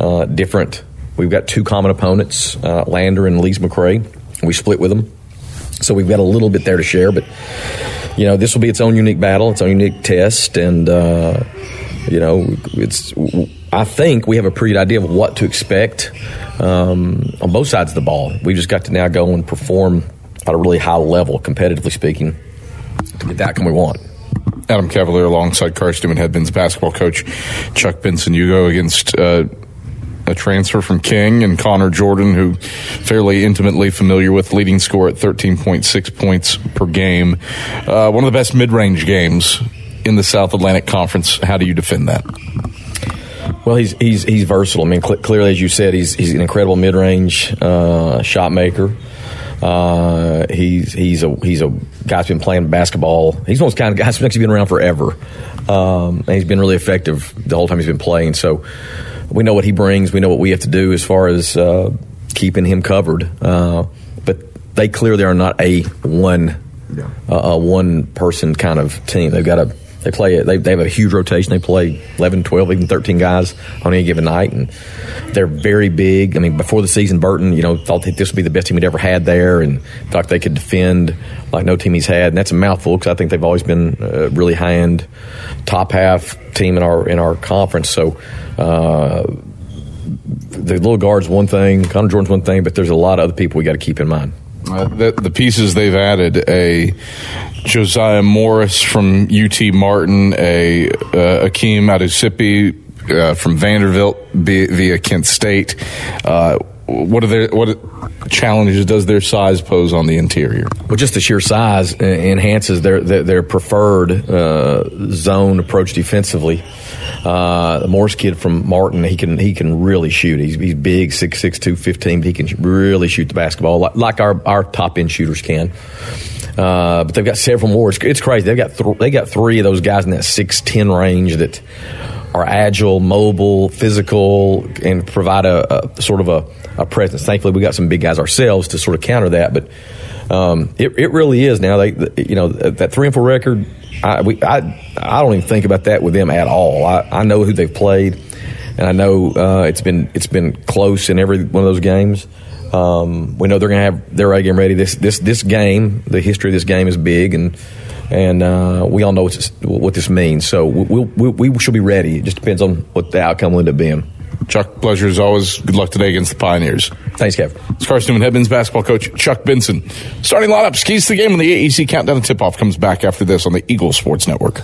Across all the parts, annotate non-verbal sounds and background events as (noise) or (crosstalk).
uh, different. We've got two common opponents, uh, Lander and Lees McRae. We split with them, so we've got a little bit there to share. But you know, this will be its own unique battle, its own unique test, and uh, you know, it's. I think we have a pretty good idea of what to expect um, on both sides of the ball. We just got to now go and perform at a really high level, competitively speaking, to get the outcome we want. Adam Cavalier alongside Carson and head basketball coach Chuck Benson. You go against uh, a transfer from King and Connor Jordan, who fairly intimately familiar with leading score at 13.6 points per game. Uh, one of the best mid range games in the South Atlantic Conference. How do you defend that? Well, he's he's he's versatile. I mean, cl- clearly, as you said, he's he's an incredible mid range uh, shot maker. Uh, he's he's a he's a guy's been playing basketball. He's one of those kind of guys who's been around forever, um, and he's been really effective the whole time he's been playing. So we know what he brings. We know what we have to do as far as uh, keeping him covered. Uh, but they clearly are not a one yeah. a one person kind of team. They've got a they play it. They, they have a huge rotation. They play 11, 12, even 13 guys on any given night, and they're very big. I mean, before the season, Burton, you know, thought that this would be the best team he'd ever had there, and thought they could defend like no team he's had. And that's a mouthful because I think they've always been a really high end, top half team in our in our conference. So. Uh, the little guard's one thing, Connor Jordan's one thing, but there's a lot of other people we got to keep in mind. Uh, the, the, pieces they've added a Josiah Morris from UT Martin, a uh, Akeem Adusipi uh, from Vanderbilt via Kent State. Uh, what are their what challenges does their size pose on the interior? Well, just the sheer size enhances their their, their preferred uh, zone approach defensively. Uh, the Morris kid from Martin, he can he can really shoot. He's, he's big, 6'6", 215, but he can really shoot the basketball like, like our, our top end shooters can. Uh, but they've got several more. It's, it's crazy. They've got th- they got three of those guys in that six ten range that are agile, mobile, physical, and provide a, a sort of a, a, presence. Thankfully, we got some big guys ourselves to sort of counter that. But um, it, it really is now. They you know that three and four record. I, we, I I don't even think about that with them at all. I, I know who they've played, and I know uh, it's been it's been close in every one of those games. Um, we know they're going to have their A game ready. This this this game, the history of this game is big, and and uh, we all know what this means. So we'll, we'll, we should be ready. It just depends on what the outcome will end up being. Chuck, pleasure as always. Good luck today against the Pioneers. Thanks, Kev. It's Carson Newman, Headman's basketball coach Chuck Benson. Starting lineup, to the game, and the AEC countdown and tip off comes back after this on the Eagle Sports Network.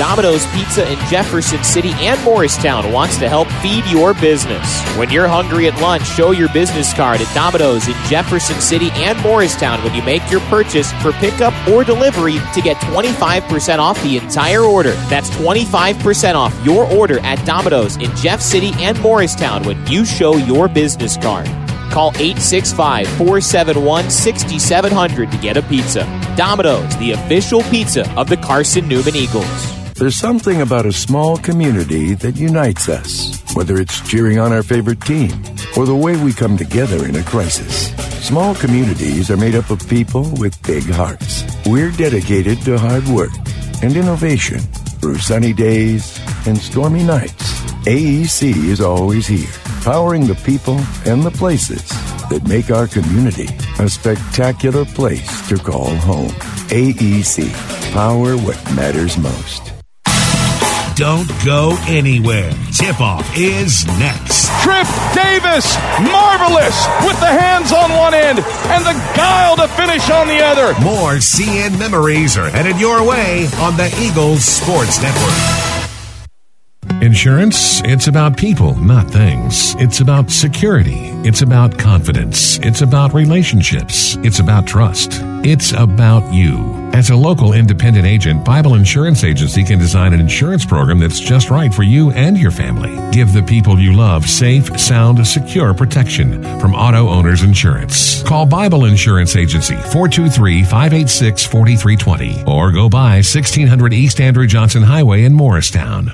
Domino's Pizza in Jefferson City and Morristown wants to help feed your business. When you're hungry at lunch, show your business card at Domino's in Jefferson City and Morristown when you make your purchase for pickup or delivery to get 25% off the entire order. That's 25% off your order at Domino's in Jeff City and Morristown when you show your business card. Call 865 471 6700 to get a pizza. Domino's, the official pizza of the Carson Newman Eagles. There's something about a small community that unites us, whether it's cheering on our favorite team or the way we come together in a crisis. Small communities are made up of people with big hearts. We're dedicated to hard work and innovation through sunny days and stormy nights. AEC is always here powering the people and the places that make our community a spectacular place to call home. AEC, power what matters most. Don't go anywhere. Tip off is next. Trip Davis, marvelous with the hands on one end and the guile to finish on the other. More CN memories are headed your way on the Eagles Sports Network. Insurance, it's about people, not things. It's about security. It's about confidence. It's about relationships. It's about trust. It's about you. As a local independent agent, Bible Insurance Agency can design an insurance program that's just right for you and your family. Give the people you love safe, sound, secure protection from Auto Owners Insurance. Call Bible Insurance Agency 423 586 4320 or go by 1600 East Andrew Johnson Highway in Morristown.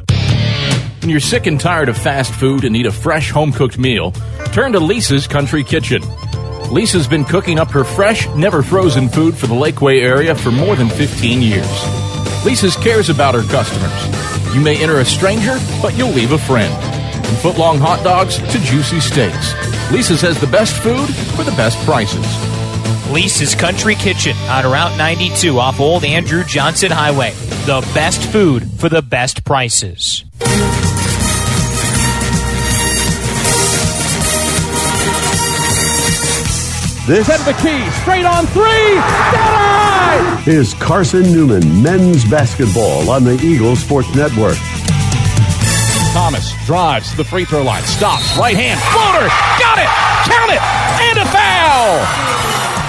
When you're sick and tired of fast food and need a fresh home cooked meal, turn to Lisa's Country Kitchen. Lisa's been cooking up her fresh, never frozen food for the Lakeway area for more than 15 years. Lisa's cares about her customers. You may enter a stranger, but you'll leave a friend. From foot-long hot dogs to juicy steaks, Lisa's has the best food for the best prices. Lisa's Country Kitchen on Route 92 off Old Andrew Johnson Highway. The best food for the best prices. This at the key, straight on three, dead! Here's Carson Newman, men's basketball on the Eagle Sports Network. Thomas drives to the free throw line, stops, right hand, floater, got it, count it, and a foul!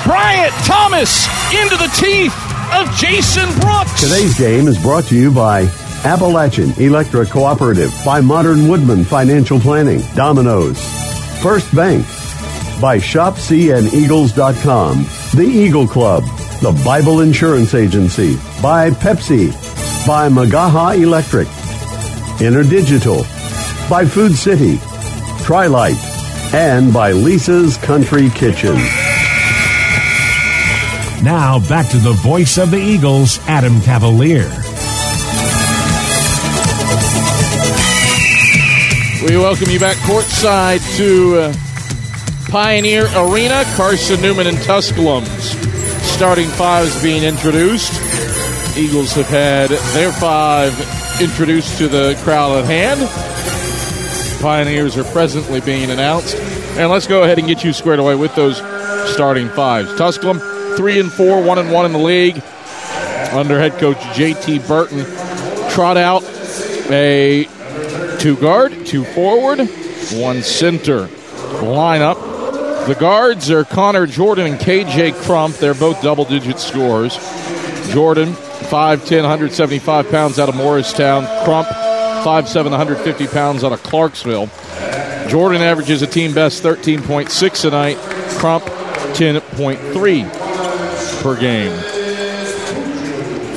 Bryant Thomas into the teeth of Jason Brooks. Today's game is brought to you by Appalachian Electric Cooperative, by Modern Woodmen Financial Planning, Domino's, First Bank, by ShopCNEagles.com, The Eagle Club, the Bible Insurance Agency, by Pepsi, by Magaha Electric, InterDigital, by Food City, Trilight, and by Lisa's Country Kitchen. Now back to the voice of the Eagles, Adam Cavalier. We welcome you back courtside to uh, Pioneer Arena. Carson Newman and Tusculum's starting fives being introduced. Eagles have had their five introduced to the crowd at hand. Pioneers are presently being announced. And let's go ahead and get you squared away with those starting fives. Tusculum, three and four, one and one in the league. Under head coach JT Burton. Trot out a two guard, two forward, one center lineup. The guards are Connor Jordan and KJ Crump. They're both double digit scores. Jordan, 5'10, 175 pounds out of Morristown. Crump, 5'7, 150 pounds out of Clarksville. Jordan averages a team best 13.6 tonight. Crump, 10.3 per game.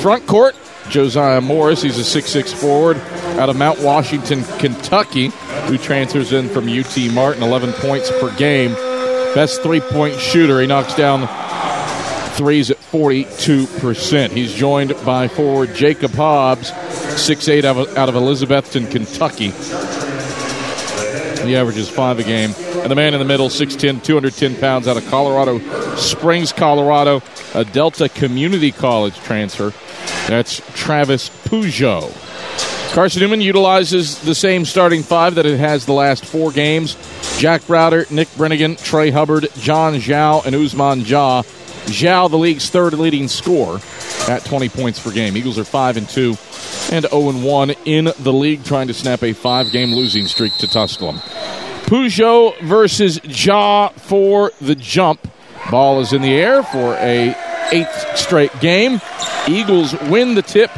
Front court, Josiah Morris. He's a 6'6 forward out of Mount Washington, Kentucky, who transfers in from UT Martin, 11 points per game. Best three point shooter. He knocks down threes at 42%. He's joined by forward Jacob Hobbs, 6'8 out of, out of Elizabethton, Kentucky. He averages five a game. And the man in the middle, 6'10, 210 pounds out of Colorado Springs, Colorado, a Delta Community College transfer. That's Travis Peugeot. Carson Newman utilizes the same starting five that it has the last four games. Jack Browder, Nick Brennigan, Trey Hubbard, John Zhao, and Usman Jah. Zhao, the league's third leading scorer at 20 points per game. Eagles are 5 and 2 and 0 and 1 in the league, trying to snap a five game losing streak to Tusculum. Peugeot versus Jah for the jump. Ball is in the air for a eighth straight game. Eagles win the tip,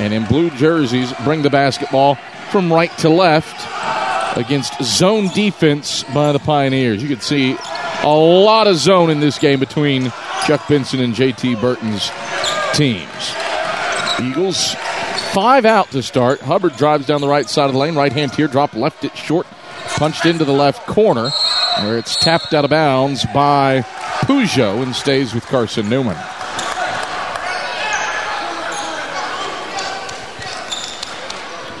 and in blue jerseys bring the basketball from right to left against zone defense by the Pioneers. You can see a lot of zone in this game between Chuck Benson and JT Burton's teams. Eagles five out to start. Hubbard drives down the right side of the lane, right hand teardrop, left it short, punched into the left corner, where it's tapped out of bounds by Peugeot and stays with Carson Newman.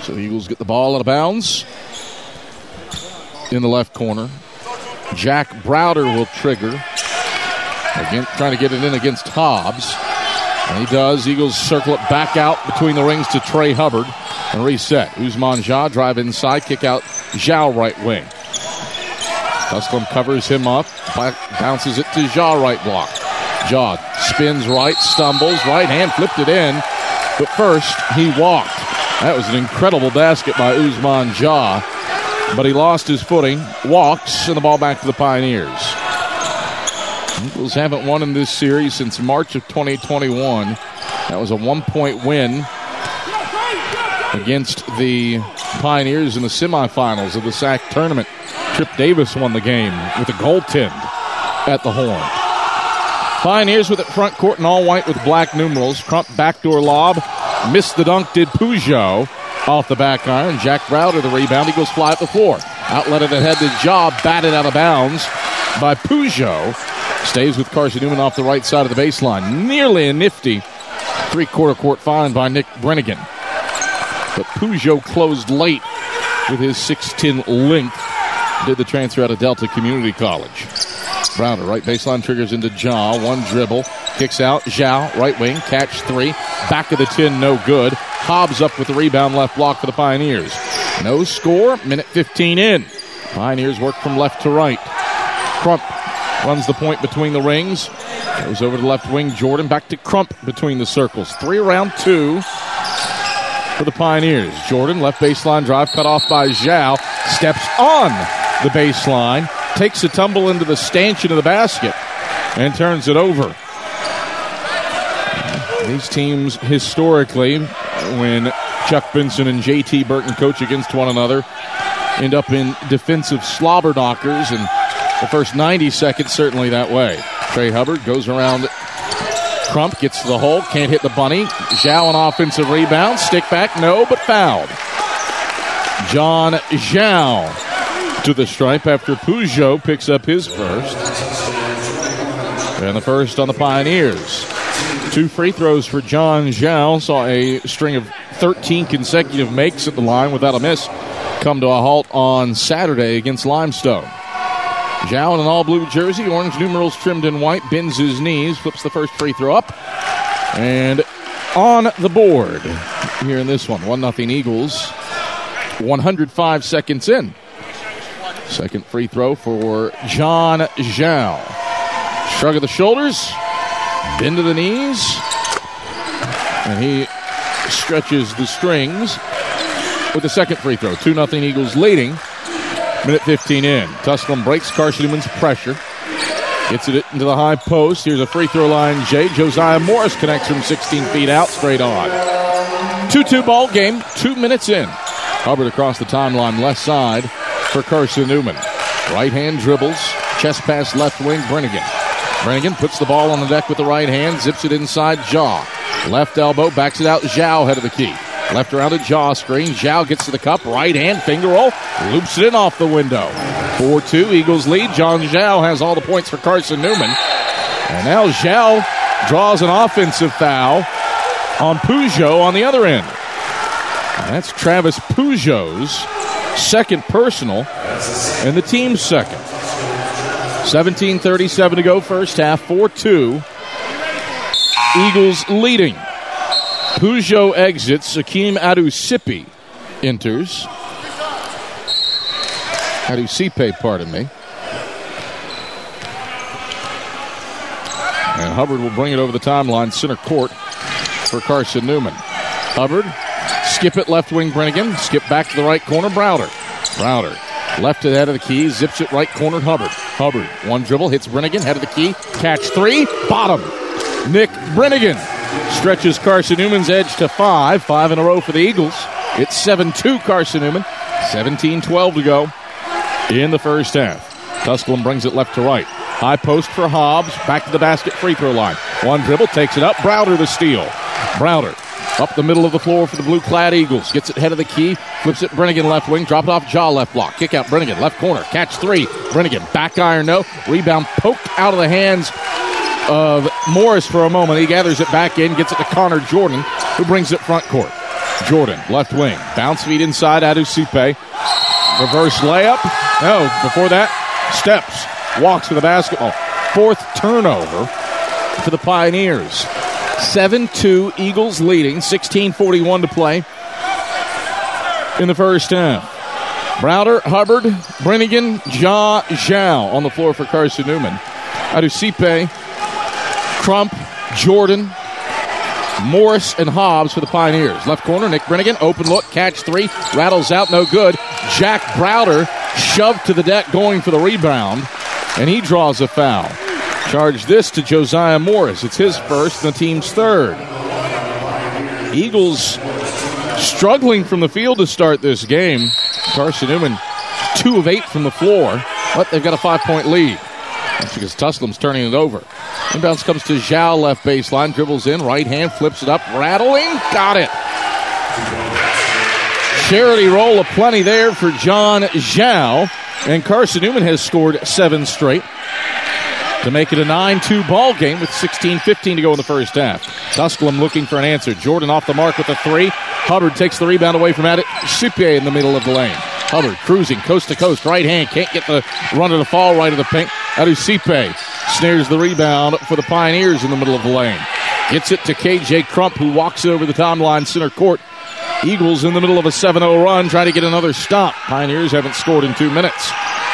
So Eagles get the ball out of bounds in the left corner. Jack Browder will trigger. Again, trying to get it in against Hobbs. And he does. Eagles circle it back out between the rings to Trey Hubbard and reset. Usman Jah drive inside, kick out Zhao right wing. Tusculum covers him up, bounces it to Jah right block. Jah spins right, stumbles, right hand flipped it in, but first he walked. That was an incredible basket by Usman Jah, but he lost his footing, walks, and the ball back to the Pioneers. Eagles haven't won in this series since March of 2021. That was a one point win against the Pioneers in the semifinals of the SAC tournament. Trip Davis won the game with a goaltend at the horn. Pioneers with it front court in all white with black numerals. Crump backdoor lob. Missed the dunk, did Peugeot off the back iron. Jack Browder the rebound. He goes fly up the floor. Outlet it ahead to Job, batted out of bounds by Peugeot. Stays with Carson Newman off the right side of the baseline. Nearly a nifty three quarter court find by Nick Brennigan. But Peugeot closed late with his 6'10 length. Did the transfer out of Delta Community College. Browder, right baseline triggers into Jaw. One dribble. Kicks out. Zhao, right wing. Catch three. Back of the 10, no good. Hobbs up with the rebound left block for the Pioneers. No score. Minute 15 in. Pioneers work from left to right. Crump runs the point between the rings. Goes over to left wing. Jordan back to Crump between the circles. Three around two for the Pioneers. Jordan, left baseline drive cut off by Zhao. Steps on the baseline. Takes a tumble into the stanchion of the basket and turns it over. These teams historically, when Chuck Benson and JT Burton coach against one another, end up in defensive slobber knockers, and the first 90 seconds certainly that way. Trey Hubbard goes around Crump, gets to the hole, can't hit the bunny. Zhao an offensive rebound, stick back, no, but fouled. John Zhao to the stripe after Peugeot picks up his first. And the first on the Pioneers. Two free throws for John Zhao. Saw a string of 13 consecutive makes at the line without a miss come to a halt on Saturday against Limestone. Zhao in an all blue jersey, orange numerals trimmed in white, bends his knees, flips the first free throw up, and on the board here in this one. 1 0 Eagles, 105 seconds in. Second free throw for John Zhao. Shrug of the shoulders, bend to the knees, and he stretches the strings with the second free throw. 2 0 Eagles leading. Minute 15 in. Tusculum breaks Carson Newman's pressure. Gets it into the high post. Here's a free throw line. Jay Josiah Morris connects from 16 feet out, straight on. 2 2 ball game, two minutes in. Hubbard across the timeline, left side for Carson Newman. Right hand dribbles, chest pass left wing, Brennigan. Brennigan puts the ball on the deck with the right hand, zips it inside Jaw. Left elbow, backs it out. Zhao head of the key. Left around a jaw screen. Zhao gets to the cup. Right hand finger roll. Loops it in off the window. 4 2. Eagles lead. John Zhao has all the points for Carson Newman. And now Zhao draws an offensive foul on Peugeot on the other end. And that's Travis Peugeot's second personal and the team's second. 17.37 to go, first half, 4 2. Eagles leading. Peugeot exits. Akeem Adusipi enters. Adusipe, pardon me. And Hubbard will bring it over the timeline, center court for Carson Newman. Hubbard, skip it left wing Brennigan, skip back to the right corner Browder. Browder, left to the head of the key, zips it right corner Hubbard. Hubbard, one dribble, hits Brennigan, head of the key, catch three, bottom. Nick Brennigan stretches Carson Newman's edge to five, five in a row for the Eagles. It's 7 2 Carson Newman, 17 12 to go in the first half. Tusculum brings it left to right. High post for Hobbs. Back to the basket free throw line. One dribble, takes it up. Browder the steal. Browder up the middle of the floor for the blue clad Eagles. Gets it head of the key. Flips it Brennigan left wing. Drop it off Jaw left block. Kick out Brennigan left corner. Catch three. Brennigan back iron no. Rebound poked out of the hands of Morris for a moment. He gathers it back in. Gets it to Connor Jordan who brings it front court. Jordan left wing. Bounce feed inside Adusipe. Reverse layup. No, before that, steps. Walks to the basketball. Fourth turnover for the Pioneers. 7 2 Eagles leading, 16.41 to play in the first half. Browder, Hubbard, Brennigan, Ja Zhao on the floor for Carson Newman. Adusipe, Crump, Jordan, Morris, and Hobbs for the Pioneers. Left corner, Nick Brennigan, open look, catch three, rattles out, no good. Jack Browder shoved to the deck going for the rebound, and he draws a foul. Charge this to Josiah Morris. It's his first the team's third. Eagles struggling from the field to start this game. Carson Newman, two of eight from the floor, but they've got a five point lead. That's because Tusculum's turning it over. Inbounds comes to Zhao, left baseline, dribbles in, right hand, flips it up, rattling, got it. Charity roll of plenty there for John Zhao, and Carson Newman has scored seven straight to make it a 9-2 ball game with 16-15 to go in the first half. Tusculum looking for an answer. Jordan off the mark with a three. Hubbard takes the rebound away from Adusipe in the middle of the lane. Hubbard cruising coast to coast, right hand, can't get the run of the fall right of the paint. Adusipe snares the rebound for the Pioneers in the middle of the lane. Gets it to KJ Crump, who walks it over the timeline center court. Eagles in the middle of a 7 0 run, trying to get another stop. Pioneers haven't scored in two minutes.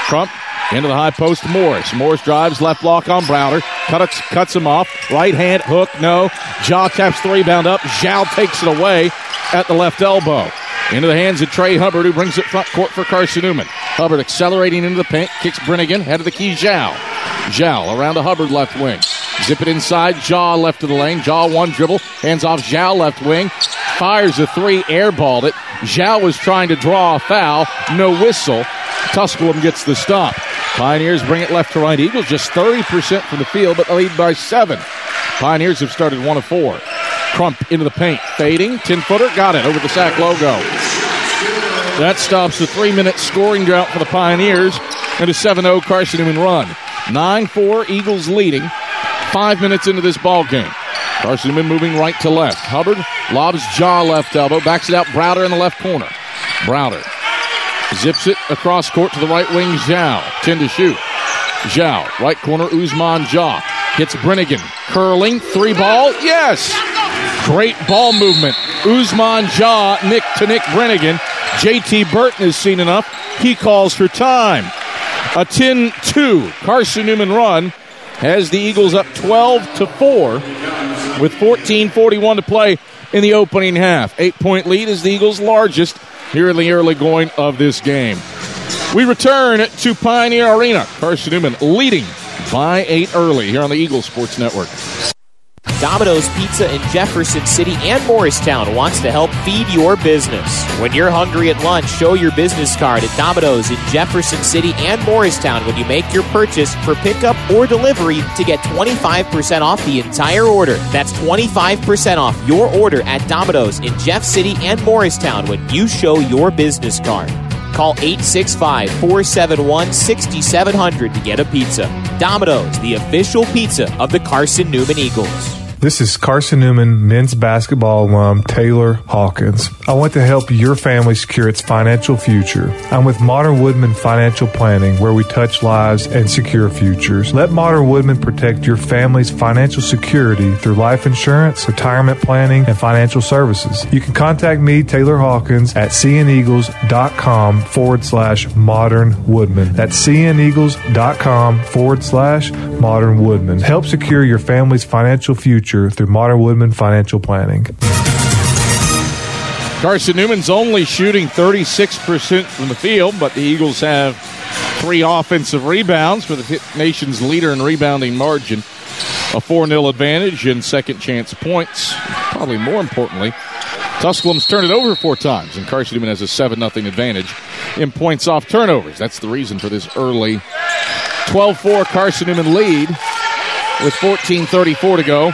Crump into the high post, Morris. Morris drives left block on Browder. Cuts, cuts him off. Right hand hook, no. Jaw taps the rebound up. Zhao takes it away at the left elbow. Into the hands of Trey Hubbard, who brings it front court for Carson Newman. Hubbard accelerating into the paint, kicks Brennigan, head of the key, Zhao. Zhao around to Hubbard left wing. Zip it inside, Jaw left of the lane. Jaw one dribble, hands off Zhao left wing. Fires a three, airballed it. Zhao was trying to draw a foul, no whistle. Tusculum gets the stop. Pioneers bring it left to right. Eagles just 30% from the field, but lead by seven. Pioneers have started one of four. Crump into the paint, fading, 10 footer, got it over the SAC logo. That stops the three minute scoring drought for the Pioneers and a 7 0 Carson Newman run. 9 4 Eagles leading, five minutes into this ball game. Carson Newman moving right to left. Hubbard lobs jaw left elbow, backs it out. Browder in the left corner. Browder zips it across court to the right wing. Zhao 10 to shoot. Zhao right corner. Uzman Jaw hits Brennigan curling three ball. Yes. Great ball movement. Uzman Jaw, Nick to Nick Brennigan. JT Burton has seen enough. He calls for time. A 10 2 Carson Newman run has the Eagles up 12 to 4 with 14.41 to play in the opening half. Eight point lead is the Eagles' largest here in the early going of this game. We return to Pioneer Arena. Carson Newman leading by eight early here on the Eagles Sports Network. Domino's Pizza in Jefferson City and Morristown wants to help feed your business. When you're hungry at lunch, show your business card at Domino's in Jefferson City and Morristown when you make your purchase for pickup or delivery to get 25% off the entire order. That's 25% off your order at Domino's in Jeff City and Morristown when you show your business card. Call 865 471 6700 to get a pizza. Domino's, the official pizza of the Carson Newman Eagles. This is Carson Newman men's basketball alum Taylor Hawkins. I want to help your family secure its financial future. I'm with Modern Woodmen Financial Planning, where we touch lives and secure futures. Let Modern Woodmen protect your family's financial security through life insurance, retirement planning, and financial services. You can contact me, Taylor Hawkins, at cneagles.com forward slash modern woodmen. That's cneagles.com forward slash modern woodmen. Help secure your family's financial future through Modern Woodmen Financial Planning. Carson Newman's only shooting 36% from the field, but the Eagles have three offensive rebounds for the nation's leader in rebounding margin. A 4 0 advantage in second chance points. Probably more importantly, Tusculum's turned it over four times, and Carson Newman has a 7 0 advantage in points off turnovers. That's the reason for this early 12 4 Carson Newman lead with 14.34 to go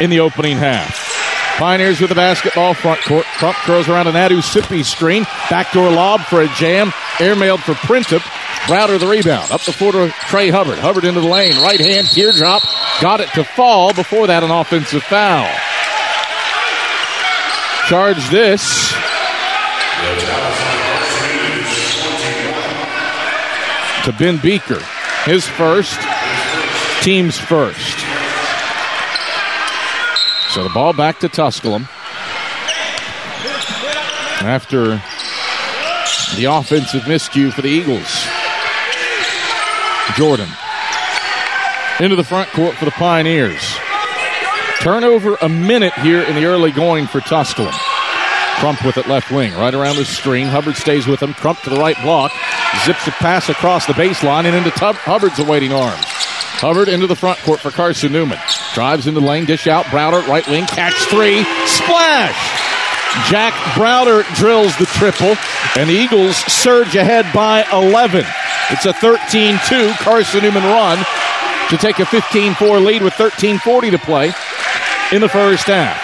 in the opening half. Pioneers with the basketball front court. Crump curls around an Adusipe screen. Backdoor lob for a jam. Airmailed for Printup. Browder the rebound. Up the floor to Trey Hubbard. Hubbard into the lane. Right hand teardrop. Got it to fall. Before that, an offensive foul. Charge this. To Ben Beaker. His first. Team's first. So the ball back to Tusculum. After the offensive miscue for the Eagles. Jordan into the front court for the Pioneers. Turnover a minute here in the early going for Tusculum. Crump with it left wing, right around the screen. Hubbard stays with him. Crump to the right block. Zips a pass across the baseline and into Tub- Hubbard's awaiting arms. Hubbard into the front court for Carson Newman. Drives into the lane, dish out. Browder, right wing, catch three. Splash! Jack Browder drills the triple, and the Eagles surge ahead by 11. It's a 13 2 Carson Newman run to take a 15 4 lead with 13.40 to play in the first half.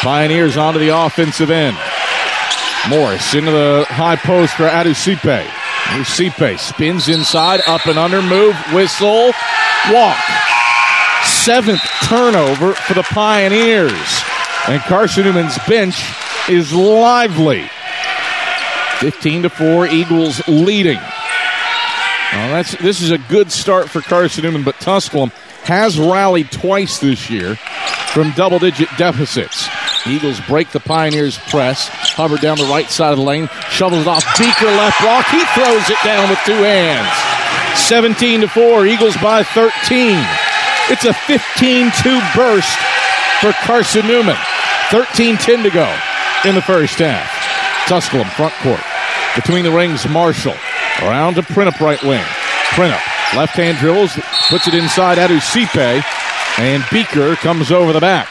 Pioneers onto the offensive end. Morris into the high post for Adusipe. Adusipe spins inside, up and under, move, whistle, walk. Seventh turnover for the Pioneers. And Carson Newman's bench is lively. 15 to 4, Eagles leading. Well, that's this is a good start for Carson Newman, but Tusculum has rallied twice this year from double digit deficits. Eagles break the Pioneers' press. Hubbard down the right side of the lane, shovels it off. Beaker left block. He throws it down with two hands. 17 to 4, Eagles by 13. It's a 15 2 burst for Carson Newman. 13 10 to go in the first half. Tusculum front court. Between the rings, Marshall. Around to Printup right wing. Printup, left hand dribbles, puts it inside Adusipe, and Beaker comes over the back.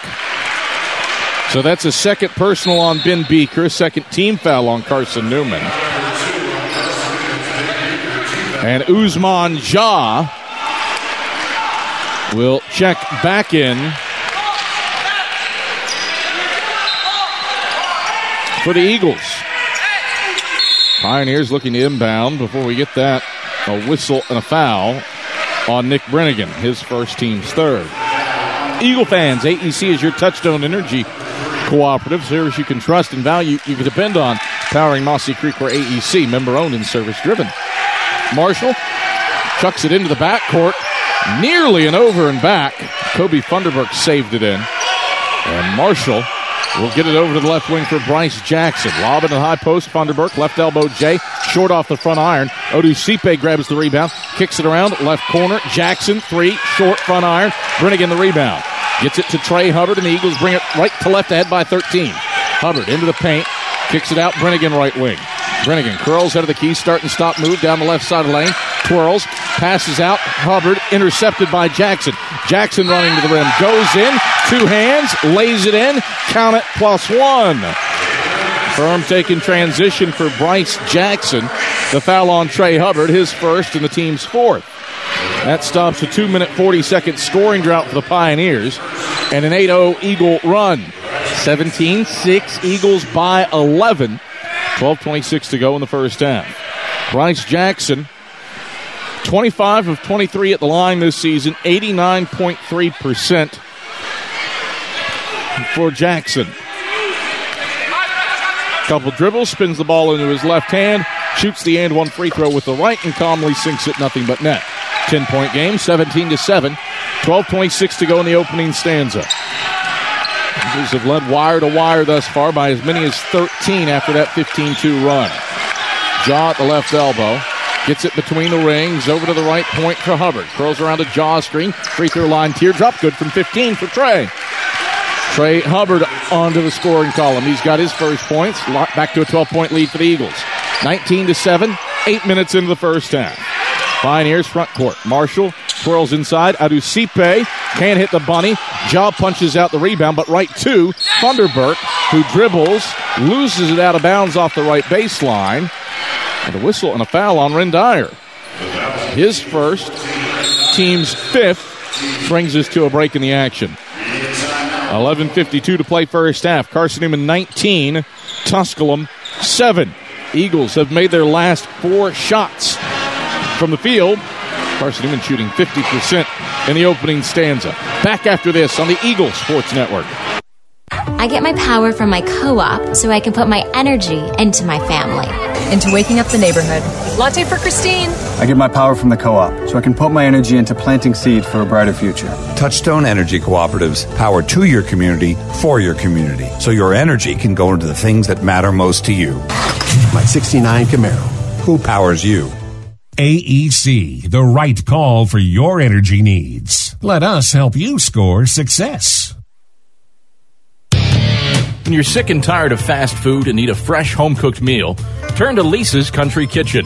So that's a second personal on Ben Beaker, second team foul on Carson Newman. And Usman Ja will check back in for the Eagles. Pioneers looking to inbound before we get that. A whistle and a foul on Nick Brennigan, his first team's third. Eagle fans, AEC is your touchstone energy cooperative. Service you can trust and value you can depend on. Powering Mossy Creek where AEC, member owned and service driven. Marshall chucks it into the backcourt. Nearly an over and back. Kobe Funderburk saved it in. And Marshall will get it over to the left wing for Bryce Jackson. Lob in the high post. Funderburk, left elbow Jay. Short off the front iron. Odusipe grabs the rebound. Kicks it around. Left corner. Jackson, three. Short front iron. Brennigan the rebound. Gets it to Trey Hubbard, and the Eagles bring it right to left ahead by 13. Hubbard into the paint. Kicks it out. Brennigan right wing. Brennigan curls out of the key, start and stop move down the left side of the lane. Twirls, passes out. Hubbard intercepted by Jackson. Jackson running to the rim, goes in, two hands, lays it in, count it plus one. Firm taking transition for Bryce Jackson. The foul on Trey Hubbard, his first and the team's fourth. That stops a 2 minute 40 second scoring drought for the Pioneers and an 8 0 Eagle run. 17 6, Eagles by 11. 12 26 to go in the first half. Bryce Jackson, 25 of 23 at the line this season, 89.3% for Jackson. Couple dribbles, spins the ball into his left hand, shoots the and one free throw with the right, and calmly sinks it nothing but net. 10 point game, 17 to 7. 12 26 to go in the opening stanza. Eagles have led wire to wire thus far by as many as 13 after that 15 2 run. Jaw at the left elbow. Gets it between the rings. Over to the right point for Hubbard. Curls around a jaw screen. Free throw line teardrop. Good from 15 for Trey. Trey Hubbard onto the scoring column. He's got his first points. Back to a 12 point lead for the Eagles. 19 to 7. Eight minutes into the first half. Pioneers front court. Marshall twirls inside. Adusipe can't hit the bunny. Jaw punches out the rebound, but right to Funderburk, who dribbles, loses it out of bounds off the right baseline. And a whistle and a foul on Rendire. His first, team's fifth, brings us to a break in the action. 11.52 to play first half. Carson Newman 19, Tusculum 7. Eagles have made their last four shots from the field. Carson Newman shooting 50% in the opening stanza. Back after this on the Eagles Sports Network. I get my power from my co op so I can put my energy into my family. Into waking up the neighborhood. Latte for Christine. I get my power from the co op so I can put my energy into planting seed for a brighter future. Touchstone Energy Cooperatives power to your community for your community so your energy can go into the things that matter most to you. My 69 Camaro. Who powers you? AEC, the right call for your energy needs. Let us help you score success. When you're sick and tired of fast food and need a fresh home cooked meal, turn to Lisa's Country Kitchen.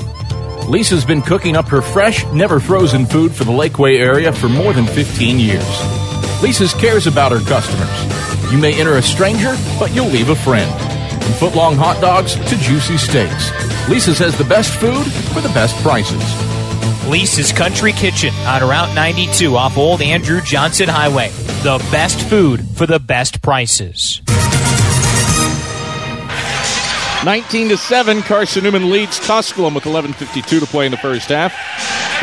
Lisa's been cooking up her fresh, never frozen food for the Lakeway area for more than 15 years. Lisa's cares about her customers. You may enter a stranger, but you'll leave a friend. From footlong hot dogs to juicy steaks, Lisa's has the best food for the best prices. Lisa's Country Kitchen on Route 92 off Old Andrew Johnson Highway. The best food for the best prices. 19 to 7, Carson Newman leads Tusculum with 11.52 to play in the first half.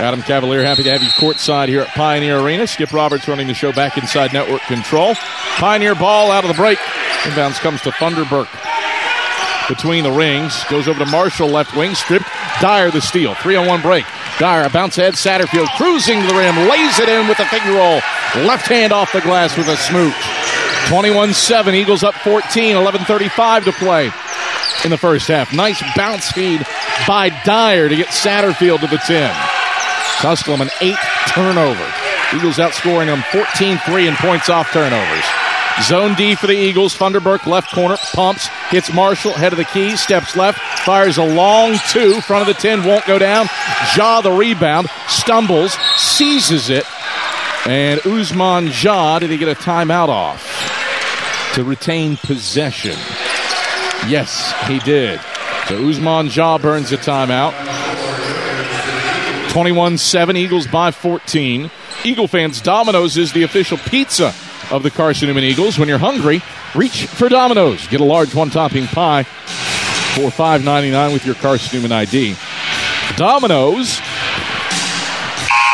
Adam Cavalier, happy to have you courtside here at Pioneer Arena. Skip Roberts running the show back inside network control. Pioneer ball out of the break. Inbounds comes to Funderburk. between the rings. Goes over to Marshall, left wing, stripped. Dyer the steal. Three on one break. Dyer, a bounce head. Satterfield cruising to the rim, lays it in with a finger roll. Left hand off the glass with a smooch. 21 7. Eagles up 14. 11.35 to play in the first half. Nice bounce feed by Dyer to get Satterfield to the 10. Tusculum an eight turnover. Eagles outscoring them 14 3 in points off turnovers. Zone D for the Eagles. Funderburk left corner, pumps, hits Marshall, head of the key, steps left, fires a long two, front of the 10, won't go down. Jaw the rebound, stumbles, seizes it, and Usman Jaw did he get a timeout off to retain possession? Yes, he did. So Usman Ja burns a timeout. 21 7, Eagles by 14. Eagle fans, Domino's is the official pizza of the Carson Newman Eagles. When you're hungry, reach for Domino's. Get a large one topping pie for $5.99 with your Carson Newman ID. Domino's,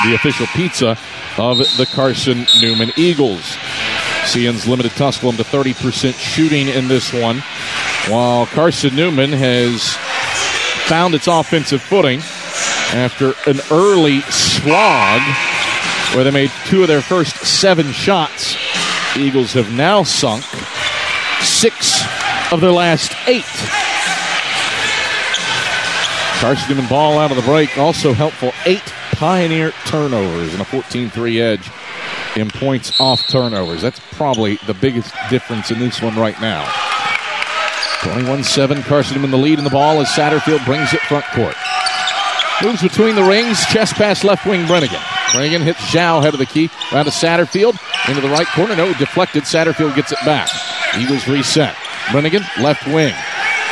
the official pizza of the Carson Newman Eagles. CN's limited Tusculum to 30% shooting in this one, while Carson Newman has found its offensive footing after an early slog where they made two of their first seven shots. The Eagles have now sunk six of their last eight. Carson Newman ball out of the break, also helpful. Eight Pioneer turnovers and a 14 3 edge in points off turnovers. That's probably the biggest difference in this one right now. 21 7, Carson in the lead in the ball as Satterfield brings it front court. Moves between the rings, chest pass left wing Brennigan. Brennigan hits Zhao head of the key, around to Satterfield, into the right corner. No, deflected. Satterfield gets it back. Eagles reset. Brennigan, left wing.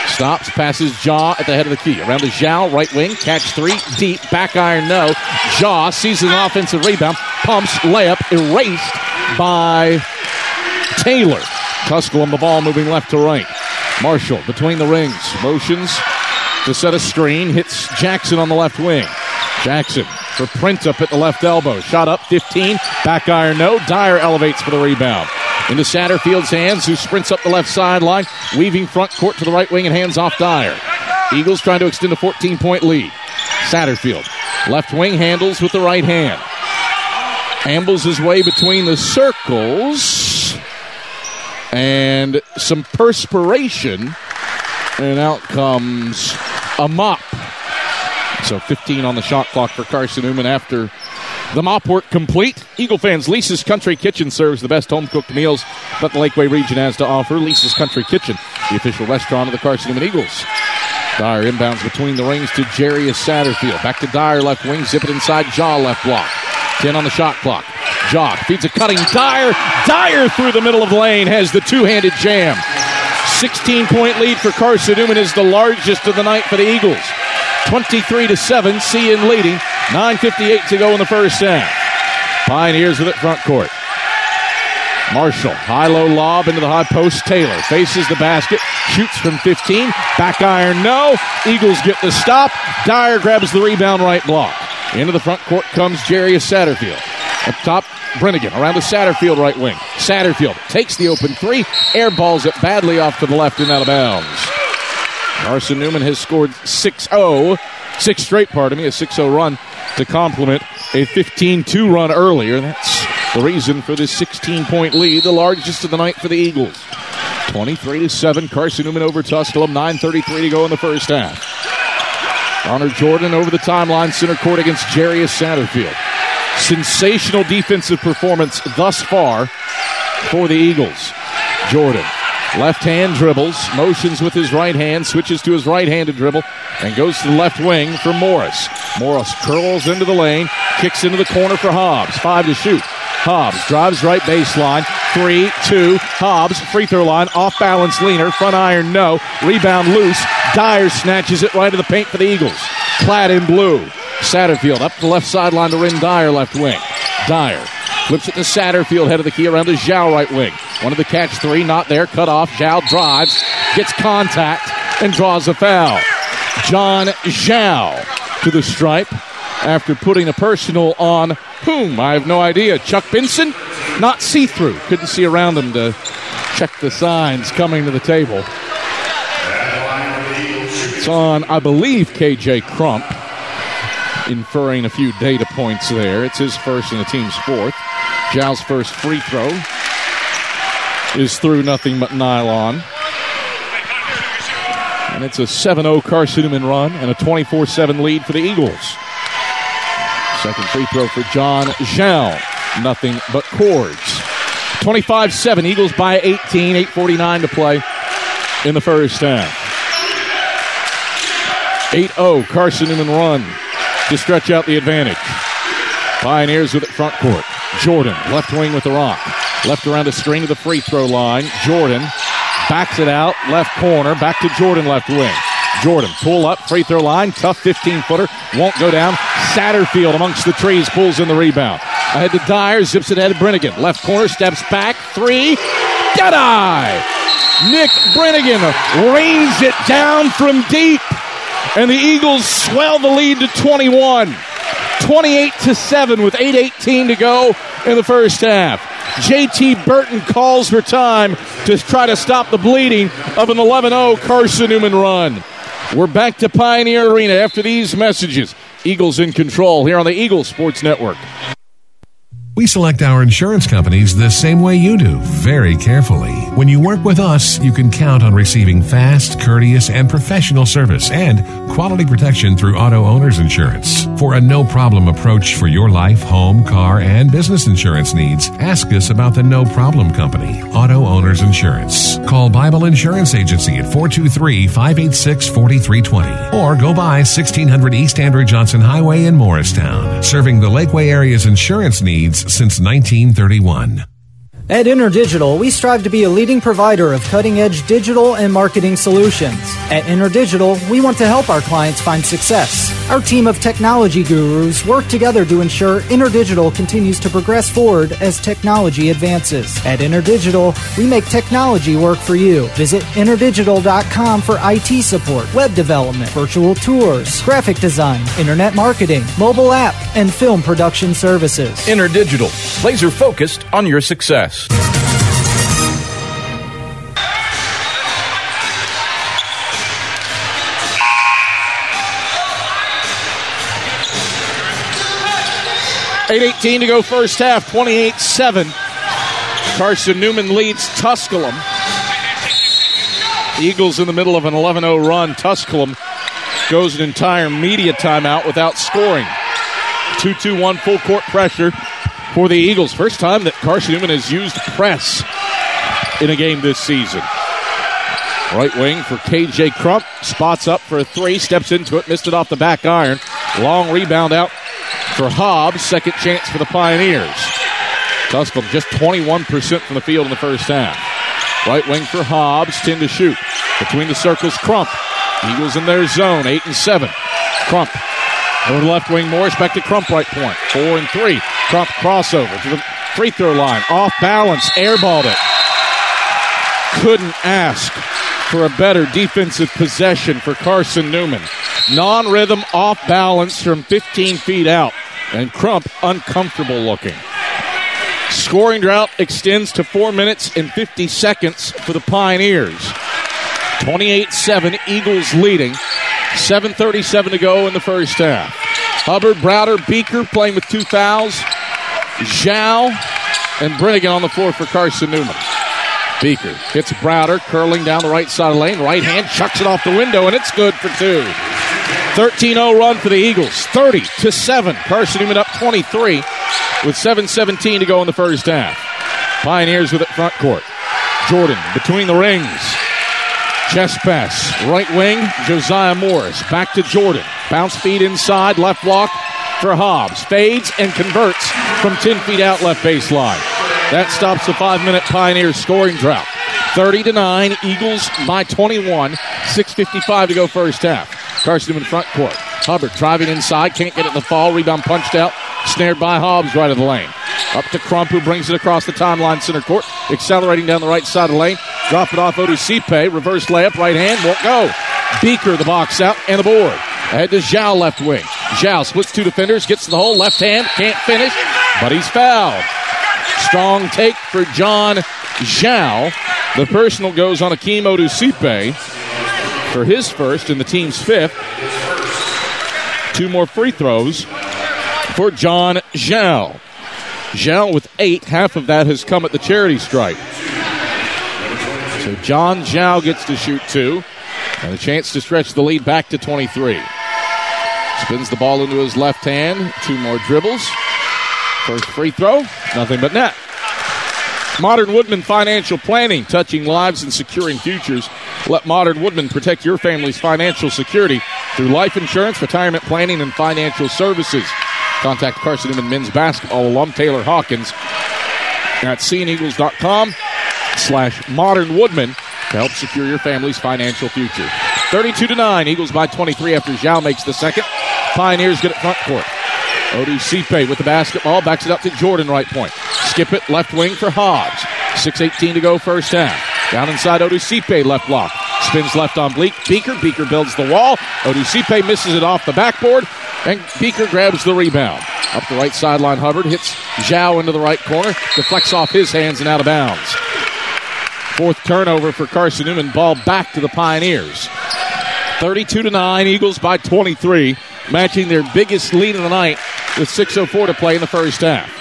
Stops, passes Jaw at the head of the key. Around to Zhao, right wing. Catch three, deep, back iron, no. Jaw sees an offensive rebound, pumps, layup, erased by Taylor. Tusculum the ball moving left to right. Marshall between the rings, motions to set a screen, hits Jackson on the left wing. Jackson for Printup at the left elbow. Shot up 15, back iron no. Dyer elevates for the rebound. Into Satterfield's hands, who sprints up the left sideline, weaving front court to the right wing and hands off Dyer. Eagles trying to extend a 14 point lead. Satterfield, left wing handles with the right hand. Ambles his way between the circles. And some perspiration. And out comes a mop. So 15 on the shot clock for Carson Newman after the mop work complete. Eagle fans, Lisa's Country Kitchen serves the best home cooked meals that the Lakeway region has to offer. Lisa's Country Kitchen, the official restaurant of the Carson Newman Eagles. Dyer inbounds between the rings to Jarius Satterfield. Back to Dyer, left wing, zip it inside, Jaw left block. 10 on the shot clock. Jock feeds a cutting Dyer. Dyer through the middle of the lane has the two handed jam. 16 point lead for Carson Newman is the largest of the night for the Eagles. 23 to 7, CN leading. 9.58 to go in the first half. Pioneers with it front court. Marshall, high low lob into the high post. Taylor faces the basket, shoots from 15. Back iron, no. Eagles get the stop. Dyer grabs the rebound right block. Into the front court comes Jarius Satterfield. Up top, Brennigan around the Satterfield right wing. Satterfield takes the open three, airballs it badly off to the left and out of bounds. Carson Newman has scored 6 0, six straight, pardon me, a 6 0 run to complement a 15 2 run earlier. That's the reason for this 16 point lead, the largest of the night for the Eagles. 23 7, Carson Newman over Tusculum, 9.33 to go in the first half. Connor Jordan over the timeline, center court against Jarius Satterfield. Sensational defensive performance thus far for the Eagles. Jordan, left hand dribbles, motions with his right hand, switches to his right handed dribble, and goes to the left wing for Morris. Morris curls into the lane, kicks into the corner for Hobbs. Five to shoot. Hobbs drives right baseline. Three, two. Hobbs, free throw line, off balance leaner, front iron, no. Rebound loose. Dyer snatches it right to the paint for the Eagles. Clad in blue. Satterfield up the left sideline to Rin Dyer, left wing. Dyer flips it to Satterfield, head of the key around to Zhao, right wing. One of the catch three, not there. Cut off. Zhao drives, gets contact, and draws a foul. John Zhao to the stripe after putting a personal on whom? I have no idea. Chuck Benson? Not see through. Couldn't see around him to check the signs coming to the table. It's on, I believe, KJ Crump, inferring a few data points there. It's his first and the team's fourth. Zhao's first free throw is through nothing but nylon. And it's a 7 0 Carson run and a 24 7 lead for the Eagles. Second free throw for John Zhao. Nothing but cords. 25 7. Eagles by 18. 8.49 to play in the first half. 8 0. Carson Newman run to stretch out the advantage. Pioneers with it front court. Jordan, left wing with the rock. Left around the screen to the free throw line. Jordan backs it out, left corner, back to Jordan, left wing. Jordan, pull up, free throw line, tough 15 footer, won't go down. Satterfield amongst the trees pulls in the rebound. Ahead to Dyer, zips it ahead to Brennigan. Left corner, steps back, three, dead eye. Nick Brennigan rains it down from deep, and the Eagles swell the lead to 21. 28 to 7 with 8.18 to go in the first half. JT Burton calls for time to try to stop the bleeding of an 11 0 Carson Newman run. We're back to Pioneer Arena after these messages. Eagles in control here on the Eagles Sports Network. We select our insurance companies the same way you do, very carefully. When you work with us, you can count on receiving fast, courteous, and professional service and quality protection through auto owner's insurance. For a no problem approach for your life, home, car, and business insurance needs, ask us about the No Problem Company, Auto Owners Insurance. Call Bible Insurance Agency at 423 586 4320 or go by 1600 East Andrew Johnson Highway in Morristown, serving the Lakeway area's insurance needs since 1931. At InterDigital, we strive to be a leading provider of cutting edge digital and marketing solutions. At InterDigital, we want to help our clients find success. Our team of technology gurus work together to ensure InterDigital continues to progress forward as technology advances. At InterDigital, we make technology work for you. Visit interdigital.com for IT support, web development, virtual tours, graphic design, internet marketing, mobile app, and film production services. InterDigital, laser focused on your success. Eight eighteen to go first half, 28-7. Carson Newman leads Tusculum. Eagles in the middle of an 11-0 run. Tusculum goes an entire media timeout without scoring. 2-2-1 full court pressure for the Eagles. First time that Carson Newman has used press in a game this season. Right wing for KJ Crump. Spots up for a three. Steps into it. Missed it off the back iron. Long rebound out for Hobbs. Second chance for the Pioneers. Tusculum just 21% from the field in the first half. Right wing for Hobbs. 10 to shoot. Between the circles, Crump. Eagles in their zone. 8 and 7. Crump. Over left wing, Morris back to Crump right point. 4 and 3. Crump crossover to the free throw line. Off balance. Airballed it. Couldn't ask for a better defensive possession for Carson Newman. Non rhythm, off balance from 15 feet out. And Crump uncomfortable looking. Scoring drought extends to 4 minutes and 50 seconds for the Pioneers. 28 7, Eagles leading. 7.37 to go in the first half. Hubbard, Browder, Beaker playing with two fouls. Zhao and Brennigan on the floor for Carson Newman. Beaker hits Browder, curling down the right side of the lane. Right hand chucks it off the window, and it's good for two. 13 0 run for the Eagles. 30 to 7. Carson Newman up 23 with 7.17 to go in the first half. Pioneers with it front court. Jordan between the rings. Chest pass. Right wing, Josiah Morris. Back to Jordan. Bounce feed inside. Left block for Hobbs. Fades and converts from 10 feet out left baseline. That stops the five minute Pioneers scoring drought. 30 to 9. Eagles by 21. 6.55 to go first half. Carson in front court. Hubbard driving inside. Can't get it in the fall. Rebound punched out. Snared by Hobbs right of the lane. Up to Crump, who brings it across the timeline center court. Accelerating down the right side of the lane. Drop it off Adusipe. Reverse layup. Right hand. Won't go. Beaker, the box out, and the board. Ahead to Zhao left wing. Zhao splits two defenders. Gets to the hole. Left hand. Can't finish. But he's fouled. Strong take for John Zhao. The personal goes on Akeem Adusipe. For his first and the team's fifth. Two more free throws for John Zhao. Zhao with eight. Half of that has come at the charity stripe. So John Zhao gets to shoot two. And a chance to stretch the lead back to 23. Spins the ball into his left hand. Two more dribbles. First free throw. Nothing but net. Modern Woodmen Financial Planning, touching lives and securing futures. Let Modern Woodmen protect your family's financial security through life insurance, retirement planning, and financial services. Contact Carson Newman men's basketball alum Taylor Hawkins at cneagles.com slash modern woodmen to help secure your family's financial future. 32 to 9, Eagles by 23 after Zhao makes the second. Pioneers get it front court. Adusipe with the basketball, backs it up to Jordan right point. Skip it left wing for Hobbs. 6.18 to go first half. Down inside Adusipe, left block. Spins left on Bleak. Beaker. Beaker builds the wall. Adusipe misses it off the backboard. And Beaker grabs the rebound. Up the right sideline, Hubbard hits Zhao into the right corner. Deflects off his hands and out of bounds. Fourth turnover for Carson Newman. Ball back to the Pioneers. 32 to 9, Eagles by 23, matching their biggest lead of the night with 6.04 to play in the first half.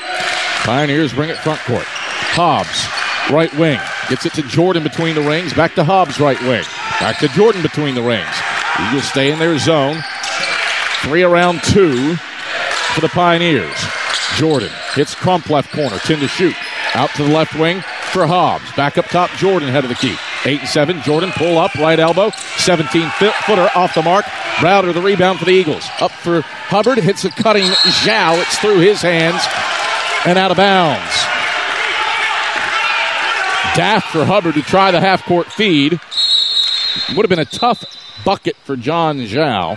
Pioneers bring it front court. Hobbs, right wing, gets it to Jordan between the rings, back to Hobbs, right wing, back to Jordan between the rings. Eagles stay in their zone. Three around two for the Pioneers. Jordan hits Crump left corner, 10 to shoot. Out to the left wing for Hobbs. Back up top, Jordan head of the key. 8 and 7. Jordan pull up, right elbow. 17 footer off the mark. Browder the rebound for the Eagles. Up for Hubbard. Hits a cutting Zhao. It's through his hands and out of bounds. Daft for Hubbard to try the half court feed. Would have been a tough bucket for John Zhao.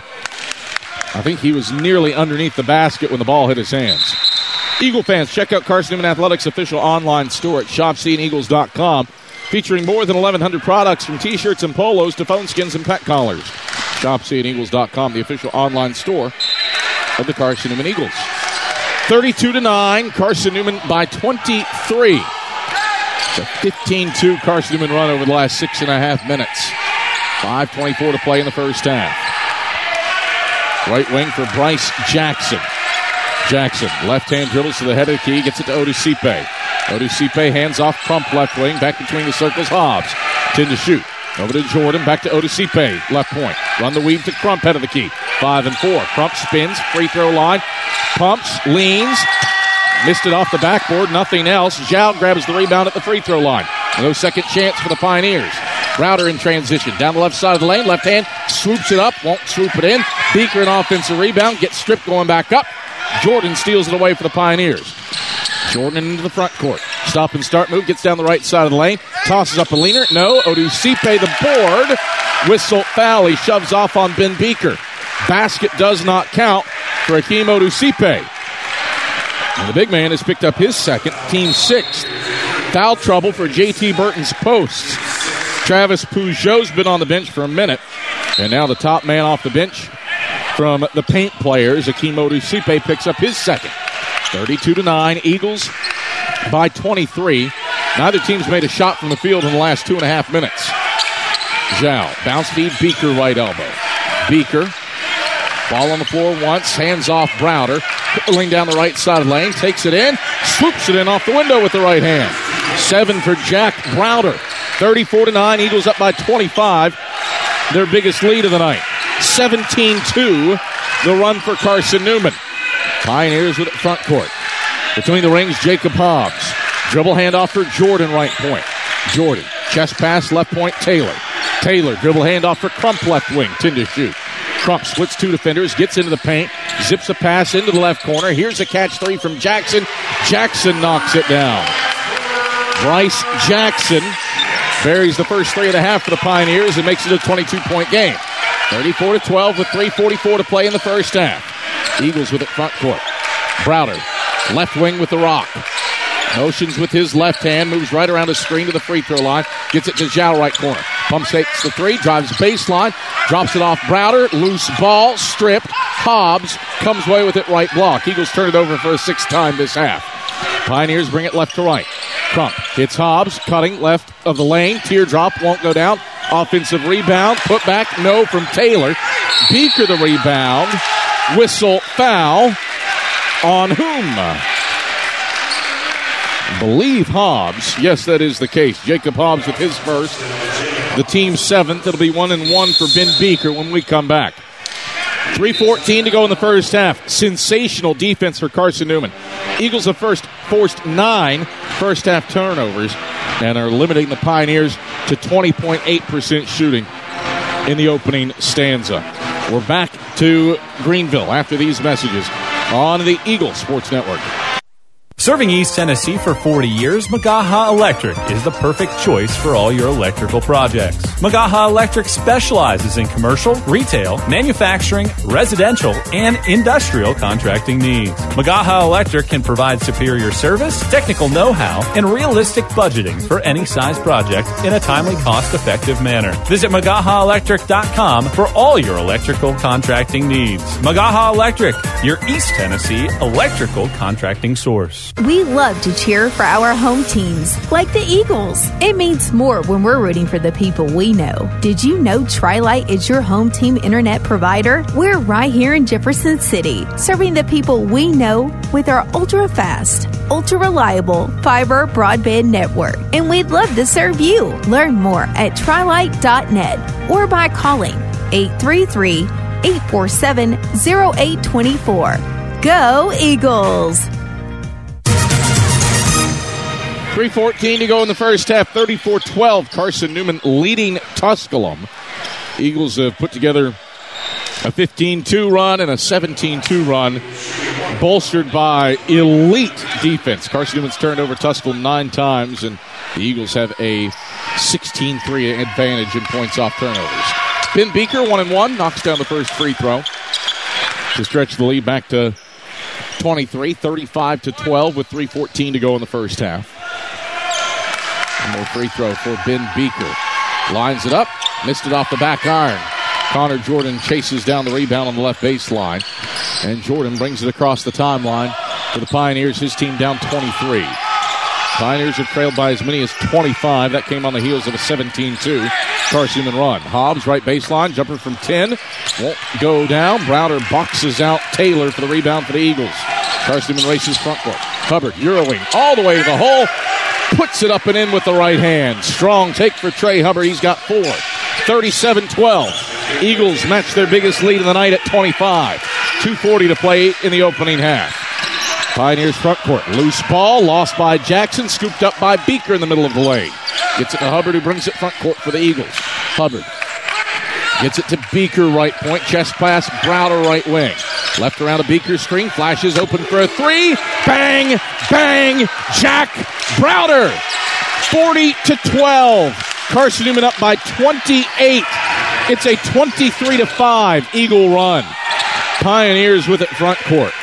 I think he was nearly underneath the basket when the ball hit his hands. Eagle fans, check out Carson Newman Athletics official online store at shopcneagles.com, featuring more than 1,100 products from t-shirts and polos to phone skins and pet collars. Shopcneagles.com, the official online store of the Carson Newman Eagles. 32 to 9, Carson Newman by 23. A 15-2 Carson Newman run over the last six and a half minutes. 5.24 to play in the first half. Right wing for Bryce Jackson. Jackson, left hand dribbles to the head of the key, gets it to Adusipe. Adusipe hands off Crump left wing, back between the circles, Hobbs. 10 to shoot. Over to Jordan, back to Adusipe, left point. Run the weave to Crump, head of the key. 5 and 4. Crump spins, free throw line, pumps, leans, missed it off the backboard, nothing else. Zhao grabs the rebound at the free throw line. No second chance for the Pioneers. Browder in transition. Down the left side of the lane, left hand, swoops it up, won't swoop it in. Beaker an offensive rebound, gets stripped going back up. Jordan steals it away for the Pioneers. Jordan into the front court. Stop and start move. Gets down the right side of the lane. Tosses up a leaner. No. Adusipe the board. Whistle foul. He shoves off on Ben Beaker. Basket does not count for Akeem Adusipe. And the big man has picked up his second, team sixth. Foul trouble for JT Burton's post. Travis Peugeot's been on the bench for a minute. And now the top man off the bench from the paint players. Akeem Adusipe picks up his second. 32 to 9. Eagles by 23. Neither team's made a shot from the field in the last two and a half minutes. Zhao, bounce feed, Beaker right elbow. Beaker, ball on the floor once, hands off Browder, pulling down the right side of lane, takes it in, swoops it in off the window with the right hand. Seven for Jack Browder. 34 to 9. Eagles up by 25. Their biggest lead of the night. 17 2, the run for Carson Newman. Pioneers with it front court. Between the rings, Jacob Hobbs. Dribble handoff for Jordan, right point. Jordan, chest pass, left point, Taylor. Taylor, dribble handoff for Crump, left wing, 10 to shoot. Crump splits two defenders, gets into the paint, zips a pass into the left corner. Here's a catch three from Jackson. Jackson knocks it down. Bryce Jackson buries the first three and a half for the Pioneers and makes it a 22 point game. 34 to 12 with 3.44 to play in the first half. Eagles with it front court. Browder, left wing with the rock. Motions with his left hand, moves right around the screen to the free throw line, gets it to Zhao right corner. Pump fakes the three, drives baseline, drops it off Browder, loose ball, stripped. Hobbs comes away with it right block. Eagles turn it over for a sixth time this half. Pioneers bring it left to right. Crump hits Hobbs, cutting left of the lane. Teardrop won't go down. Offensive rebound, put back, no from Taylor. Beaker the rebound. Whistle foul on whom? Believe Hobbs. Yes, that is the case. Jacob Hobbs with his first. The team seventh. It'll be one and one for Ben Beaker when we come back. 3.14 to go in the first half. Sensational defense for Carson Newman. Eagles have first forced nine first half turnovers and are limiting the Pioneers to 20.8% shooting in the opening stanza. We're back to Greenville after these messages on the Eagle Sports Network. Serving East Tennessee for 40 years, Magaha Electric is the perfect choice for all your electrical projects. Magaha Electric specializes in commercial, retail, manufacturing, residential, and industrial contracting needs. Magaha Electric can provide superior service, technical know-how, and realistic budgeting for any size project in a timely, cost-effective manner. Visit MagahaElectric.com for all your electrical contracting needs. Magaha Electric, your East Tennessee electrical contracting source. We love to cheer for our home teams, like the Eagles. It means more when we're rooting for the people we know. Did you know Trilight is your home team internet provider? We're right here in Jefferson City, serving the people we know with our ultra fast, ultra reliable fiber broadband network. And we'd love to serve you. Learn more at trilight.net or by calling 833 847 0824. Go Eagles! 3.14 to go in the first half, 34 12. Carson Newman leading Tusculum. Eagles have put together a 15 2 run and a 17 2 run, bolstered by elite defense. Carson Newman's turned over Tusculum nine times, and the Eagles have a 16 3 advantage in points off turnovers. Ben Beaker, 1 and 1, knocks down the first free throw to stretch the lead back to 23, 35 to 12 with 3.14 to go in the first half. More free throw for Ben Beaker. Lines it up, missed it off the back iron. Connor Jordan chases down the rebound on the left baseline. And Jordan brings it across the timeline for the Pioneers, his team down 23. Pioneers have trailed by as many as 25. That came on the heels of a 17 2 Carson run. Hobbs, right baseline, jumper from 10. Won't go down. Browder boxes out Taylor for the rebound for the Eagles. Carson races front court. Hubbard, Eurowing, all the way to the hole. Puts it up and in with the right hand. Strong take for Trey Hubbard. He's got four. 37 12. Eagles match their biggest lead of the night at 25. 2.40 to play in the opening half. Pioneers front court. Loose ball, lost by Jackson, scooped up by Beaker in the middle of the lane. Gets it to Hubbard, who brings it front court for the Eagles. Hubbard gets it to Beaker, right point. Chest pass, Browder, right wing. Left around a Beaker screen, flashes open for a three. Bang, bang, Jack Browder. 40 to 12. Carson Newman up by 28. It's a 23 to 5 Eagle run. Pioneers with it front court.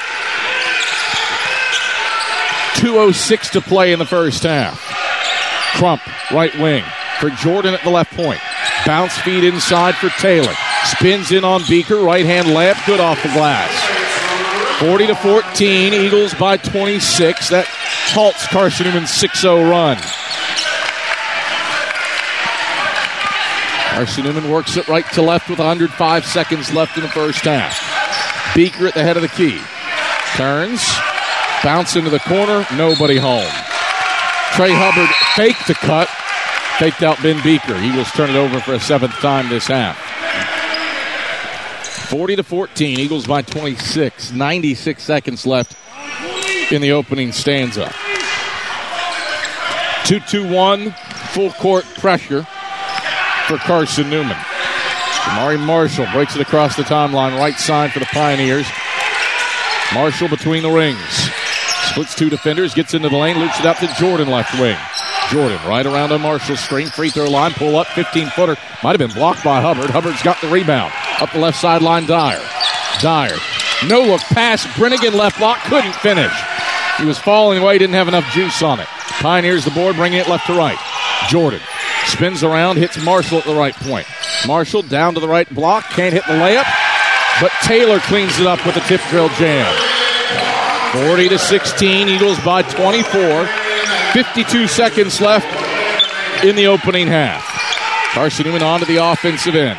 2.06 to play in the first half. Crump, right wing, for Jordan at the left point. Bounce feed inside for Taylor. Spins in on Beaker, right hand layup, good off the glass. 40 to 14, Eagles by 26. That halts Carson Newman's 6 0 run. Carson Newman works it right to left with 105 seconds left in the first half. Beaker at the head of the key. Turns, bounce into the corner, nobody home. Trey Hubbard faked the cut, faked out Ben Beaker. Eagles turn it over for a seventh time this half. 40 to 14, Eagles by 26. 96 seconds left in the opening stanza. 2 2 1, full court pressure for Carson Newman. Mari Marshall breaks it across the timeline, right side for the Pioneers. Marshall between the rings. Splits two defenders, gets into the lane, loops it out to Jordan left wing. Jordan right around on Marshall's screen, free throw line, pull up, 15 footer. Might have been blocked by Hubbard. Hubbard's got the rebound. Up the left sideline, Dyer. Dyer. No look pass. Brennigan left block, couldn't finish. He was falling away, didn't have enough juice on it. Pioneers the board, bringing it left to right. Jordan spins around, hits Marshall at the right point. Marshall down to the right block, can't hit the layup, but Taylor cleans it up with a tip drill jam. 40 to 16, Eagles by 24. 52 seconds left in the opening half. Carson Newman on to the offensive end.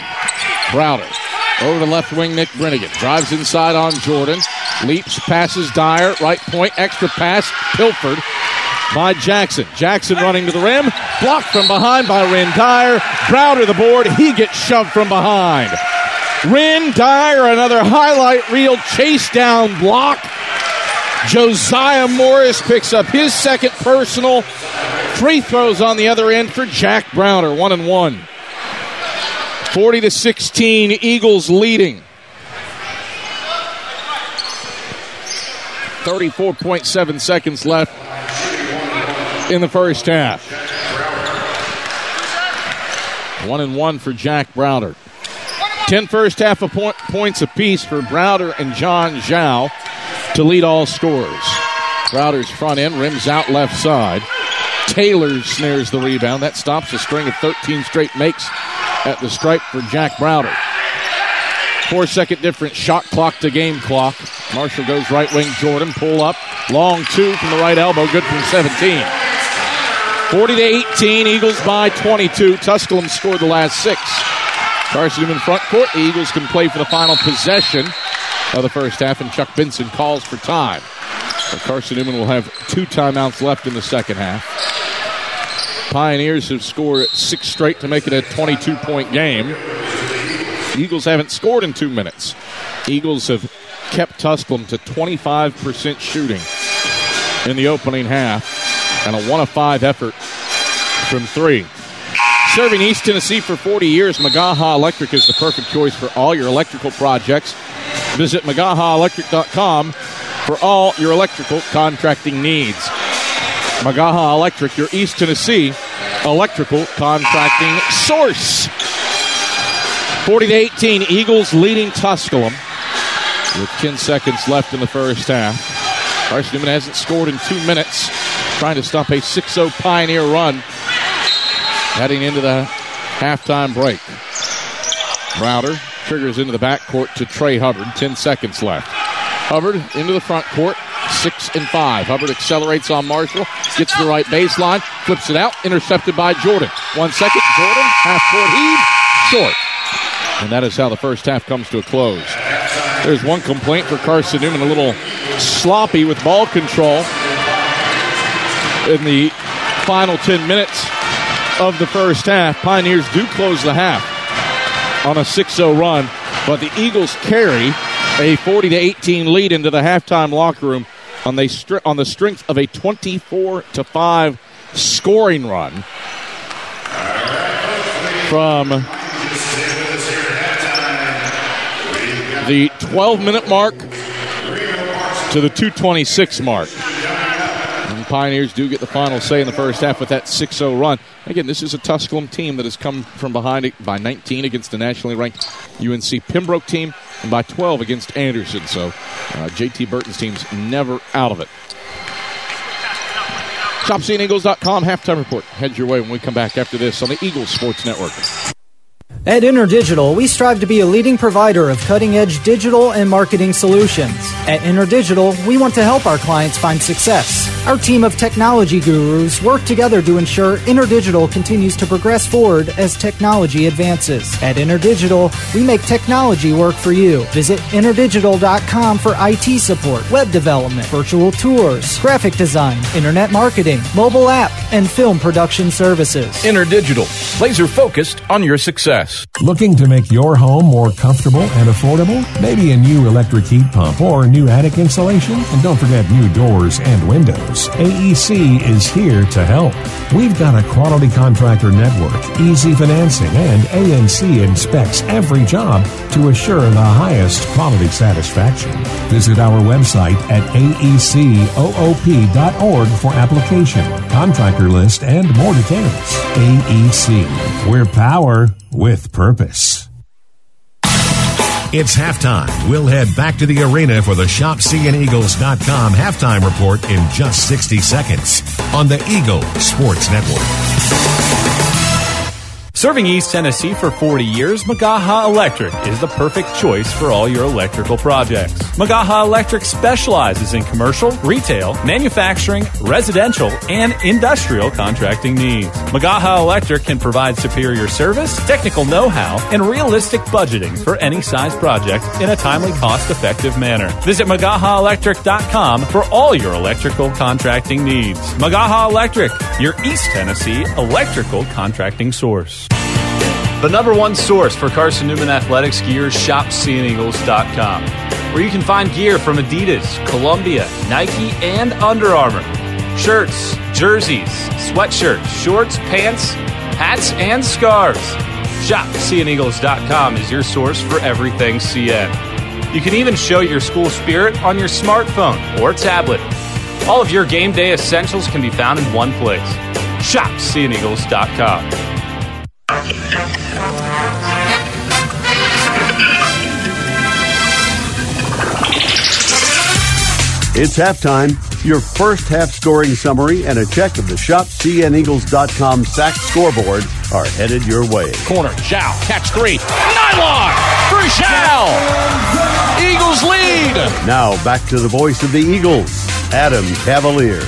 Browder over the left wing, Nick Brennigan. Drives inside on Jordan. Leaps, passes Dyer. Right point, extra pass. Pilfered by Jackson. Jackson running to the rim. Blocked from behind by Ren Dyer. Browder the board. He gets shoved from behind. Ren Dyer, another highlight reel chase down block. Josiah Morris picks up his second personal. Free throws on the other end for Jack Browder. One and one. 40 to 16, Eagles leading. 34.7 seconds left in the first half. One and one for Jack Browder. 10 first half of point, points apiece for Browder and John Zhao to lead all scorers. Browder's front end rims out left side. Taylor snares the rebound. That stops a string of 13 straight makes at the stripe for Jack Browder. Four second difference, shot clock to game clock. Marshall goes right wing, Jordan, pull up. Long two from the right elbow, good from 17. 40 to 18, Eagles by 22. Tusculum scored the last six. Carson in front court. The Eagles can play for the final possession of the first half, and Chuck Benson calls for time. Carson Newman will have two timeouts left in the second half. Pioneers have scored six straight to make it a 22 point game. Eagles haven't scored in two minutes. Eagles have kept Tusculum to 25% shooting in the opening half and a one of five effort from three. Serving East Tennessee for 40 years, Magaha Electric is the perfect choice for all your electrical projects. Visit MagahaElectric.com for all your electrical contracting needs. Magaha Electric, your East Tennessee electrical contracting source. 40 to 18, Eagles leading Tusculum with 10 seconds left in the first half. Carson Newman hasn't scored in two minutes, trying to stop a 6 0 Pioneer run heading into the halftime break. Browder triggers into the backcourt to Trey Hubbard, 10 seconds left. Hubbard into the front court, six and five. Hubbard accelerates on Marshall, gets the right baseline, flips it out, intercepted by Jordan. One second, Jordan, half court heave, short. And that is how the first half comes to a close. There's one complaint for Carson Newman, a little sloppy with ball control in the final 10 minutes of the first half. Pioneers do close the half on a 6 0 run, but the Eagles carry a 40 to 18 lead into the halftime locker room on the stri- on the strength of a 24 to 5 scoring run from the 12 minute mark to the 226 mark. And Pioneers do get the final say in the first half with that 6 0 run. Again, this is a Tusculum team that has come from behind by 19 against the nationally ranked UNC Pembroke team and by 12 against Anderson. So uh, JT Burton's team's never out of it. ShopCNEagles.com halftime report. Head your way when we come back after this on the Eagles Sports Network. At InterDigital, we strive to be a leading provider of cutting edge digital and marketing solutions. At InterDigital, we want to help our clients find success. Our team of technology gurus work together to ensure InterDigital continues to progress forward as technology advances. At InterDigital, we make technology work for you. Visit InterDigital.com for IT support, web development, virtual tours, graphic design, internet marketing, mobile app, and film production services. InterDigital, laser focused on your success. Looking to make your home more comfortable and affordable? Maybe a new electric heat pump or new attic insulation? And don't forget new doors and windows. AEC is here to help. We've got a quality contractor network, easy financing, and AEC inspects every job to assure the highest quality satisfaction. Visit our website at aecoop.org for application, contractor list, and more details. AEC, we're power with purpose. It's halftime. We'll head back to the arena for the ShopCNEagles.com halftime report in just 60 seconds on the Eagle Sports Network. Serving East Tennessee for 40 years, Magaha Electric is the perfect choice for all your electrical projects. Magaha Electric specializes in commercial, retail, manufacturing, residential, and industrial contracting needs. Magaha Electric can provide superior service, technical know-how, and realistic budgeting for any size project in a timely, cost-effective manner. Visit MagahaElectric.com for all your electrical contracting needs. Magaha Electric, your East Tennessee electrical contracting source. The number one source for Carson Newman athletics gear is shopcneagles.com, where you can find gear from Adidas, Columbia, Nike, and Under Armour. Shirts, jerseys, sweatshirts, shorts, pants, hats, and scarves. ShopCNEagles.com is your source for everything CN. You can even show your school spirit on your smartphone or tablet. All of your game day essentials can be found in one place. ShopCNEagles.com. It's halftime. Your first half scoring summary and a check of the ShopCNEagles.com sack scoreboard are headed your way. Corner, Zhao, catch three. Nylon for Zhao. Eagles lead. Now back to the voice of the Eagles, Adam Cavalier.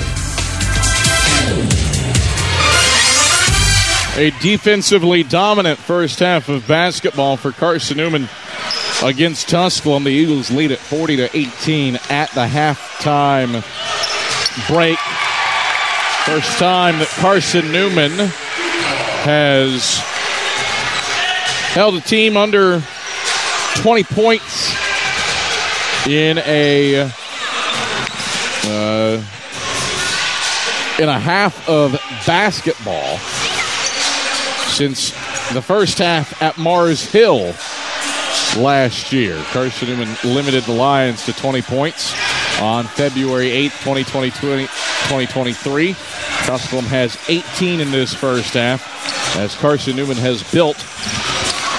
A defensively dominant first half of basketball for Carson Newman against Tusculum. The Eagles lead at 40 to 18 at the halftime break. First time that Carson Newman has held a team under 20 points in a uh, in a half of basketball since the first half at Mars Hill last year. Carson Newman limited the Lions to 20 points on February 8th, 2020, 2023. Tusculum has 18 in this first half as Carson Newman has built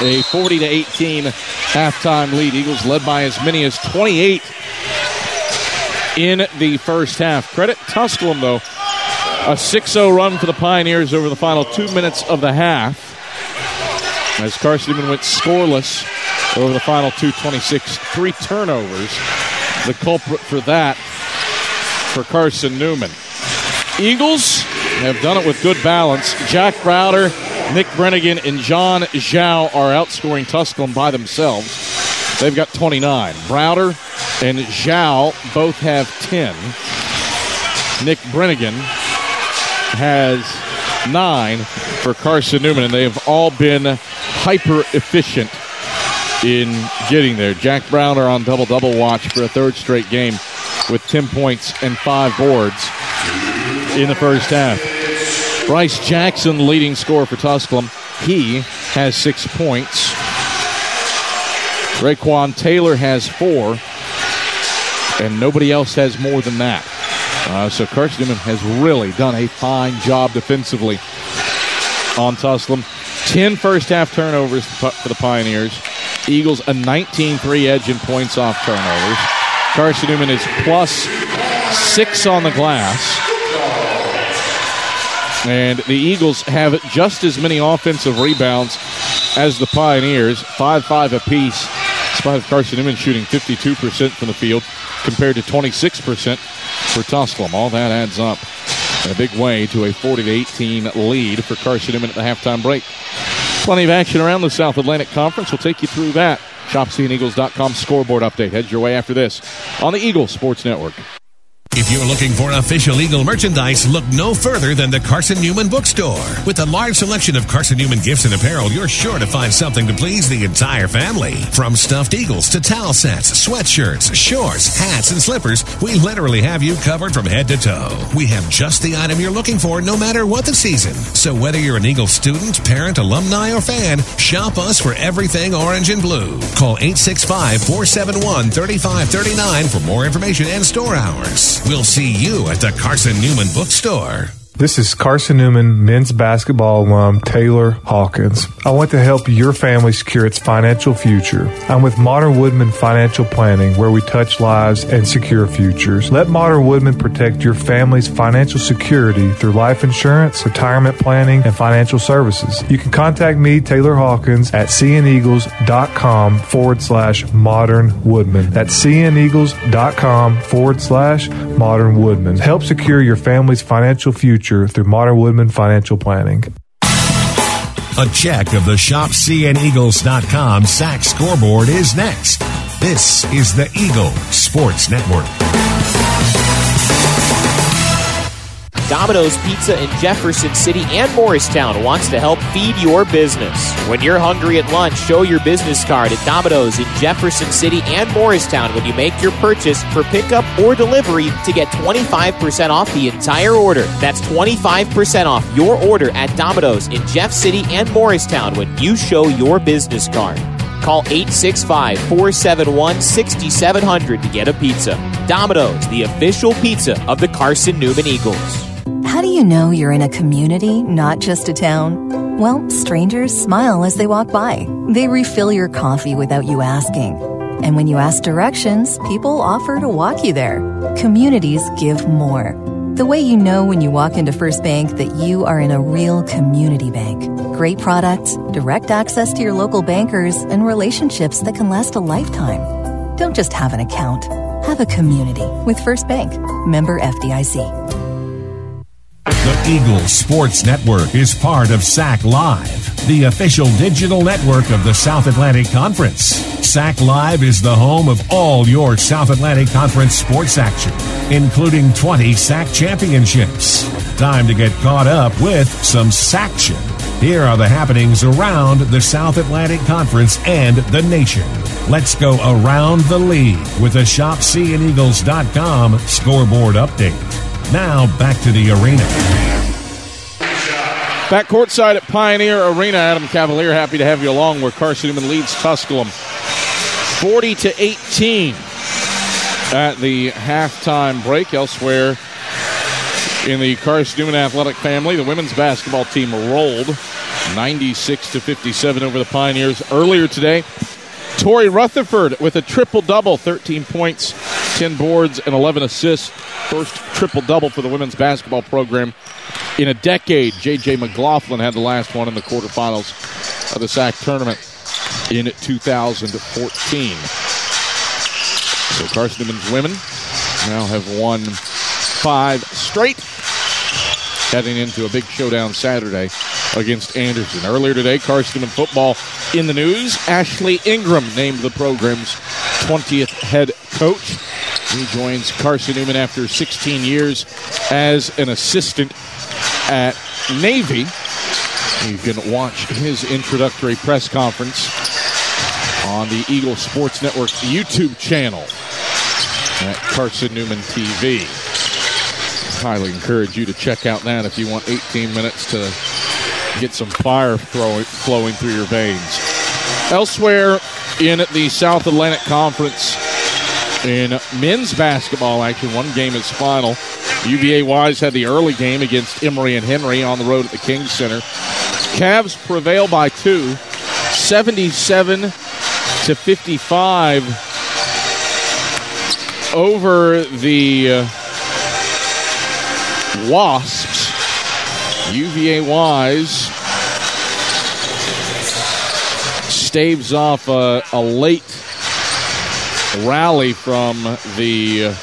a 40 to 18 halftime lead. Eagles led by as many as 28 in the first half. Credit Tusculum, though. A 6 0 run for the Pioneers over the final two minutes of the half. As Carson Newman went scoreless over the final 226, three turnovers. The culprit for that for Carson Newman. Eagles have done it with good balance. Jack Browder, Nick Brennigan, and John Zhao are outscoring Tusculum by themselves. They've got 29. Browder and Zhao both have 10. Nick Brennigan has nine for Carson Newman, and they have all been hyper efficient in getting there. Jack Browder on double double watch for a third straight game with 10 points and five boards in the first half. Bryce Jackson, leading scorer for Tusculum, he has six points. Raquan Taylor has four, and nobody else has more than that. Uh, so Newman has really done a fine job defensively on Tusculum. 10 first half turnovers for the Pioneers. Eagles a 19 3 edge in points off turnovers. Carson Newman is plus six on the glass. And the Eagles have just as many offensive rebounds as the Pioneers, 5 5 apiece, despite Carson Newman shooting 52% from the field compared to 26% for Tusculum. All that adds up in a big way to a 40 to 18 lead for Carson Newman at the halftime break. Plenty of action around the South Atlantic Conference. We'll take you through that. ShopCNEagles.com scoreboard update heads your way after this on the Eagles Sports Network. If you're looking for official Eagle merchandise, look no further than the Carson Newman Bookstore. With a large selection of Carson Newman gifts and apparel, you're sure to find something to please the entire family. From stuffed eagles to towel sets, sweatshirts, shorts, hats, and slippers, we literally have you covered from head to toe. We have just the item you're looking for no matter what the season. So whether you're an Eagle student, parent, alumni, or fan, shop us for everything orange and blue. Call 865 471 3539 for more information and store hours. We'll see you at the Carson Newman Bookstore. This is Carson Newman men's basketball alum Taylor Hawkins. I want to help your family secure its financial future. I'm with Modern Woodmen Financial Planning, where we touch lives and secure futures. Let Modern Woodmen protect your family's financial security through life insurance, retirement planning, and financial services. You can contact me, Taylor Hawkins, at cneagles.com forward slash modern woodmen. That's cneagles.com forward slash modern woodmen. Help secure your family's financial future through Modern Woodmen Financial Planning. A check of the shopcneagles.com sack scoreboard is next. This is the Eagle Sports Network. Domino's Pizza in Jefferson City and Morristown wants to help feed your business. When you're hungry at lunch, show your business card at Domino's in Jefferson City and Morristown when you make your purchase for pickup or delivery to get 25% off the entire order. That's 25% off your order at Domino's in Jeff City and Morristown when you show your business card. Call 865 471 6700 to get a pizza. Domino's, the official pizza of the Carson Newman Eagles. How do you know you're in a community, not just a town? Well, strangers smile as they walk by. They refill your coffee without you asking. And when you ask directions, people offer to walk you there. Communities give more. The way you know when you walk into First Bank that you are in a real community bank. Great products, direct access to your local bankers, and relationships that can last a lifetime. Don't just have an account, have a community with First Bank. Member FDIC. The Eagle Sports Network is part of SAC Live, the official digital network of the South Atlantic Conference. SAC Live is the home of all your South Atlantic Conference sports action, including 20 SAC championships. Time to get caught up with some SACtion. Here are the happenings around the South Atlantic Conference and the nation. Let's go around the league with a ShopCNEagles.com scoreboard update. Now back to the arena. Back courtside at Pioneer Arena, Adam Cavalier, happy to have you along where Carson Newman leads Tusculum 40 to 18 at the halftime break. Elsewhere in the Carson Newman athletic family, the women's basketball team rolled 96 to 57 over the Pioneers earlier today. Tori Rutherford with a triple double, 13 points, 10 boards, and 11 assists. First triple double for the women's basketball program in a decade. J.J. McLaughlin had the last one in the quarterfinals of the SAC tournament in 2014. So Carson Newman's women now have won five straight, heading into a big showdown Saturday against Anderson. Earlier today, Carson Newman football in the news. Ashley Ingram named the program's 20th head coach. He joins Carson Newman after 16 years as an assistant at Navy. You can watch his introductory press conference on the Eagle Sports Network YouTube channel at Carson Newman TV. Highly encourage you to check out that if you want 18 minutes to get some fire throwing, flowing through your veins. Elsewhere in the South Atlantic Conference, in men's basketball action, one game is final. UVA Wise had the early game against Emory and Henry on the road at the King Center. Cavs prevail by two, 77 to 55 over the uh, Wasps. UVA Wise staves off a, a late rally from the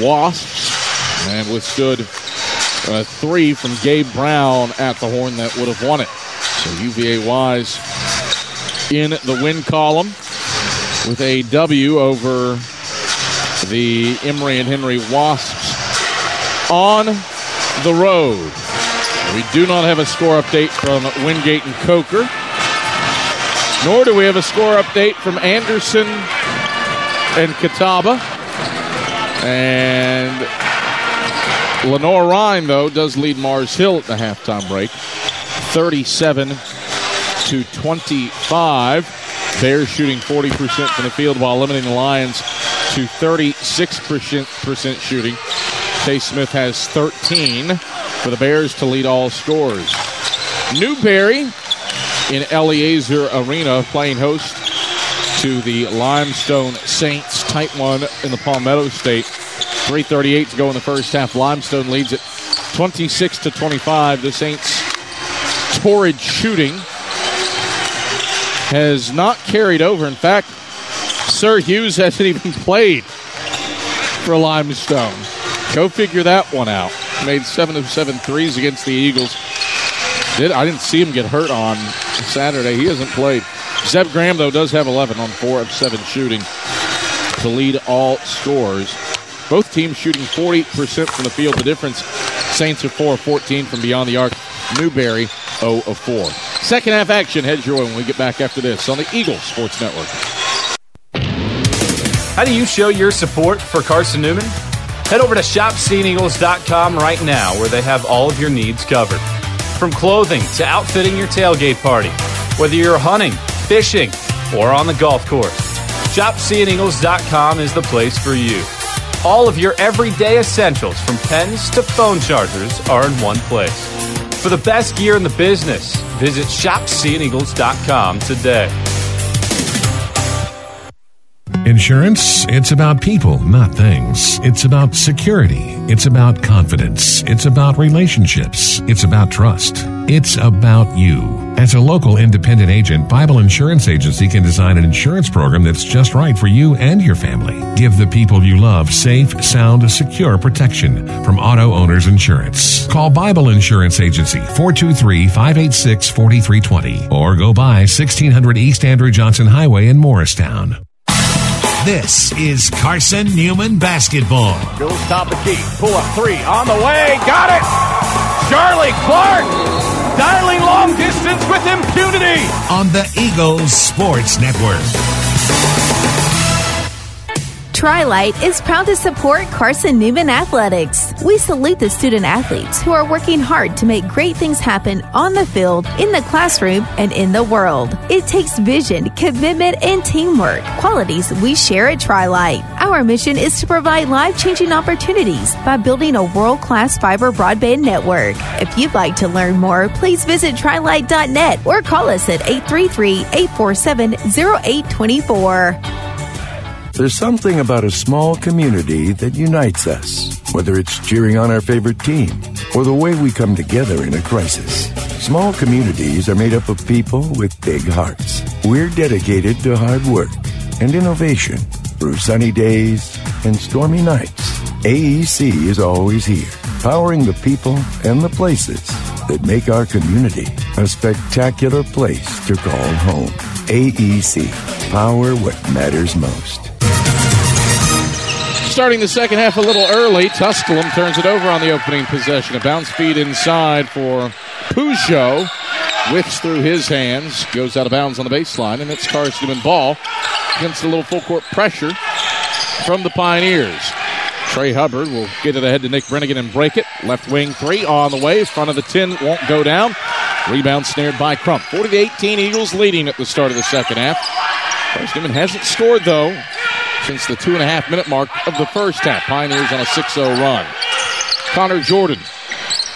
Wasps and withstood a three from Gabe Brown at the horn that would have won it. So UVA Wise in the win column with a W over the Emory and Henry Wasps on the road. We do not have a score update from Wingate and Coker, nor do we have a score update from Anderson and Catawba. And Lenoir-Rhyne, though, does lead Mars Hill at the halftime break 37 to 25. Bears shooting 40% from the field while limiting the Lions to 36% shooting. Tay Smith has 13. for the Bears to lead all scores. Newberry in Eleazer Arena playing host to the Limestone Saints. Tight one in the Palmetto State. 3.38 to go in the first half. Limestone leads it 26 to 25. The Saints' torrid shooting has not carried over. In fact, Sir Hughes hasn't (laughs) even played for Limestone. Go figure that one out. Made seven of seven threes against the Eagles. Did I didn't see him get hurt on Saturday. He hasn't played. Zeb Graham though does have 11 on four of seven shooting to lead all scores. Both teams shooting 40% from the field. The difference: Saints are 4 of 14 from beyond the arc. Newberry 0 of 4. Second half action. Head your way when we get back after this on the Eagles Sports Network. How do you show your support for Carson Newman? Head over to shopcneagles.com right now where they have all of your needs covered. From clothing to outfitting your tailgate party, whether you're hunting, fishing, or on the golf course, shopcneagles.com is the place for you. All of your everyday essentials from pens to phone chargers are in one place. For the best gear in the business, visit shopcneagles.com today. Insurance, it's about people, not things. It's about security. It's about confidence. It's about relationships. It's about trust. It's about you. As a local independent agent, Bible Insurance Agency can design an insurance program that's just right for you and your family. Give the people you love safe, sound, secure protection from Auto Owners Insurance. Call Bible Insurance Agency 423-586-4320 or go by 1600 East Andrew Johnson Highway in Morristown. This is Carson Newman basketball. Goes top of key. Pull up three on the way. Got it. Charlie Clark dialing long distance with impunity on the Eagles Sports Network. Trilight is proud to support Carson Newman Athletics. We salute the student athletes who are working hard to make great things happen on the field, in the classroom, and in the world. It takes vision, commitment, and teamwork, qualities we share at Trilight. Our mission is to provide life changing opportunities by building a world class fiber broadband network. If you'd like to learn more, please visit trilight.net or call us at 833 847 0824. There's something about a small community that unites us, whether it's cheering on our favorite team or the way we come together in a crisis. Small communities are made up of people with big hearts. We're dedicated to hard work and innovation through sunny days and stormy nights. AEC is always here, powering the people and the places that make our community a spectacular place to call home. AEC, power what matters most. Starting the second half a little early, Tusculum turns it over on the opening possession. A bounce feed inside for Peugeot. Whiffs through his hands, goes out of bounds on the baseline, and it's Carson ball against a little full court pressure from the Pioneers. Trey Hubbard will get it ahead to Nick Brennigan and break it. Left wing three on the way. Front of the 10 won't go down. Rebound snared by Crump. 40 to 18, Eagles leading at the start of the second half. Carson Newman hasn't scored, though, since the two and a half minute mark of the first half. Pioneers on a 6 0 run. Connor Jordan,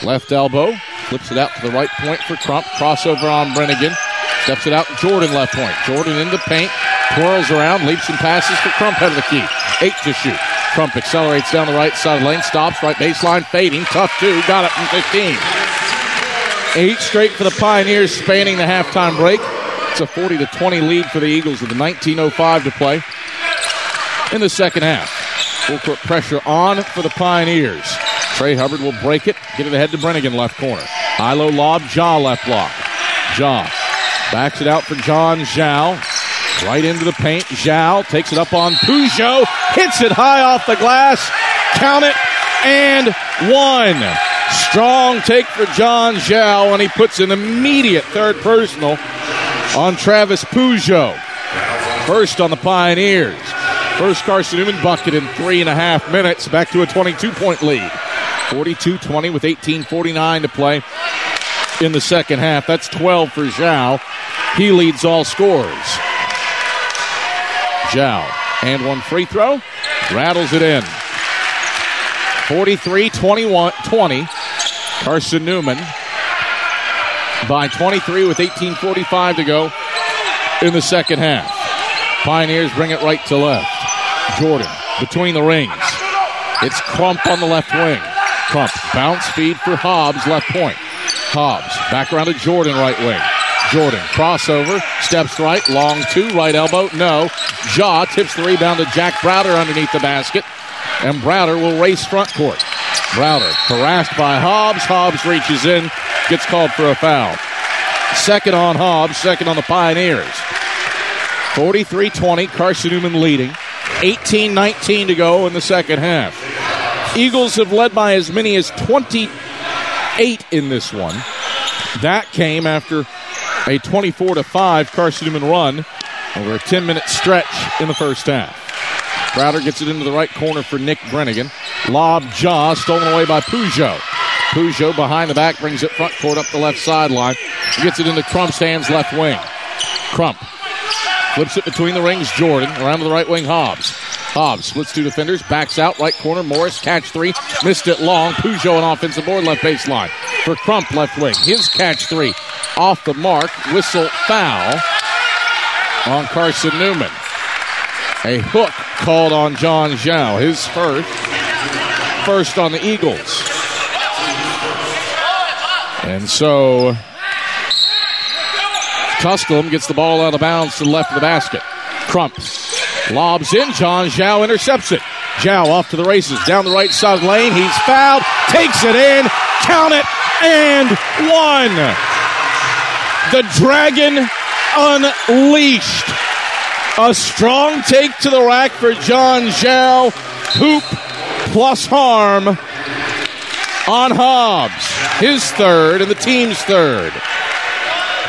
left elbow, flips it out to the right point for Crump. Crossover on Brennigan. Steps it out, Jordan left point. Jordan in the paint, twirls around, leaps and passes for Crump head of the key. Eight to shoot. Crump accelerates down the right side the lane, stops, right baseline, fading. Tough two, got it from 15. Eight straight for the Pioneers, spanning the halftime break. It's a 40 to 20 lead for the Eagles with the 19.05 to play in the second half. Full court pressure on for the Pioneers. Trey Hubbard will break it, get it ahead to Brennigan left corner. Low lob, Jah left block. Jah backs it out for John Zhao. Right into the paint. Zhao takes it up on Peugeot, hits it high off the glass. Count it, and one. Strong take for John Zhao, and he puts an immediate third personal on Travis Peugeot. First on the Pioneers. First Carson Newman bucket in three and a half minutes, back to a 22 point lead. 42 20 with 18.49 to play in the second half. That's 12 for Zhao. He leads all scores. Zhao, and one free throw, rattles it in. 43 21 20. Carson Newman by 23 with 18.45 to go in the second half. Pioneers bring it right to left. Jordan between the rings. It's Crump on the left wing. Crump bounce feed for Hobbs, left point. Hobbs back around to Jordan, right wing. Jordan crossover, steps right, long two, right elbow, no. Jah tips the rebound to Jack Browder underneath the basket, and Browder will race front court. Browder harassed by Hobbs. Hobbs reaches in, gets called for a foul. Second on Hobbs, second on the Pioneers. 43 20, Carson Newman leading. 18 19 to go in the second half. Eagles have led by as many as 28 in this one. That came after a 24 to 5 Carson Newman run over a 10 minute stretch in the first half. Browder gets it into the right corner for Nick Brennigan. Lob Jah stolen away by Peugeot. Peugeot behind the back brings it front court up the left sideline. Gets it into Crump's hands left wing. Crump flips it between the rings. Jordan around to the right wing. Hobbs. Hobbs splits two defenders, backs out right corner. Morris catch three, missed it long. Peugeot an offensive board left baseline for Crump left wing. His catch three off the mark. Whistle foul on Carson Newman. A hook called on John Zhao. His first. First on the Eagles. And so Tusculum gets the ball out of bounds to the left of the basket. Crump lobs in. John Zhao intercepts it. Zhao off to the races. Down the right side the lane. He's fouled. Takes it in. Count it. And one. The Dragon unleashed. A strong take to the rack for John Zhao. Hoop plus harm on Hobbs. His third and the team's third.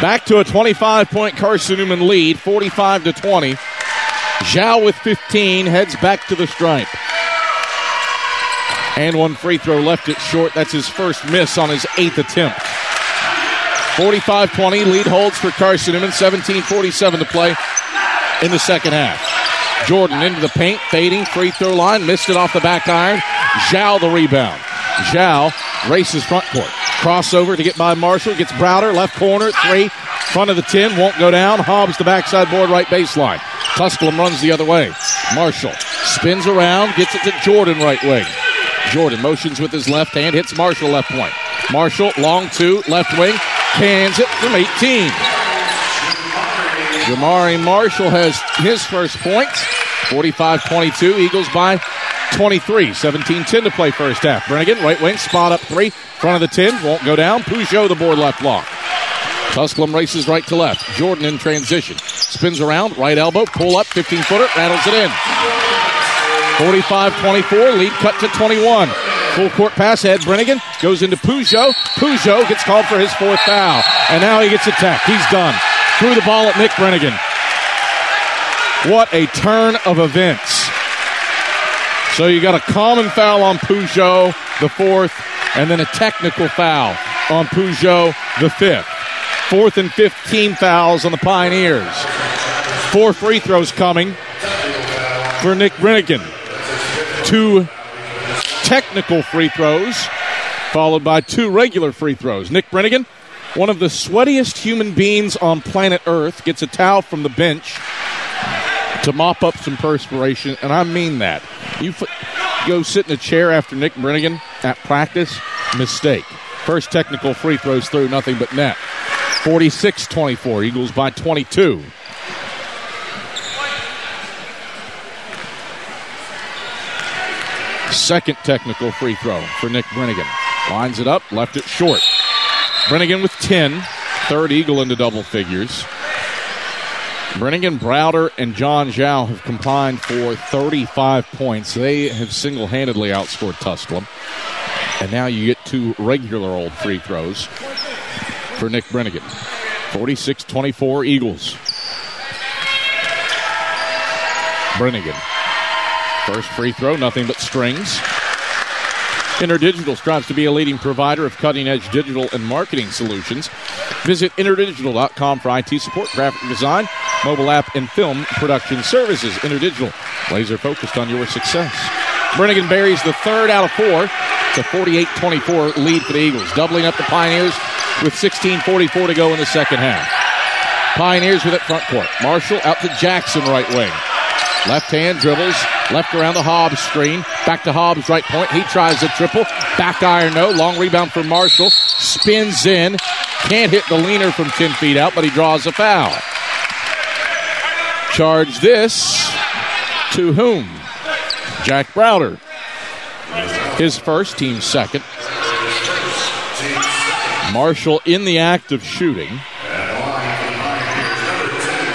Back to a 25 point Carson Newman lead, 45 to 20. Zhao with 15 heads back to the stripe. And one free throw left it short. That's his first miss on his eighth attempt. 45 20, lead holds for Carson Newman, 17 47 to play in the second half. Jordan into the paint, fading, free throw line, missed it off the back iron. Zhao the rebound. Zhao races front court. Crossover to get by Marshall, gets Browder, left corner, three, front of the 10, won't go down. Hobbs the backside board, right baseline. Tusculum runs the other way. Marshall spins around, gets it to Jordan, right wing. Jordan motions with his left hand, hits Marshall left point. Marshall, long two, left wing, cans it from 18. Jamari Marshall has his first points. 45 22. Eagles by 23. 17 10 to play first half. Brennigan, right wing, spot up three. Front of the 10, won't go down. Peugeot, the board left block. Tusculum races right to left. Jordan in transition. Spins around, right elbow, pull up, 15 footer, rattles it in. 45 24, lead cut to 21. Full court pass ahead. Brennigan goes into Peugeot. Peugeot gets called for his fourth foul. And now he gets attacked. He's done. Threw the ball at Nick Brennigan. What a turn of events. So you got a common foul on Peugeot, the fourth, and then a technical foul on Peugeot, the fifth. Fourth and 15 fouls on the Pioneers. Four free throws coming for Nick Brennigan. Two technical free throws, followed by two regular free throws. Nick Brennigan, one of the sweatiest human beings on planet Earth, gets a towel from the bench to mop up some perspiration, and I mean that. You f- go sit in a chair after Nick Brennigan at practice, mistake. First technical free throws through, nothing but net. 46 24, Eagles by 22. Second technical free throw for Nick Brennigan. Lines it up, left it short. Brennigan with 10, third Eagle into double figures. Brennigan, Browder, and John Zhao have combined for 35 points. They have single handedly outscored Tusculum. And now you get two regular old free throws for Nick Brennigan. 46 24 Eagles. Brennigan. First free throw, nothing but strings. InterDigital strives to be a leading provider of cutting edge digital and marketing solutions. Visit interdigital.com for IT support, graphic design, mobile app, and film production services. InterDigital, laser focused on your success. Brennigan buries the third out of four. It's a 48 24 lead for the Eagles. Doubling up the Pioneers with 16.44 to go in the second half. Pioneers with it front court. Marshall out to Jackson, right wing. Left hand dribbles, left around the Hobbs screen. Back to Hobbs, right point. He tries a triple. Back iron, no. Long rebound for Marshall. Spins in. Can't hit the leaner from 10 feet out, but he draws a foul. Charge this to whom? Jack Browder. His first, team second. Marshall in the act of shooting.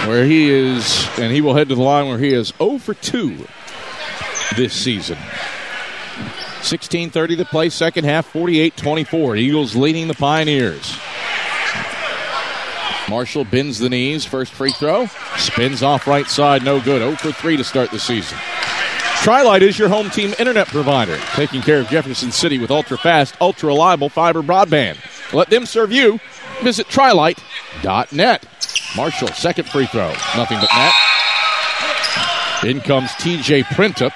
Where he is, and he will head to the line where he is 0 for 2 this season. 16.30 to play, second half, 48 24. Eagles leading the Pioneers. Marshall bends the knees, first free throw, spins off right side, no good. 0 for 3 to start the season. Trilight is your home team internet provider, taking care of Jefferson City with ultra fast, ultra reliable fiber broadband. Let them serve you. Visit trilight.net. Marshall, second free throw. Nothing but net. In comes TJ Printup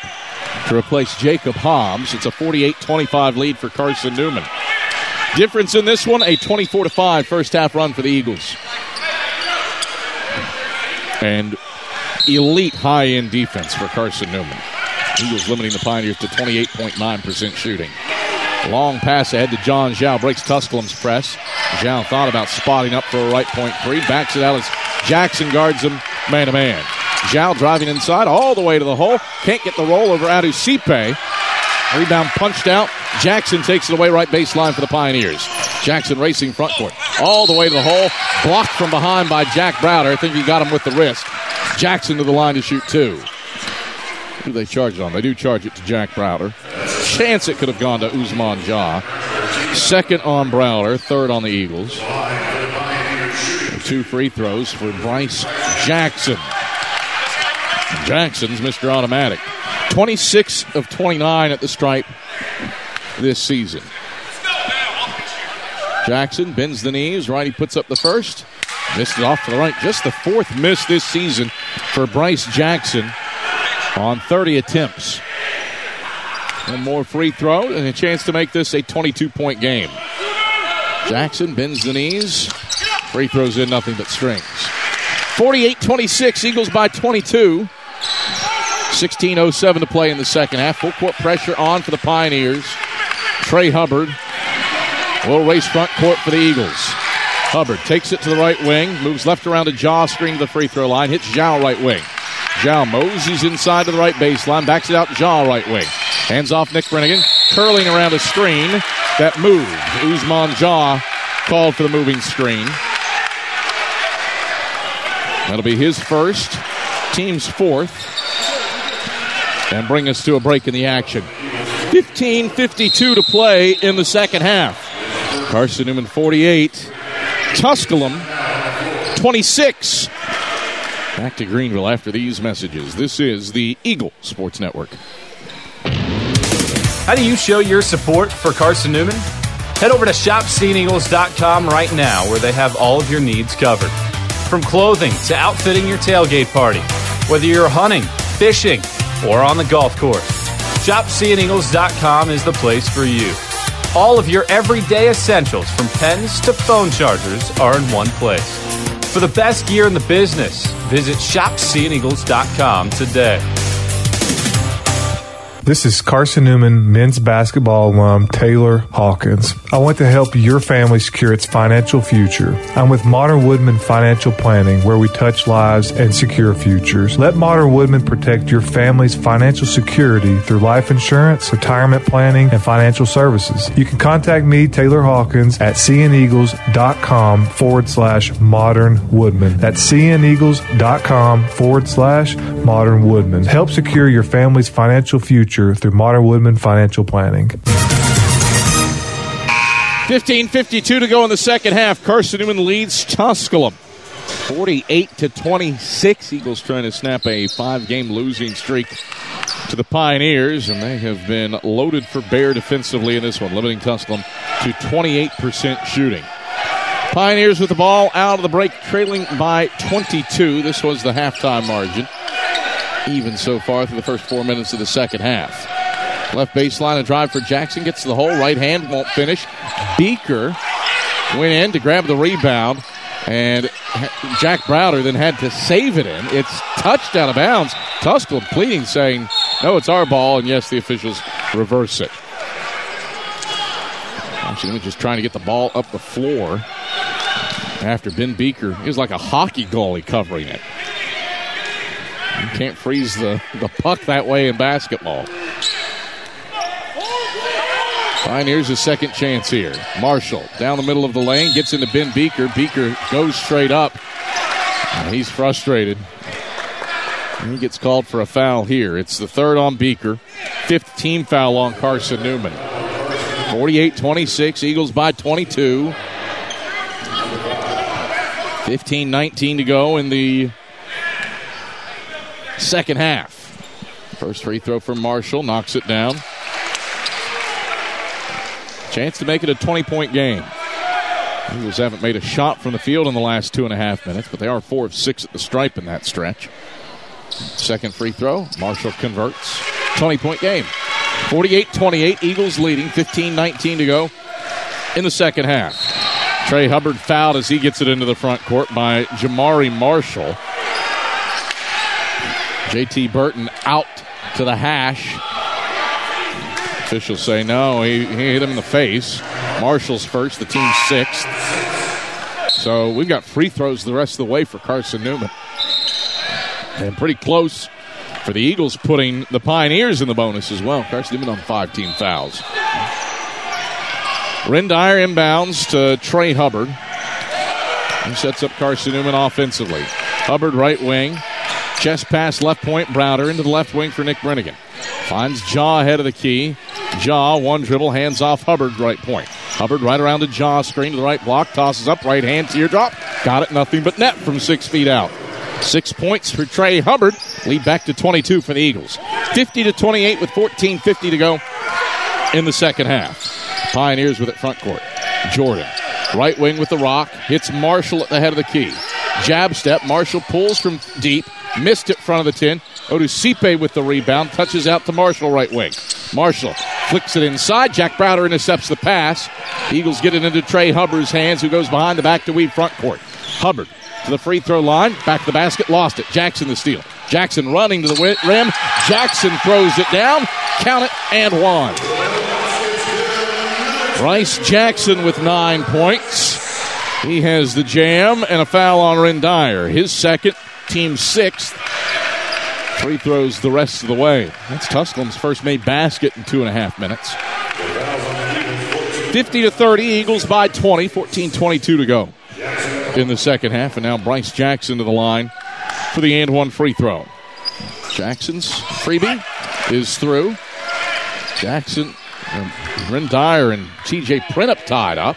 to replace Jacob Hobbs. It's a 48 25 lead for Carson Newman. Difference in this one a 24 5 first half run for the Eagles. And elite high end defense for Carson Newman. Eagles limiting the Pioneers to 28.9% shooting. Long pass ahead to John Zhao. Breaks Tusculum's press. Zhao thought about spotting up for a right point three. Backs it out as Jackson guards him man to man. Zhao driving inside all the way to the hole. Can't get the roll over Adusipe. Rebound punched out. Jackson takes it away right baseline for the Pioneers. Jackson racing front court. All the way to the hole. Blocked from behind by Jack Browder. I think he got him with the wrist. Jackson to the line to shoot two. Who do they charge it on? They do charge it to Jack Browder. Chance it could have gone to Usman Jah. Second on Browder, third on the Eagles. Two free throws for Bryce Jackson. Jackson's Mr. Automatic. 26 of 29 at the stripe this season. Jackson bends the knees, right? He puts up the first. Missed it off to the right. Just the fourth miss this season for Bryce Jackson on 30 attempts. One more free throw and a chance to make this a 22 point game. Jackson bends the knees. Free throws in nothing but strings. 48 26, Eagles by 22. 16.07 to play in the second half. Full court pressure on for the Pioneers. Trey Hubbard will race front court for the Eagles. Hubbard takes it to the right wing, moves left around to Jah, screen to the free throw line, hits Zhao right wing. Zhao moseys inside to the right baseline, backs it out Jah right wing. Hands off Nick Brennigan, curling around a screen that moved. Usman Jah called for the moving screen. That'll be his first, team's fourth, and bring us to a break in the action. 15.52 to play in the second half. Carson Newman 48, Tusculum 26. Back to Greenville after these messages. This is the Eagle Sports Network. How do you show your support for Carson Newman? Head over to shopcneagles.com right now where they have all of your needs covered. From clothing to outfitting your tailgate party, whether you're hunting, fishing, or on the golf course, shopcneagles.com is the place for you. All of your everyday essentials from pens to phone chargers are in one place. For the best gear in the business, visit shopcneagles.com today. This is Carson Newman, men's basketball alum Taylor Hawkins. I want to help your family secure its financial future. I'm with Modern Woodmen Financial Planning, where we touch lives and secure futures. Let Modern Woodmen protect your family's financial security through life insurance, retirement planning, and financial services. You can contact me, Taylor Hawkins, at cneagles.com forward slash modern woodmen. That's cneagles.com forward slash modern woodmen. Help secure your family's financial future through Modern Woodmen Financial Planning. 15.52 to go in the second half. Carson Newman leads Tusculum. 48 to 26. Eagles trying to snap a five game losing streak to the Pioneers, and they have been loaded for bear defensively in this one, limiting Tusculum to 28% shooting. Pioneers with the ball out of the break, trailing by 22. This was the halftime margin. Even so far through the first four minutes of the second half. Left baseline, a drive for Jackson. Gets to the hole. Right hand won't finish. Beaker went in to grab the rebound. And Jack Browder then had to save it in. It's touched out of bounds. Tusculum pleading, saying, no, it's our ball. And yes, the officials reverse it. Actually, just trying to get the ball up the floor after Ben Beaker. He was like a hockey goalie covering it. You can't freeze the, the puck that way in basketball. Pioneers a second chance here. Marshall down the middle of the lane, gets into Ben Beaker. Beaker goes straight up. He's frustrated. He gets called for a foul here. It's the third on Beaker, fifth team foul on Carson Newman. 48 26, Eagles by 22. 15 19 to go in the second half. First free throw from Marshall, knocks it down. Chance to make it a 20 point game. Eagles haven't made a shot from the field in the last two and a half minutes, but they are four of six at the stripe in that stretch. Second free throw, Marshall converts. 20 point game. 48 28, Eagles leading, 15 19 to go in the second half. Trey Hubbard fouled as he gets it into the front court by Jamari Marshall. JT Burton out to the hash. Officials say no, he, he hit him in the face. Marshall's first, the team's sixth. So we've got free throws the rest of the way for Carson Newman. And pretty close for the Eagles, putting the Pioneers in the bonus as well. Carson Newman on five team fouls. Ren Dyer inbounds to Trey Hubbard. He sets up Carson Newman offensively. Hubbard right wing. Chest pass left point. Browder into the left wing for Nick Brennigan. Finds Jah ahead of the key. Jah, one dribble, hands off Hubbard, right point. Hubbard right around the Jah screen to the right block, tosses up, right hand teardrop. Got it, nothing but net from six feet out. Six points for Trey Hubbard. Lead back to 22 for the Eagles. 50 to 28 with 14.50 to go in the second half. Pioneers with it front court. Jordan, right wing with the rock, hits Marshall at the head of the key. Jab step, Marshall pulls from deep, missed it front of the 10. Adusipe with the rebound, touches out to Marshall right wing. Marshall flicks it inside. Jack Browder intercepts the pass. Eagles get it into Trey Hubbard's hands, who goes behind the back to weave front court. Hubbard to the free throw line, back to the basket, lost it. Jackson the steal. Jackson running to the rim. Jackson throws it down. Count it and one. Bryce Jackson with nine points. He has the jam and a foul on Ren Dyer. His second, team sixth. Free throws the rest of the way. That's Tusculum's first made basket in two and a half minutes. 50 to 30, Eagles by 20, 14 22 to go in the second half. And now Bryce Jackson to the line for the and one free throw. Jackson's freebie is through. Jackson, uh, Ren Dyer, and TJ Printup tied up.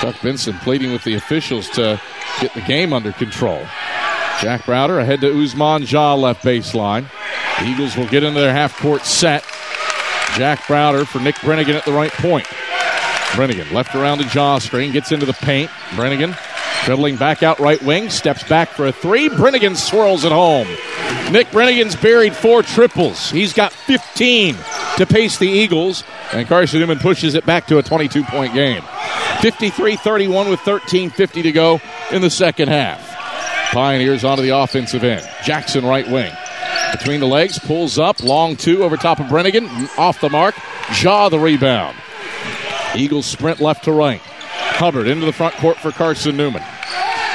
Chuck Benson pleading with the officials to get the game under control. Jack Browder ahead to Usman Jah left baseline. The Eagles will get into their half court set. Jack Browder for Nick Brennigan at the right point. Brennigan left around the Jah screen, gets into the paint. Brennigan dribbling back out right wing, steps back for a three. Brennigan swirls it home. Nick Brennigan's buried four triples. He's got 15 to pace the Eagles, and Carson Newman pushes it back to a 22 point game. 53 31 with 13.50 to go in the second half. Pioneers onto the offensive end. Jackson right wing. Between the legs, pulls up, long two over top of Brennigan, off the mark. Jah the rebound. Eagles sprint left to right. Hubbard into the front court for Carson Newman.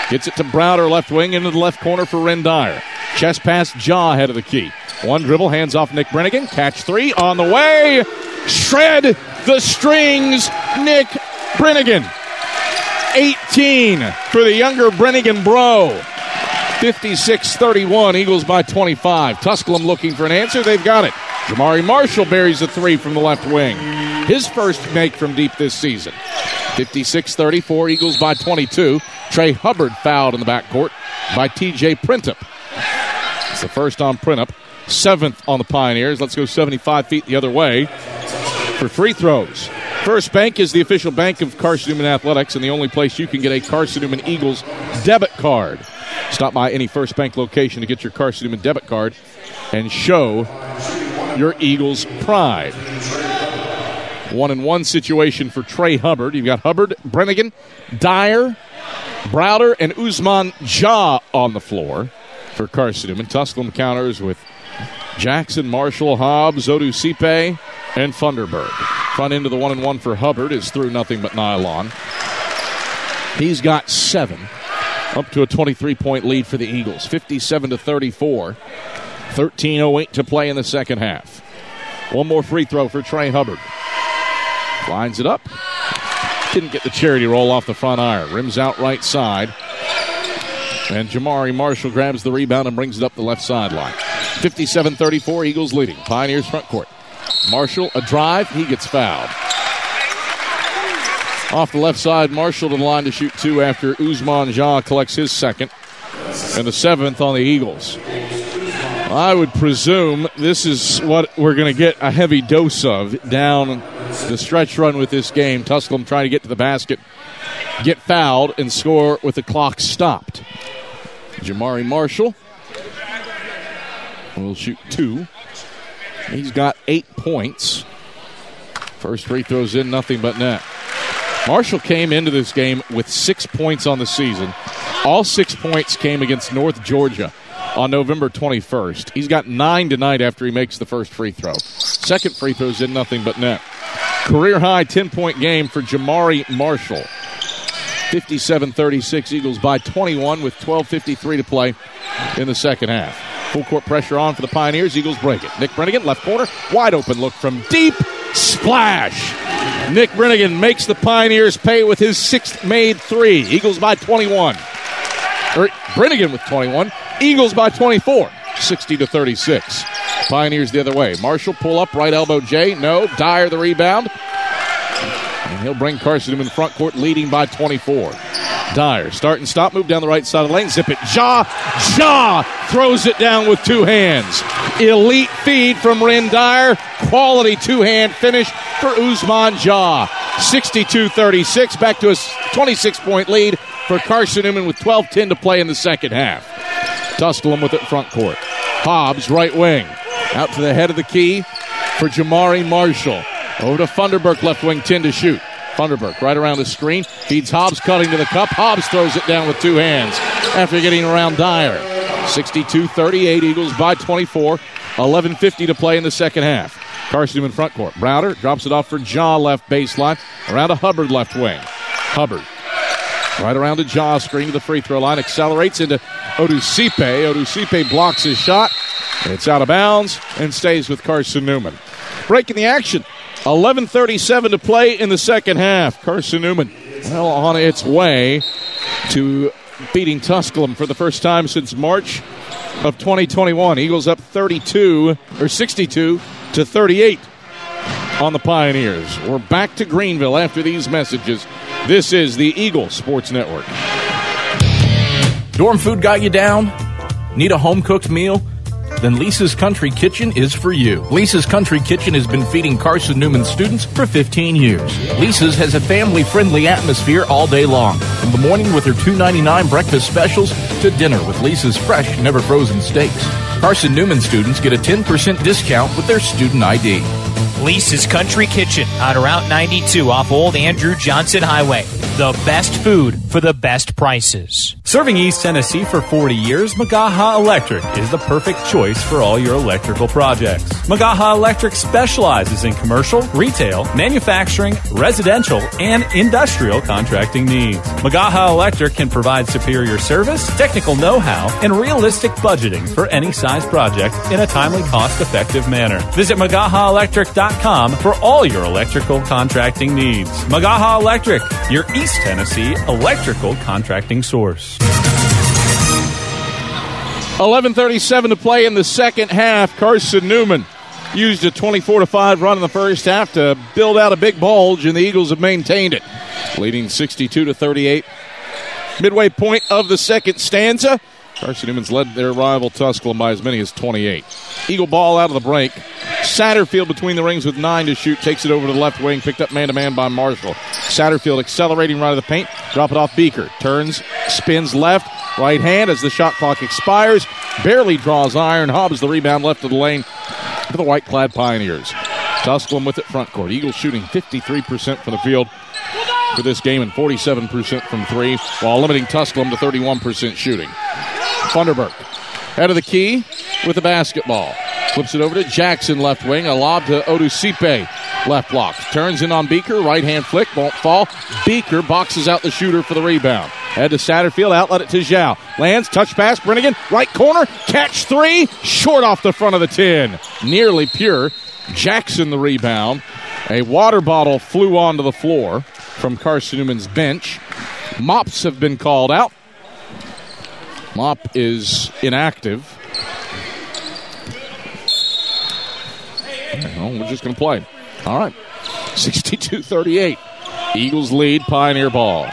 Gets it to Browder left wing into the left corner for Ren Dyer. Chest pass, Jah ahead of the key. One dribble, hands off Nick Brennigan. Catch three on the way. Shred the strings, Nick Brennigan. 18 for the younger Brennigan bro. 56 31, Eagles by 25. Tusculum looking for an answer. They've got it. Jamari Marshall buries a three from the left wing. His first make from deep this season. 56 34, Eagles by 22. Trey Hubbard fouled in the backcourt by TJ Printup. It's the first on Printup, seventh on the Pioneers. Let's go 75 feet the other way for free throws. First Bank is the official bank of Carson Newman Athletics and the only place you can get a Carson Newman Eagles debit card. Stop by any First Bank location to get your Carson Newman debit card and show your Eagles' pride. One and one situation for Trey Hubbard. You've got Hubbard, Brennigan, Dyer, Browder, and Usman Jah on the floor for Carson Newman. Tusculum counters with Jackson, Marshall, Hobbs, Adusipe, and Funderburk. Front end of the one and one for Hubbard is through nothing but nylon. He's got seven, up to a 23 point lead for the Eagles, 57 to 34. 13.08 to play in the second half. One more free throw for Trey Hubbard. Lines it up. Didn't get the charity roll off the front iron. Rims out right side. And Jamari Marshall grabs the rebound and brings it up the left sideline. 57 34, Eagles leading. Pioneers front court. Marshall, a drive. He gets fouled. Off the left side, Marshall to the line to shoot two after Usman Jah collects his second. And the seventh on the Eagles. I would presume this is what we're going to get a heavy dose of down the stretch run with this game. Tusculum trying to get to the basket, get fouled, and score with the clock stopped. Jamari Marshall will shoot two. He's got eight points. First free throws in, nothing but net. Marshall came into this game with six points on the season. All six points came against North Georgia on November 21st. He's got nine tonight after he makes the first free throw. Second free throw's in nothing but net. Career high 10 point game for Jamari Marshall. 57 36, Eagles by 21 with 12.53 to play in the second half. Full court pressure on for the Pioneers. Eagles break it. Nick Brennigan, left corner, wide open look from deep. Splash! Nick Brennigan makes the Pioneers pay with his sixth made three. Eagles by 21. Or Brennigan with 21. Eagles by 24. 60 to 36. Pioneers the other way. Marshall pull up, right elbow Jay. No. Dyer the rebound. And he'll bring Carson in front court, leading by 24. Dyer, start and stop, move down the right side of the lane, zip it. Jah, Jah throws it down with two hands. Elite feed from Ren Dyer. Quality two hand finish for Usman Jah. 62 36, back to a 26 point lead for Carson Newman with 12 10 to play in the second half. Tusculum with it front court. Hobbs, right wing. Out to the head of the key for Jamari Marshall. Over to Funderburk, left wing, 10 to shoot. Funderburk right around the screen. Feeds Hobbs cutting to the cup. Hobbs throws it down with two hands after getting around Dyer. 62 38, Eagles by 24. 11.50 to play in the second half. Carson in front court. Browder drops it off for Jah left baseline. Around to Hubbard left wing. Hubbard right around to Jah screen to the free throw line. Accelerates into Adusipe. Adusipe blocks his shot. It's out of bounds and stays with Carson Newman. Breaking the action. 11.37 to play in the second half. Carson Newman, well, on its way to beating Tusculum for the first time since March of 2021. Eagles up 32 or 62 to 38 on the Pioneers. We're back to Greenville after these messages. This is the Eagle Sports Network. Dorm food got you down? Need a home cooked meal? Then Lisa's Country Kitchen is for you. Lisa's Country Kitchen has been feeding Carson Newman students for 15 years. Lisa's has a family friendly atmosphere all day long. From the morning with her $2.99 breakfast specials to dinner with Lisa's fresh, never frozen steaks. Carson Newman students get a 10% discount with their student ID. Lisa's Country Kitchen on Route 92 off Old Andrew Johnson Highway. The best food for the best prices. Serving East Tennessee for 40 years, Magaha Electric is the perfect choice for all your electrical projects. Magaha Electric specializes in commercial, retail, manufacturing, residential, and industrial contracting needs. Magaha Electric can provide superior service, technical know-how, and realistic budgeting for any size project in a timely, cost-effective manner. Visit MagahaElectric.com for all your electrical contracting needs. Magaha Electric, your East Tennessee electrical contracting source. 11:37 to play in the second half. Carson Newman used a 24 to 5 run in the first half to build out a big bulge, and the Eagles have maintained it, leading 62 to 38. Midway point of the second stanza. Carson Newman's led their rival Tusculum by as many as 28. Eagle ball out of the break. Satterfield between the rings with nine to shoot. Takes it over to the left wing. Picked up man to man by Marshall. Satterfield accelerating right of the paint. Drop it off Beaker. Turns, spins left. Right hand as the shot clock expires. Barely draws iron. Hobbs the rebound left of the lane. for the white clad Pioneers. Tusculum with it front court. Eagles shooting 53% from the field for this game and 47% from three, while limiting Tusculum to 31% shooting. Funderburk head of the key with the basketball. Flips it over to Jackson, left wing. A lob to Adusipe, left block. Turns in on Beaker, right hand flick, won't fall. Beaker boxes out the shooter for the rebound. Head to Satterfield, outlet it to Zhao. Lands, touch pass, Brennigan, right corner, catch three, short off the front of the 10. Nearly pure. Jackson the rebound. A water bottle flew onto the floor from Carson Newman's bench. Mops have been called out. Mop is inactive. Well, we're just going to play. All right. 62 38. Eagles lead, Pioneer ball.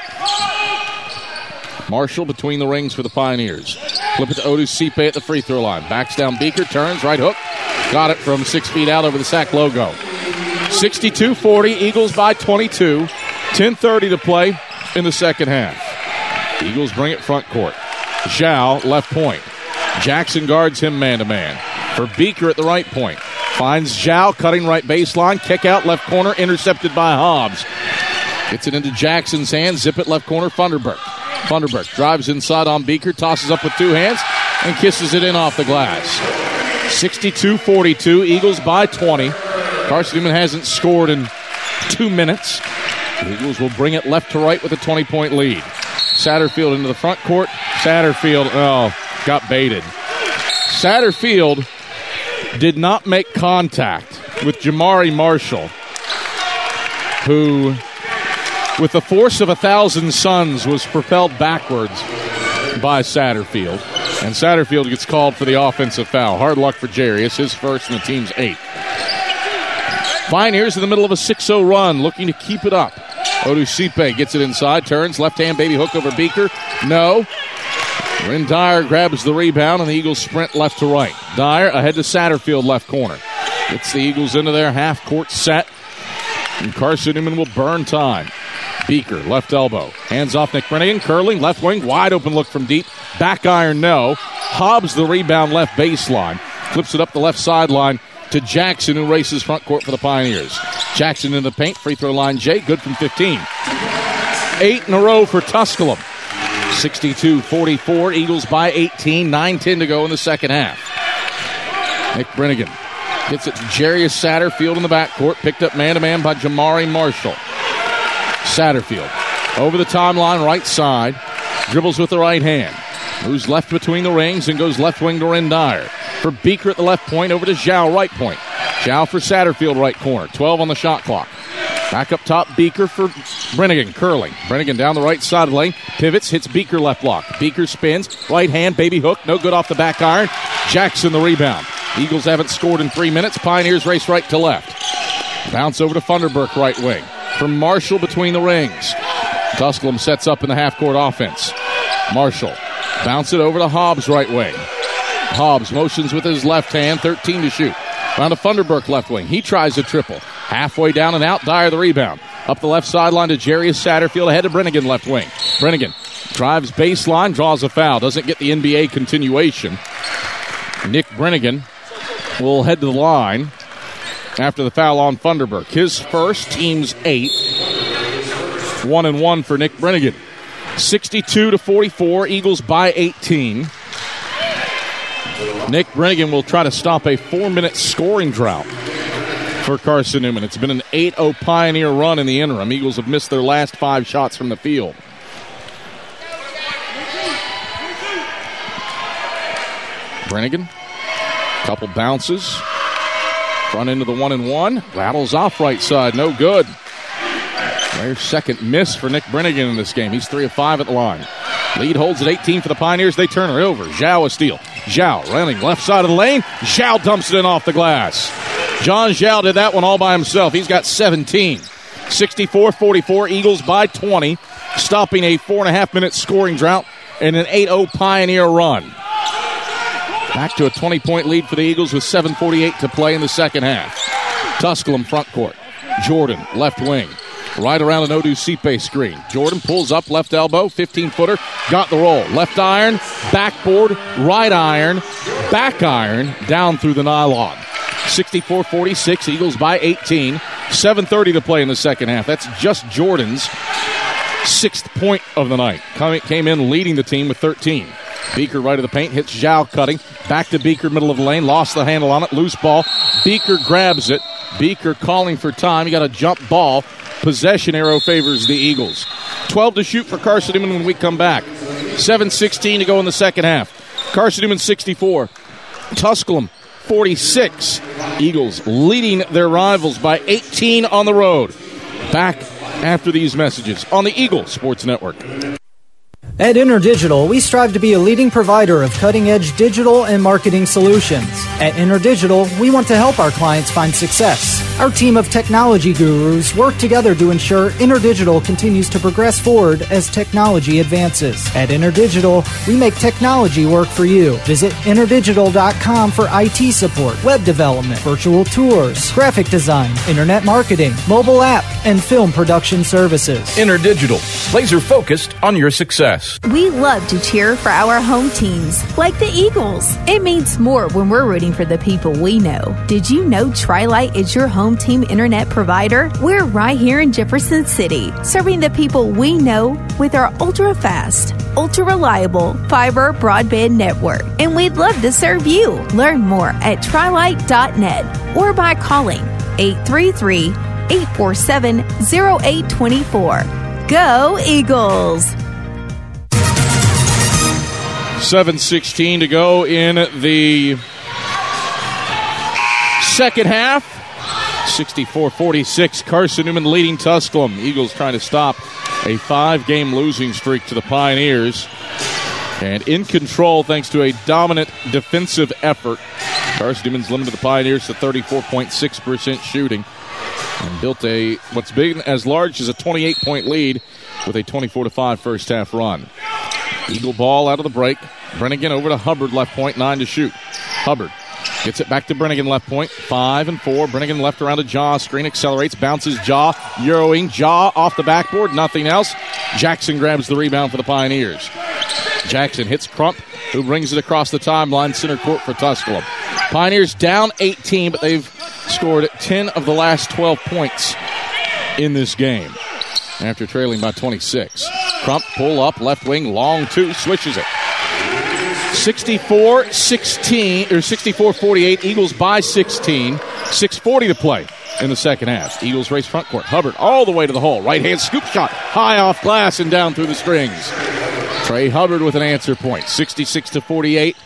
Marshall between the rings for the Pioneers. Flip it to Adusipe at the free throw line. Backs down Beaker, turns, right hook. Got it from six feet out over the SAC logo. 62 40, Eagles by 22. 10.30 to play in the second half. Eagles bring it front court. Zhao, left point. Jackson guards him man to man. For Beaker at the right point. Finds Zhao cutting right baseline. Kick out left corner, intercepted by Hobbs. Gets it into Jackson's hands. Zip it left corner, Funderburk. Funderburk drives inside on Beaker, tosses up with two hands, and kisses it in off the glass. 62 42, Eagles by 20. Carson Newman hasn't scored in two minutes. The Eagles will bring it left to right with a 20 point lead. Satterfield into the front court. Satterfield, oh, got baited. Satterfield did not make contact with Jamari Marshall, who, with the force of a thousand suns, was propelled backwards by Satterfield. And Satterfield gets called for the offensive foul. Hard luck for Jerry. It's his first and the team's eighth. Pioneers in the middle of a 6 0 run, looking to keep it up. Adusipe gets it inside, turns, left hand baby hook over Beaker. No. Ren Dyer grabs the rebound, and the Eagles sprint left to right. Dyer ahead to Satterfield, left corner. Gets the Eagles into their half court set, and Carson Newman will burn time. Beaker, left elbow. Hands off Nick Brennigan. Curling, left wing. Wide open look from deep. Back iron, no. Hobbs the rebound left baseline. Flips it up the left sideline to Jackson, who races front court for the Pioneers. Jackson in the paint. Free throw line, Jay. Good from 15. Eight in a row for Tusculum. 62 44. Eagles by 18. 9 10 to go in the second half. Nick Brennigan gets it to Jarius Satterfield in the backcourt. Picked up man to man by Jamari Marshall. Satterfield over the timeline, right side. Dribbles with the right hand. Moves left between the rings and goes left wing to Ren Dyer. For Beaker at the left point, over to Zhao, right point. Zhao for Satterfield, right corner. 12 on the shot clock. Back up top, Beaker for Brennigan, curling. Brennigan down the right side lane. Pivots, hits Beaker left block. Beaker spins, right hand, baby hook, no good off the back iron. Jackson the rebound. Eagles haven't scored in three minutes. Pioneers race right to left. Bounce over to Funderburk, right wing. From Marshall between the rings. Tusculum sets up in the half court offense. Marshall bounce it over to Hobbs, right wing. Hobbs motions with his left hand, 13 to shoot. Round to Funderburk, left wing. He tries a triple. Halfway down and out, Dyer the rebound. Up the left sideline to Jarius Satterfield ahead of Brennigan, left wing. Brennigan drives baseline, draws a foul. Doesn't get the NBA continuation. Nick Brennigan will head to the line after the foul on Funderburk. His first, team's eight. One and one for Nick Brennigan. 62 to 44, Eagles by 18. Nick Brennigan will try to stop a four minute scoring drought for Carson Newman. It's been an 8 0 Pioneer run in the interim. Eagles have missed their last five shots from the field. Brennigan, couple bounces, front into the one and one, rattles off right side, no good. Their second miss for Nick Brennigan in this game. He's three of five at the line. Lead holds at 18 for the Pioneers. They turn her over. Zhao a steal. Zhao running left side of the lane. Zhao dumps it in off the glass. John Zhao did that one all by himself. He's got 17. 64 44, Eagles by 20, stopping a four and a half minute scoring drought and an 8 0 Pioneer run. Back to a 20 point lead for the Eagles with 7.48 to play in the second half. Tusculum front court. Jordan, left wing. Right around an Adusipe screen. Jordan pulls up left elbow, 15 footer, got the roll. Left iron, backboard, right iron, back iron, down through the nylon. 64 46. Eagles by 18. 7.30 to play in the second half. That's just Jordan's sixth point of the night. Came in leading the team with 13. Beaker right of the paint, hits Zhao cutting. Back to Beaker, middle of the lane, lost the handle on it, loose ball. Beaker grabs it. Beaker calling for time. He got a jump ball. Possession arrow favors the Eagles. 12 to shoot for Carson Newman when we come back. 7 16 to go in the second half. Carson Newman 64. Tusculum 46. Eagles leading their rivals by 18 on the road. Back after these messages on the Eagle Sports Network. At InterDigital, we strive to be a leading provider of cutting edge digital and marketing solutions. At InterDigital, we want to help our clients find success. Our team of technology gurus work together to ensure InterDigital continues to progress forward as technology advances. At InterDigital, we make technology work for you. Visit interdigital.com for IT support, web development, virtual tours, graphic design, internet marketing, mobile app, and film production services. InterDigital, laser focused on your success. We love to cheer for our home teams, like the Eagles. It means more when we're rooting for the people we know. Did you know Trilight is your home team internet provider? We're right here in Jefferson City, serving the people we know with our ultra fast, ultra reliable fiber broadband network. And we'd love to serve you. Learn more at trilight.net or by calling 833 847 0824. Go Eagles! 7.16 to go in the second half. 64 46. Carson Newman leading Tusculum. Eagles trying to stop a five game losing streak to the Pioneers. And in control thanks to a dominant defensive effort. Carson Newman's limited the Pioneers to 34.6% shooting and built a what's been as large as a 28 point lead with a 24 5 first half run. Eagle ball out of the break. Brennigan over to Hubbard, left point, nine to shoot. Hubbard gets it back to Brennigan, left point, five and four. Brennigan left around to Jah. Screen accelerates, bounces Jah, Euroing. Jah off the backboard, nothing else. Jackson grabs the rebound for the Pioneers. Jackson hits Crump, who brings it across the timeline, center court for Tusculum. Pioneers down 18, but they've scored 10 of the last 12 points in this game after trailing by 26. Crump pull up, left wing, long two, switches it. 64 16, or 64 48, Eagles by 16, 640 to play in the second half. Eagles race front court. Hubbard all the way to the hole. Right hand scoop shot, high off glass and down through the strings. Trey Hubbard with an answer point, 66 to 48.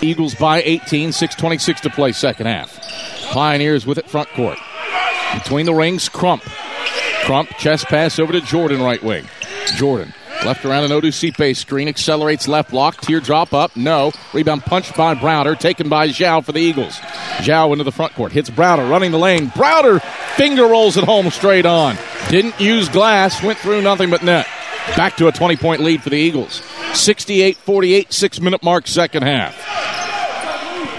Eagles by 18, 626 to play second half. Pioneers with it front court. Between the rings, Crump. Crump, chest pass over to Jordan, right wing. Jordan left around an Adusipe screen, accelerates left block, teardrop up, no. Rebound punched by Browder, taken by Zhao for the Eagles. Zhao into the front court, hits Browder, running the lane. Browder finger rolls it home straight on. Didn't use glass, went through nothing but net. Back to a 20 point lead for the Eagles. 68 48, six minute mark, second half.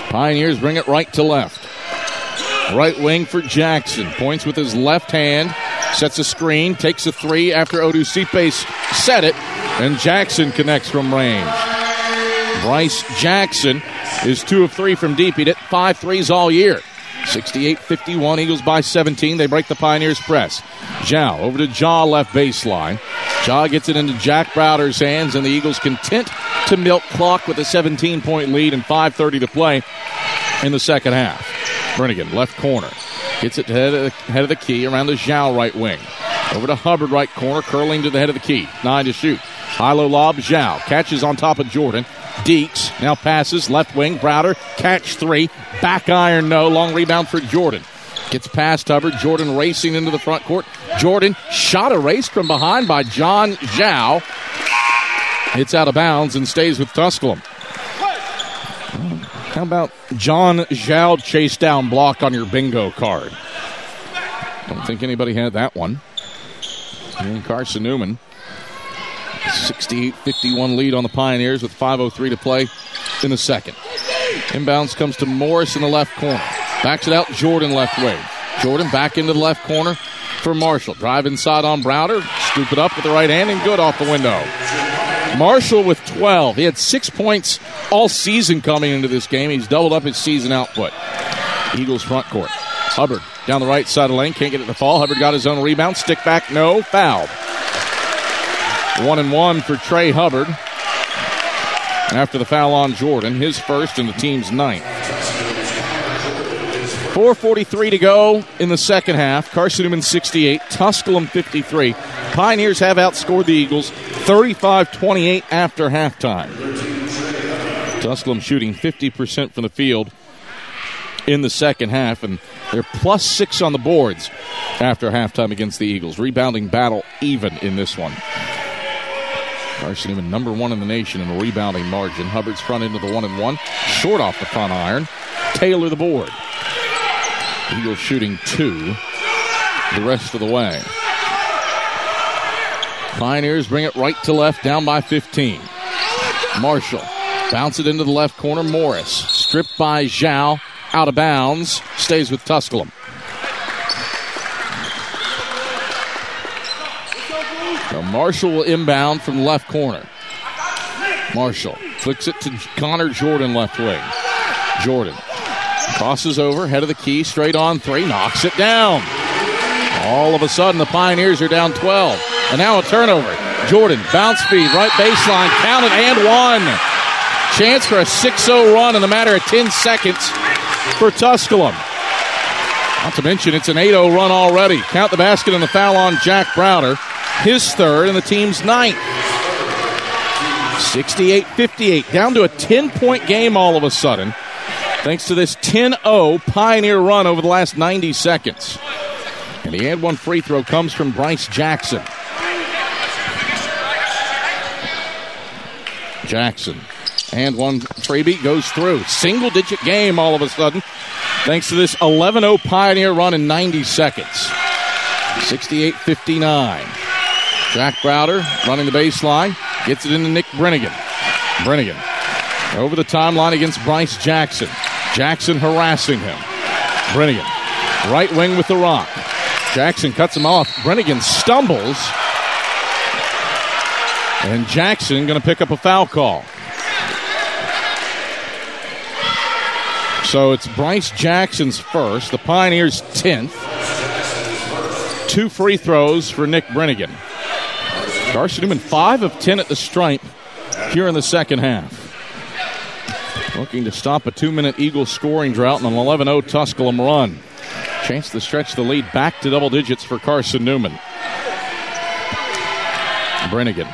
Pioneers bring it right to left. Right wing for Jackson. Points with his left hand. Sets a screen. Takes a three after Adusipe set it. And Jackson connects from range. Bryce Jackson is two of three from deep. He hit five threes all year. 68 51. Eagles by 17. They break the Pioneers' press. Zhao over to Jah left baseline. Jah gets it into Jack Browder's hands, and the Eagles content to milk clock with a 17 point lead and 5.30 to play in the second half. Brennigan, left corner. Gets it to head of the, head of the key around the Zhao right wing. Over to Hubbard, right corner, curling to the head of the key. Nine to shoot. High low lob, Zhao. Catches on top of Jordan. Deeks now passes, left wing. Browder, catch three. Back iron, no. Long rebound for Jordan. Gets past Hubbard. Jordan racing into the front court. Jordan shot erased from behind by John Zhao. It's out of bounds and stays with Tusculum. How about John Zhao chase down block on your bingo card? Don't think anybody had that one. And Carson Newman, 68 51 lead on the Pioneers with 5.03 to play in the second. Inbounds comes to Morris in the left corner. Backs it out, Jordan left way. Jordan back into the left corner for Marshall. Drive inside on Browder. Scoop it up with the right hand and good off the window. Marshall with 12. He had six points all season coming into this game. He's doubled up his season output. Eagles front court. Hubbard down the right side of the lane. Can't get it to fall. Hubbard got his own rebound. Stick back. No. Foul. One and one for Trey Hubbard. After the foul on Jordan, his first and the team's ninth. 4.43 to go in the second half. Carson Newman 68, Tusculum 53. Pioneers have outscored the Eagles 35 28 after halftime. Tusculum shooting 50% from the field in the second half, and they're plus six on the boards after halftime against the Eagles. Rebounding battle even in this one. Carson Newman, number one in the nation in rebounding margin. Hubbard's front into the one and one, short off the front iron. Taylor the board. Eagles shooting two the rest of the way. Pioneers bring it right to left, down by 15. Marshall bounce it into the left corner. Morris stripped by Zhao, out of bounds, stays with Tusculum. So Marshall will inbound from the left corner. Marshall flicks it to Connor Jordan, left wing. Jordan crosses over, head of the key, straight on three, knocks it down. All of a sudden, the Pioneers are down 12. And now a turnover. Jordan, bounce speed, right baseline, counted and one. Chance for a 6 0 run in a matter of 10 seconds for Tusculum. Not to mention, it's an 8 0 run already. Count the basket and the foul on Jack Browder, his third and the team's ninth. 68 58, down to a 10 point game all of a sudden, thanks to this 10 0 Pioneer run over the last 90 seconds. And the and one free throw comes from Bryce Jackson. Jackson. And one freebie goes through. Single digit game all of a sudden, thanks to this 11 0 Pioneer run in 90 seconds. 68 59. Jack Browder running the baseline, gets it into Nick Brennigan. Brennigan over the timeline against Bryce Jackson. Jackson harassing him. Brennigan, right wing with the rock. Jackson cuts him off. Brennigan stumbles. And Jackson going to pick up a foul call. So it's Bryce Jackson's first, the Pioneers' 10th. Two free throws for Nick Brennigan. Carson Newman, 5 of 10 at the stripe here in the second half. Looking to stop a two minute Eagles scoring drought and an 11 0 Tusculum run. Chance to stretch the lead back to double digits for Carson Newman. Brennigan,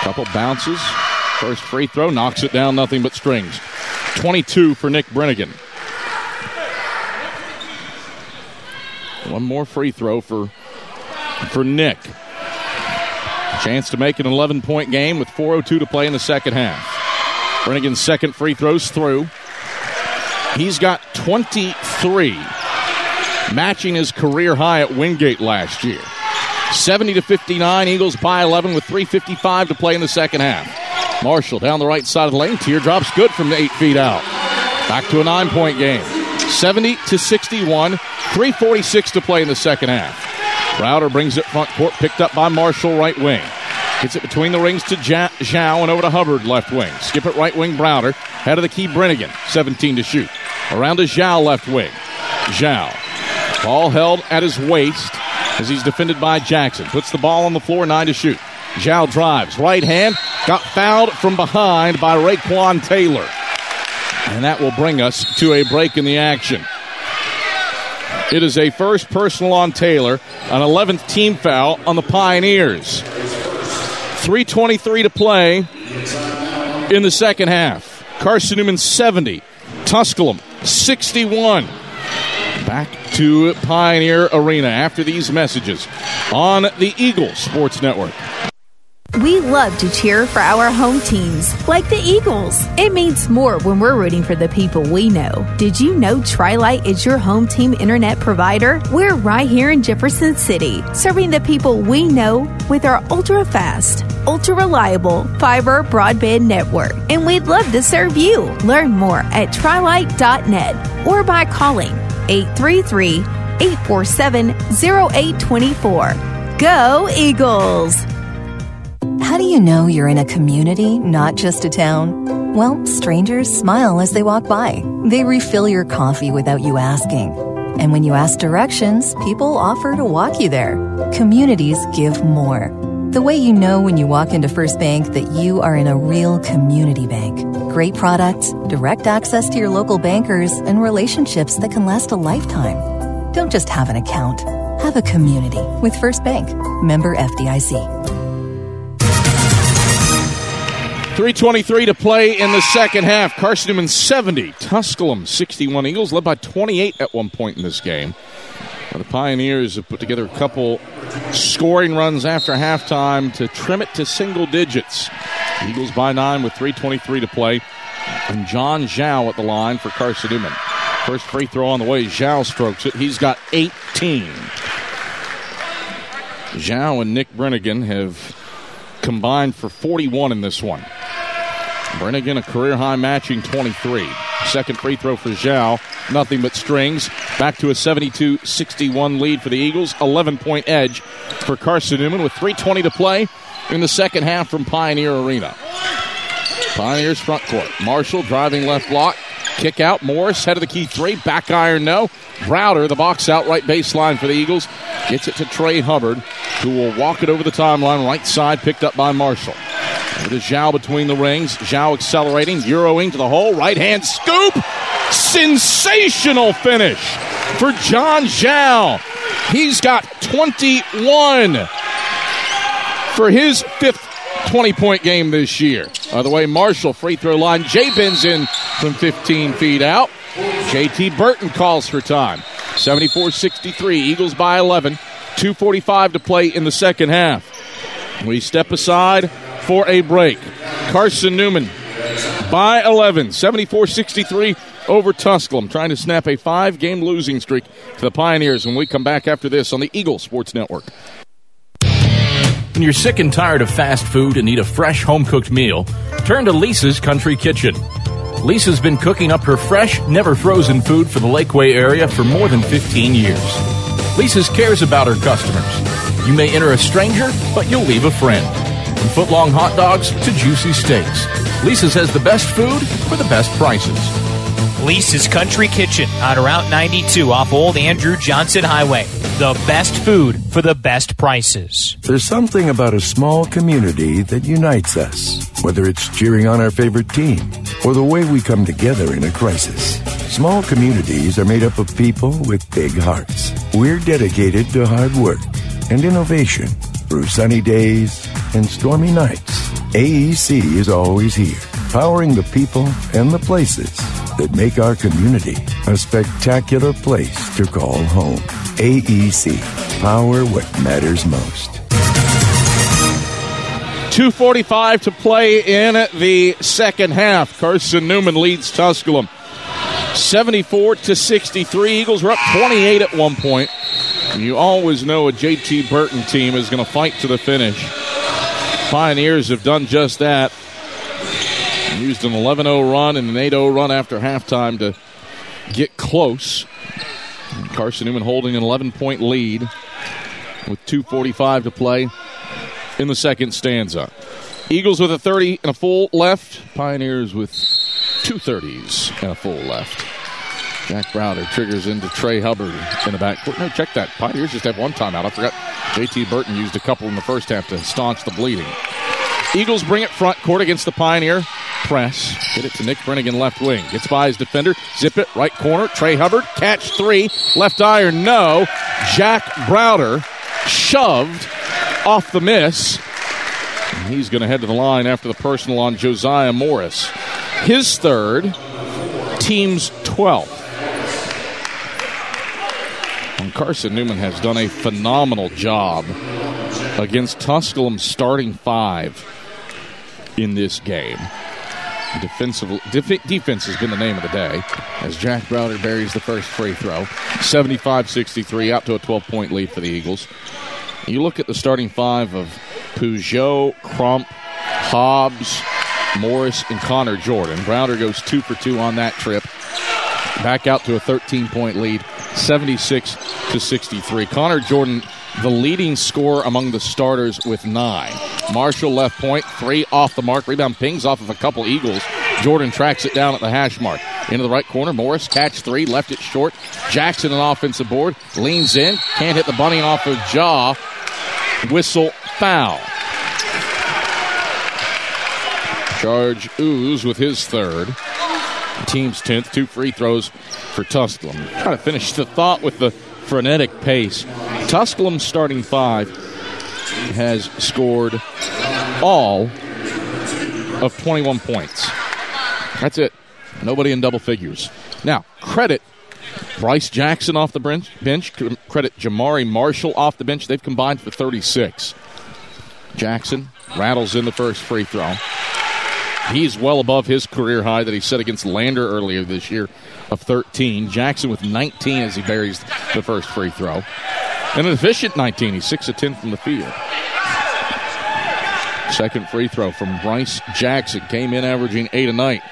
couple bounces. First free throw, knocks it down, nothing but strings. 22 for Nick Brennigan. One more free throw for, for Nick. Chance to make an 11 point game with 4.02 to play in the second half. Brennigan's second free throws through. He's got 23, matching his career high at Wingate last year. 70 to 59, Eagles by 11 with 3.55 to play in the second half. Marshall down the right side of the lane. Teardrops good from the eight feet out. Back to a nine point game. 70 to 61, 3.46 to play in the second half. Browder brings it front court, picked up by Marshall, right wing. Gets it between the rings to ja- Zhao and over to Hubbard, left wing. Skip it right wing, Browder. Head of the key, Brennigan, 17 to shoot. Around to Zhao, left wing. Zhao. Ball held at his waist as he's defended by Jackson. Puts the ball on the floor, nine to shoot. Zhao drives, right hand, got fouled from behind by Raquan Taylor. And that will bring us to a break in the action. It is a first personal on Taylor, an 11th team foul on the Pioneers. 3.23 to play in the second half. Carson Newman 70, Tusculum 61. Back to Pioneer Arena after these messages on the Eagles Sports Network. We love to cheer for our home teams, like the Eagles. It means more when we're rooting for the people we know. Did you know Trilight is your home team internet provider? We're right here in Jefferson City, serving the people we know with our ultra fast, ultra reliable fiber broadband network. And we'd love to serve you. Learn more at trilight.net or by calling 833 847 0824. Go Eagles! How do you know you're in a community, not just a town? Well, strangers smile as they walk by. They refill your coffee without you asking. And when you ask directions, people offer to walk you there. Communities give more. The way you know when you walk into First Bank that you are in a real community bank. Great products, direct access to your local bankers, and relationships that can last a lifetime. Don't just have an account, have a community with First Bank. Member FDIC. 323 to play in the second half. Carson Newman 70, Tusculum 61. Eagles led by 28 at one point in this game. The Pioneers have put together a couple scoring runs after halftime to trim it to single digits. Eagles by nine with 323 to play. And John Zhao at the line for Carson Newman. First free throw on the way. Zhao strokes it. He's got 18. Zhao and Nick Brennigan have combined for 41 in this one. Brennigan a career high matching 23. Second free throw for Zhao. Nothing but strings. Back to a 72 61 lead for the Eagles. 11 point edge for Carson Newman with 3.20 to play in the second half from Pioneer Arena. Pioneers front court. Marshall driving left block. Kick out. Morris head of the key three. Back iron no. Browder, the box out right baseline for the Eagles. Gets it to Trey Hubbard, who will walk it over the timeline right side, picked up by Marshall. With a Zhao between the rings. Zhao accelerating, Euroing to the hole. Right hand scoop. Sensational finish for John Zhao. He's got 21 for his fifth 20 point game this year. By the way, Marshall free throw line. Jay bends in from 15 feet out. JT Burton calls for time. 74 63. Eagles by 11. 2.45 to play in the second half. We step aside for a break. Carson Newman by 11, 74 63 over Tusculum, trying to snap a five game losing streak to the Pioneers when we come back after this on the Eagle Sports Network. When you're sick and tired of fast food and need a fresh home cooked meal, turn to Lisa's Country Kitchen. Lisa's been cooking up her fresh, never frozen food for the Lakeway area for more than 15 years. Lisa's cares about her customers. You may enter a stranger, but you'll leave a friend. From foot-long hot dogs to juicy steaks, Lisa's has the best food for the best prices. Lisa's Country Kitchen on Route 92 off Old Andrew Johnson Highway. The best food for the best prices. There's something about a small community that unites us, whether it's cheering on our favorite team or the way we come together in a crisis. Small communities are made up of people with big hearts. We're dedicated to hard work and innovation through sunny days and stormy nights. AEC is always here, powering the people and the places that make our community a spectacular place to call home. AEC, power what matters most. 2.45 to play in the second half. Carson Newman leads Tusculum 74 to 63. Eagles were up 28 at one point. You always know a JT Burton team is going to fight to the finish. Pioneers have done just that. Used an 11 0 run and an 8 0 run after halftime to get close. Carson Newman holding an 11 point lead with 2.45 to play in the second stanza. Eagles with a 30 and a full left. Pioneers with two 30s and a full left. Jack Browder triggers into Trey Hubbard in the back. No, check that. Pioneers just have one timeout. I forgot JT Burton used a couple in the first half to staunch the bleeding. Eagles bring it front court against the Pioneer press. Get it to Nick Brennigan, left wing. Gets by his defender. Zip it, right corner. Trey Hubbard, catch three. Left iron, no. Jack Browder shoved off the miss. And he's going to head to the line after the personal on Josiah Morris. His third, team's 12th. And Carson Newman has done a phenomenal job against Tusculum's starting five in this game. Defensive def- defense has been the name of the day as Jack Browder buries the first free throw. 75 63, out to a 12 point lead for the Eagles. You look at the starting five of Peugeot, Crump, Hobbs, Morris, and Connor Jordan. Browder goes two for two on that trip. Back out to a 13 point lead, 76 to 63. Connor Jordan, the leading scorer among the starters with nine. Marshall left point, three off the mark. Rebound pings off of a couple Eagles. Jordan tracks it down at the hash mark. Into the right corner. Morris catch three, left it short. Jackson an offensive board. Leans in. Can't hit the bunny off of Jah. Whistle foul. Charge Ooze with his third. Team's 10th. Two free throws for Tusculum. Try to finish the thought with the frenetic pace. Tusculum's starting five has scored all of 21 points. That's it. Nobody in double figures. Now, credit Bryce Jackson off the bench. bench. Credit Jamari Marshall off the bench. They've combined for 36. Jackson rattles in the first free throw. He's well above his career high that he set against Lander earlier this year of 13. Jackson with 19 as he buries the first free throw. And an efficient 19. He's 6 of 10 from the field. Second free throw from Bryce Jackson came in averaging 8 a night.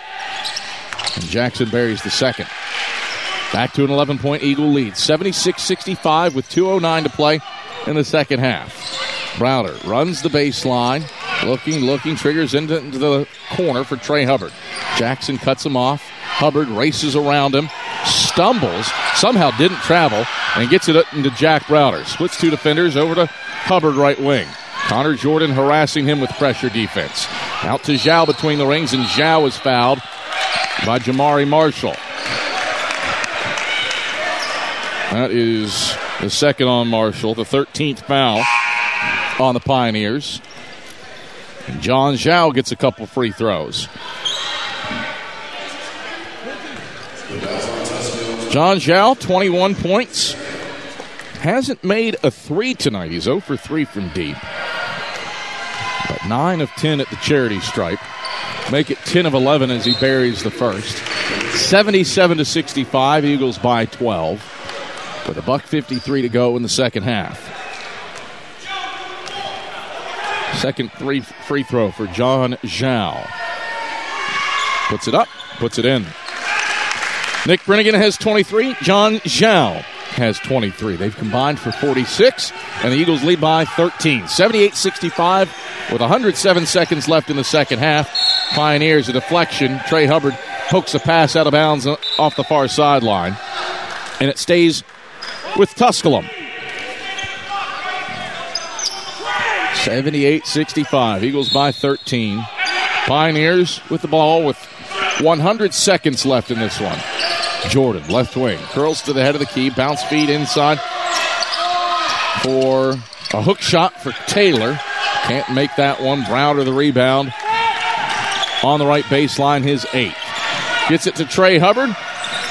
And Jackson buries the second. Back to an 11 point Eagle lead. 76 65 with 2.09 to play in the second half. Browder runs the baseline. Looking, looking, triggers into, into the corner for Trey Hubbard. Jackson cuts him off. Hubbard races around him, stumbles, somehow didn't travel, and gets it into Jack Browder. Splits two defenders over to Hubbard right wing. Connor Jordan harassing him with pressure defense. Out to Zhao between the rings, and Zhao is fouled by Jamari Marshall. That is the second on Marshall, the 13th foul on the Pioneers. And John Zhao gets a couple free throws. John Zhao, 21 points. Hasn't made a three tonight. He's 0 for 3 from deep. But 9 of 10 at the charity stripe. Make it 10 of 11 as he buries the first. 77 to 65, Eagles by 12. With a buck 53 to go in the second half. Second three free throw for John Zhao. Puts it up, puts it in. Nick Brennigan has 23. John Zhao has 23. They've combined for 46, and the Eagles lead by 13. 78 65 with 107 seconds left in the second half. Pioneers a deflection. Trey Hubbard pokes a pass out of bounds uh, off the far sideline, and it stays with Tusculum. 78 65. Eagles by 13. Pioneers with the ball with 100 seconds left in this one. Jordan, left wing, curls to the head of the key, bounce feed inside for a hook shot for Taylor. Can't make that one. Browder the rebound on the right baseline, his eight. Gets it to Trey Hubbard,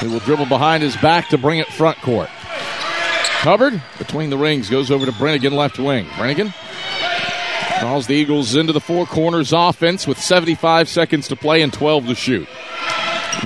who will dribble behind his back to bring it front court. Hubbard between the rings goes over to Brennigan, left wing. Brennigan Calls the Eagles into the four corners offense with 75 seconds to play and 12 to shoot.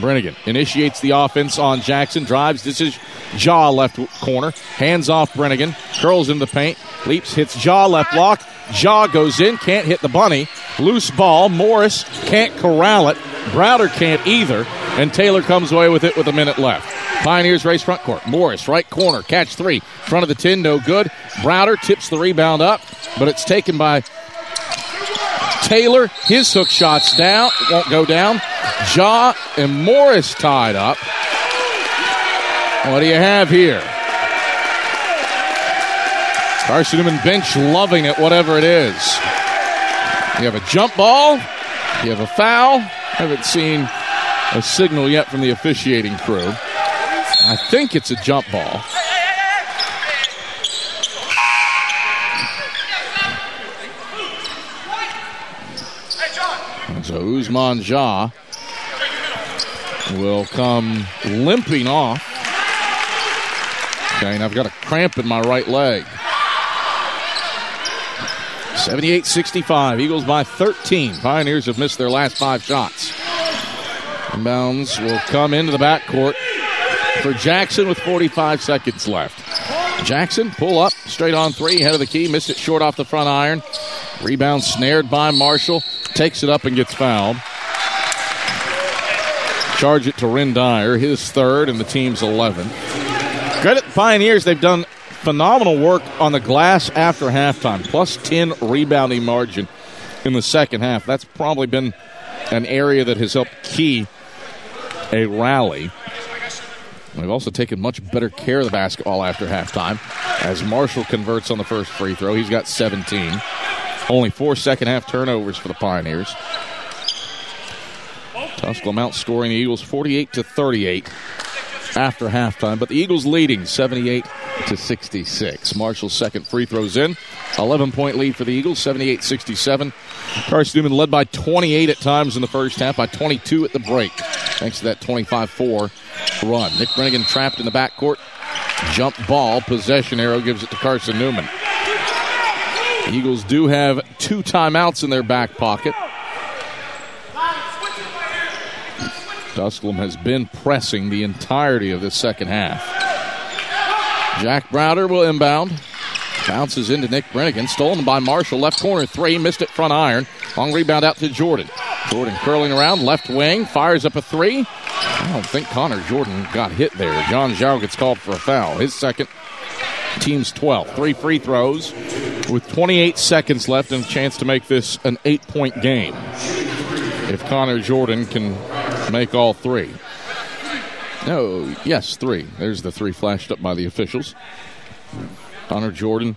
Brennigan initiates the offense on Jackson, drives. This is Jah left corner. Hands off Brennigan. Curls in the paint. Leaps, hits Jah left block. Jah goes in, can't hit the bunny. Loose ball. Morris can't corral it. Browder can't either. And Taylor comes away with it with a minute left. Pioneers race front court. Morris, right corner, catch three. Front of the 10, no good. Browder tips the rebound up, but it's taken by Taylor. His hook shots down, won't go down. Jah and Morris tied up. What do you have here? Carson and bench loving it, whatever it is. You have a jump ball. You have a foul. Haven't seen a signal yet from the officiating crew. I think it's a jump ball. So Usman Jah will come limping off. Okay, and I've got a cramp in my right leg. 78 65. Eagles by 13. Pioneers have missed their last five shots. Inbounds will come into the backcourt for Jackson with 45 seconds left. Jackson, pull up, straight on three, head of the key, missed it short off the front iron. Rebound snared by Marshall, takes it up and gets fouled. Charge it to Ren Dyer, his third, and the team's 11th. Credit the Pioneers, they've done phenomenal work on the glass after halftime, plus 10 rebounding margin in the second half. That's probably been an area that has helped key a rally. They've also taken much better care of the basketball after halftime as Marshall converts on the first free throw. He's got 17. Only four second half turnovers for the Pioneers. Tusculum outscoring the Eagles 48 to 38 after halftime, but the Eagles leading 78 to 66. Marshall's second free throws in. 11 point lead for the Eagles, 78 67. Carson Newman led by 28 at times in the first half, by 22 at the break, thanks to that 25 4 run. Nick Brennigan trapped in the backcourt. Jump ball, possession arrow gives it to Carson Newman. Eagles do have two timeouts in their back pocket. Tusculum has been pressing the entirety of this second half. Jack Browder will inbound. Bounces into Nick Brennigan. Stolen by Marshall. Left corner three. Missed it front iron. Long rebound out to Jordan. Jordan curling around. Left wing. Fires up a three. I don't think Connor Jordan got hit there. John Zhao gets called for a foul. His second. Team's 12. Three free throws with 28 seconds left and a chance to make this an eight point game. If Connor Jordan can make all three. No, yes, three. There's the three flashed up by the officials. Connor Jordan,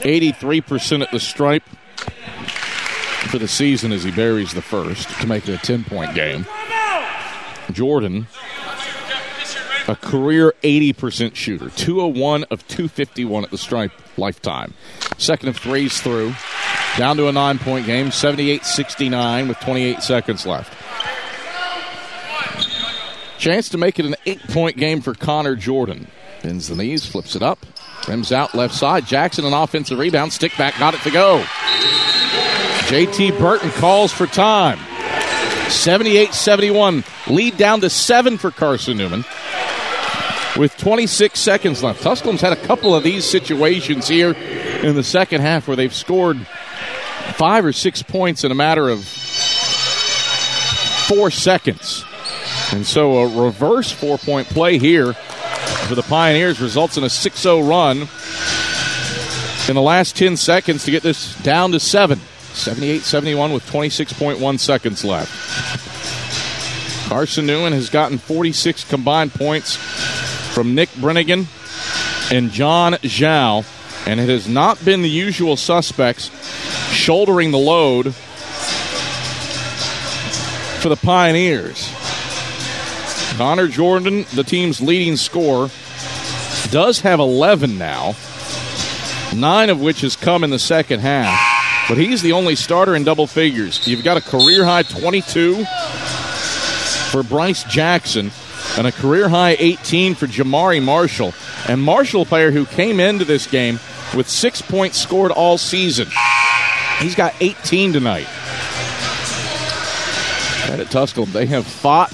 83% at the stripe for the season as he buries the first to make it a 10 point game. Jordan, a career 80% shooter, 201 of 251 at the stripe lifetime. Second of threes through, down to a nine point game, 78 69 with 28 seconds left. Chance to make it an eight point game for Connor Jordan. Bends the knees, flips it up, rims out left side. Jackson, an offensive rebound, stick back, got it to go. JT Burton calls for time. 78 71. Lead down to seven for Carson Newman with 26 seconds left. Tusculum's had a couple of these situations here in the second half where they've scored five or six points in a matter of four seconds. And so a reverse four point play here for the Pioneers results in a 6 0 run in the last 10 seconds to get this down to seven. 78 71 with 26.1 seconds left. Carson Newman has gotten 46 combined points from Nick Brennigan and John Zhao, and it has not been the usual suspects shouldering the load for the Pioneers. Connor Jordan, the team's leading scorer, does have 11 now, nine of which has come in the second half. But he's the only starter in double figures. You've got a career high 22 for Bryce Jackson and a career high 18 for Jamari Marshall. And Marshall, player who came into this game with six points scored all season. He's got 18 tonight. At Tusculum, they have fought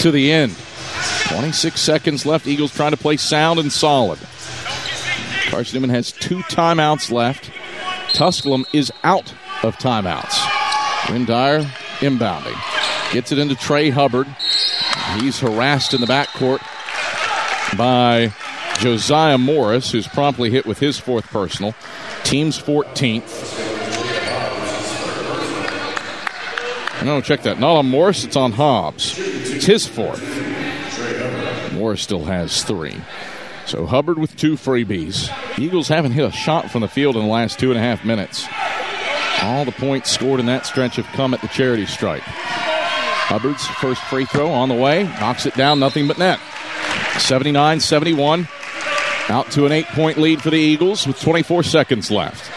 to the end. 26 seconds left. Eagles trying to play sound and solid. Carson Newman has two timeouts left. Tusculum is out of timeouts. Ren Dyer inbounding. Gets it into Trey Hubbard. He's harassed in the backcourt by Josiah Morris, who's promptly hit with his fourth personal. Team's 14th. No, check that. Not on Morris, it's on Hobbs. It's his fourth. Morris still has three. So Hubbard with two freebies. Eagles haven't hit a shot from the field in the last two and a half minutes. All the points scored in that stretch have come at the charity stripe. Hubbard's first free throw on the way. Knocks it down, nothing but net. 79 71. Out to an eight point lead for the Eagles with 24 seconds left.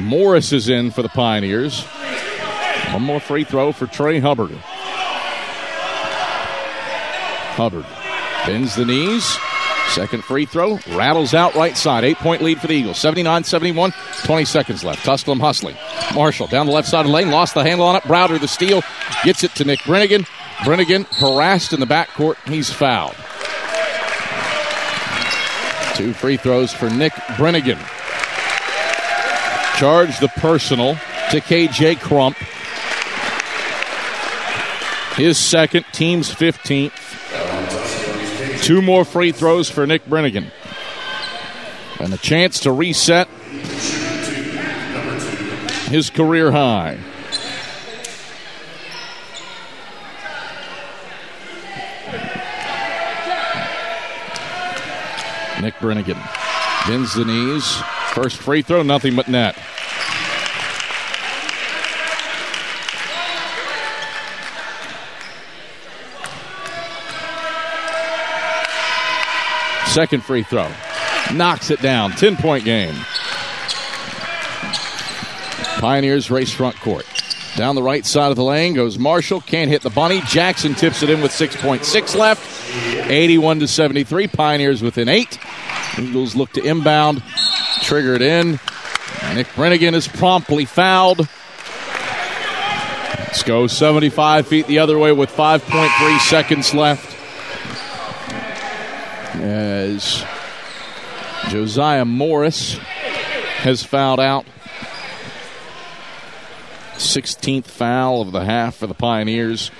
Morris is in for the Pioneers. One more free throw for Trey Hubbard. Hubbard bends the knees. Second free throw, rattles out right side. Eight point lead for the Eagles. 79 71, 20 seconds left. Tusculum hustling. Marshall down the left side of the lane, lost the handle on it. Browder the steal, gets it to Nick Brennigan. Brennigan harassed in the backcourt. He's fouled. Two free throws for Nick Brennigan. Charge the personal to KJ Crump. His second, team's 15th. Two more free throws for Nick Brennigan. And a chance to reset his career high. Nick Brennigan bends the knees. First free throw, nothing but net. Second free throw. Knocks it down. 10 point game. Pioneers race front court. Down the right side of the lane goes Marshall. Can't hit the bunny. Jackson tips it in with 6.6 left. 81 to 73. Pioneers within eight. Eagles look to inbound. Trigger it in. Nick Brennigan is promptly fouled. Let's go 75 feet the other way with 5.3 seconds left. As Josiah Morris has fouled out. 16th foul of the half for the Pioneers.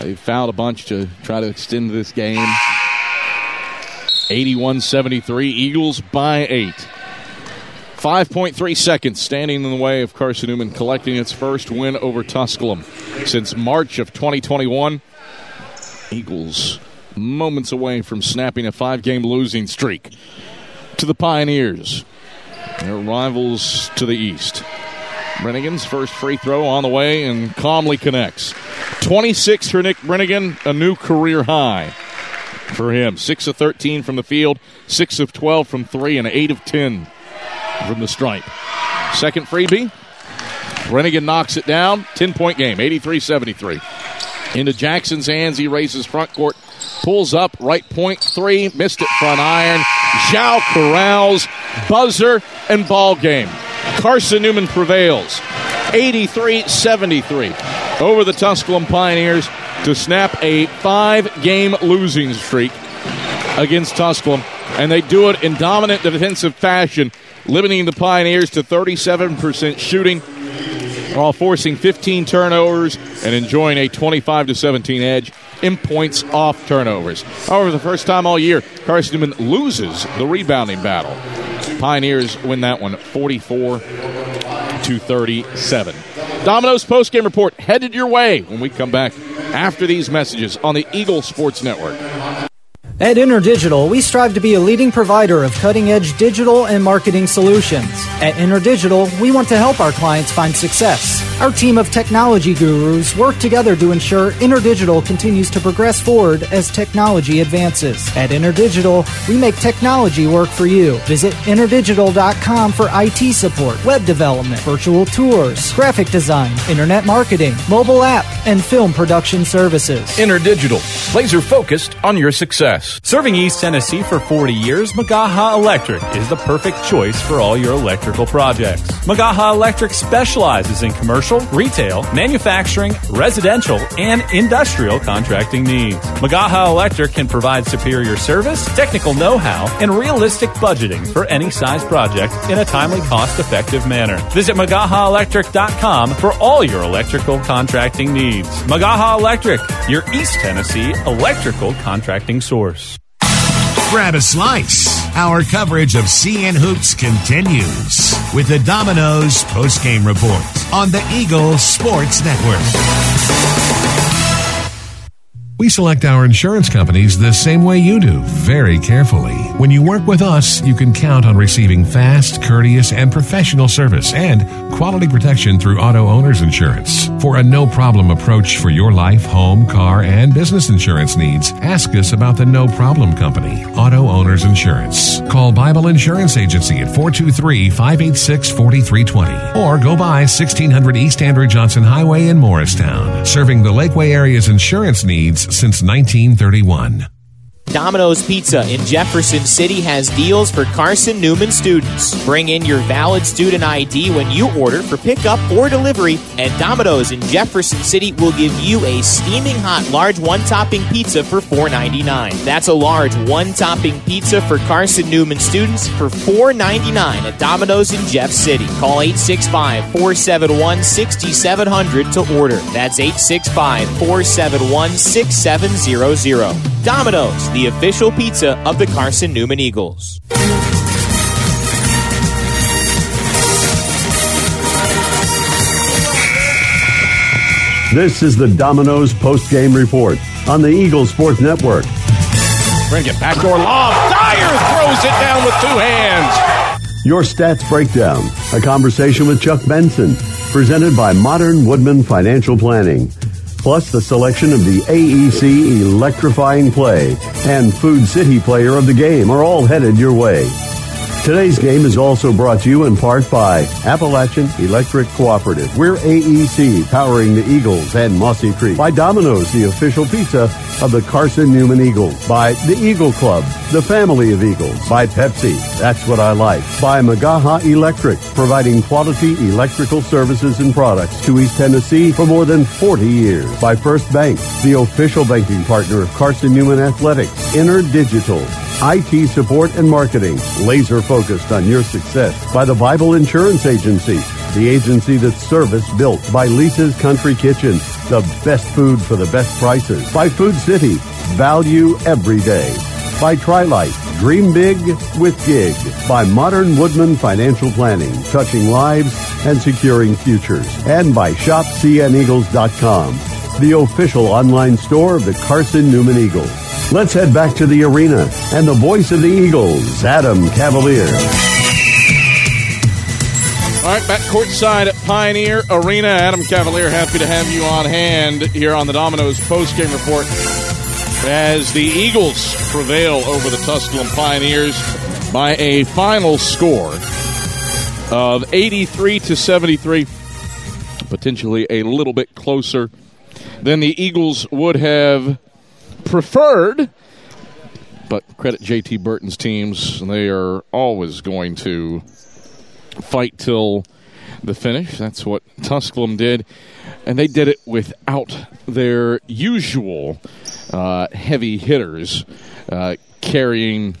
They fouled a bunch to try to extend this game. 81 73, Eagles by eight. 5.3 seconds standing in the way of Carson Newman collecting its first win over Tusculum since March of 2021. Eagles moments away from snapping a five game losing streak to the Pioneers, their rivals to the east. Brennigan's first free throw on the way and calmly connects. 26 for Nick Brennigan, a new career high for him. 6 of 13 from the field, 6 of 12 from 3, and 8 of 10 from the stripe. Second freebie. Brennigan knocks it down. 10 point game, 83 73. Into Jackson's hands. He races front court, pulls up, right point three, missed it front iron. Zhao corrals, buzzer, and ball game. Carson Newman prevails 83 73 over the Tusculum Pioneers to snap a five game losing streak against Tusculum. And they do it in dominant defensive fashion, limiting the Pioneers to 37% shooting while forcing 15 turnovers and enjoying a 25 to 17 edge in points off turnovers. However, the first time all year, Carson Newman loses the rebounding battle. Pioneers win that one 44 to 37. Domino's postgame report headed your way when we come back after these messages on the Eagle Sports Network. At InterDigital, we strive to be a leading provider of cutting edge digital and marketing solutions. At InterDigital, we want to help our clients find success. Our team of technology gurus work together to ensure InterDigital continues to progress forward as technology advances. At InterDigital, we make technology work for you. Visit interdigital.com for IT support, web development, virtual tours, graphic design, internet marketing, mobile app, and film production services. InterDigital, laser focused on your success. Serving East Tennessee for 40 years, Magaha Electric is the perfect choice for all your electrical projects. Magaha Electric specializes in commercial, retail, manufacturing, residential, and industrial contracting needs. Magaha Electric can provide superior service, technical know-how, and realistic budgeting for any size project in a timely, cost-effective manner. Visit MagahaElectric.com for all your electrical contracting needs. Magaha Electric, your East Tennessee electrical contracting source. Grab a slice. Our coverage of CN Hoops continues with the Domino's postgame report on the Eagle Sports Network. We select our insurance companies the same way you do, very carefully. When you work with us, you can count on receiving fast, courteous, and professional service and quality protection through auto owner's insurance. For a no problem approach for your life, home, car, and business insurance needs, ask us about the No Problem Company, Auto Owners Insurance. Call Bible Insurance Agency at 423 586 4320 or go by 1600 East Andrew Johnson Highway in Morristown, serving the Lakeway area's insurance needs since 1931. Domino's Pizza in Jefferson City has deals for Carson Newman students. Bring in your valid student ID when you order for pickup or delivery, and Domino's in Jefferson City will give you a steaming hot large one topping pizza for $4.99. That's a large one topping pizza for Carson Newman students for $4.99 at Domino's in Jeff City. Call 865 471 6700 to order. That's 865 471 6700. Domino's, the official pizza of the Carson Newman Eagles. This is the Domino's post-game report on the Eagles Sports Network. Bring it backdoor lob. Dyer throws throws it down with two hands. Your Stats Breakdown, a conversation with Chuck Benson, presented by Modern Woodmen Financial Planning. Plus the selection of the AEC Electrifying Play and Food City Player of the Game are all headed your way. Today's game is also brought to you in part by Appalachian Electric Cooperative. We're AEC, powering the Eagles and Mossy Creek. By Domino's, the official pizza of the Carson Newman Eagles. By the Eagle Club, the family of Eagles. By Pepsi, that's what I like. By Magaha Electric, providing quality electrical services and products to East Tennessee for more than 40 years. By First Bank, the official banking partner of Carson Newman Athletics. InterDigital, IT support and marketing, laser focused on your success. By the Bible Insurance Agency, the agency that's service built. By Lisa's Country Kitchen, the best food for the best prices. By Food City, value every day. By Trilight, dream big with gig. By Modern Woodmen Financial Planning, touching lives and securing futures. And by ShopCNEagles.com, the official online store of the Carson Newman Eagles. Let's head back to the arena and the voice of the Eagles, Adam Cavalier. All right, back courtside at Pioneer Arena. Adam Cavalier, happy to have you on hand here on the Domino's postgame report as the Eagles prevail over the Tusculum Pioneers by a final score of 83 to 73, potentially a little bit closer than the Eagles would have preferred. But credit JT Burton's teams, they are always going to fight till the finish. That's what Tusculum did. And they did it without their usual uh, heavy hitters uh, carrying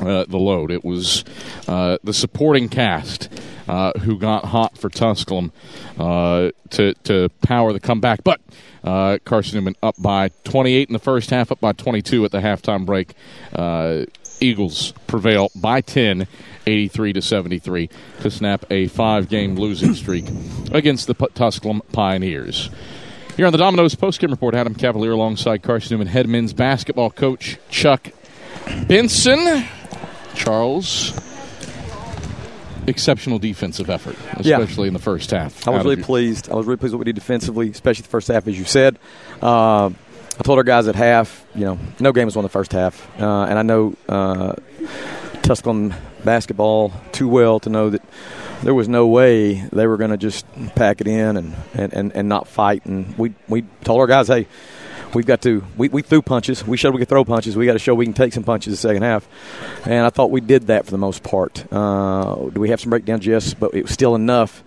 uh, the load. It was uh, the supporting cast uh, who got hot for Tusculum uh, to, to power the comeback. But uh, Carson Newman up by 28 in the first half, up by 22 at the halftime break. Uh, Eagles prevail by 10, 83 to 73, to snap a five-game losing streak against the Tusculum Pioneers. Here on the Domino's postgame report, Adam Cavalier alongside Carson Newman head men's basketball coach Chuck Benson. Charles, exceptional defensive effort, Yeah. especially in the first half. I was really pleased. I was really pleased with what we did defensively, especially the first half, as you said. Uh, I told our guys at half, you know, no game was won the first half, uh, and I know uh, Tusculum basketball too well to know that there was no way they were going to just pack it in and, and, and, and not fight. And we we told our guys, hey. We've got to. We, we threw punches. We showed we could throw punches. We got to show we can take some punches the second half, and I thought we did that for the most part. Uh, do we have some breakdowns? Yes, but it was still enough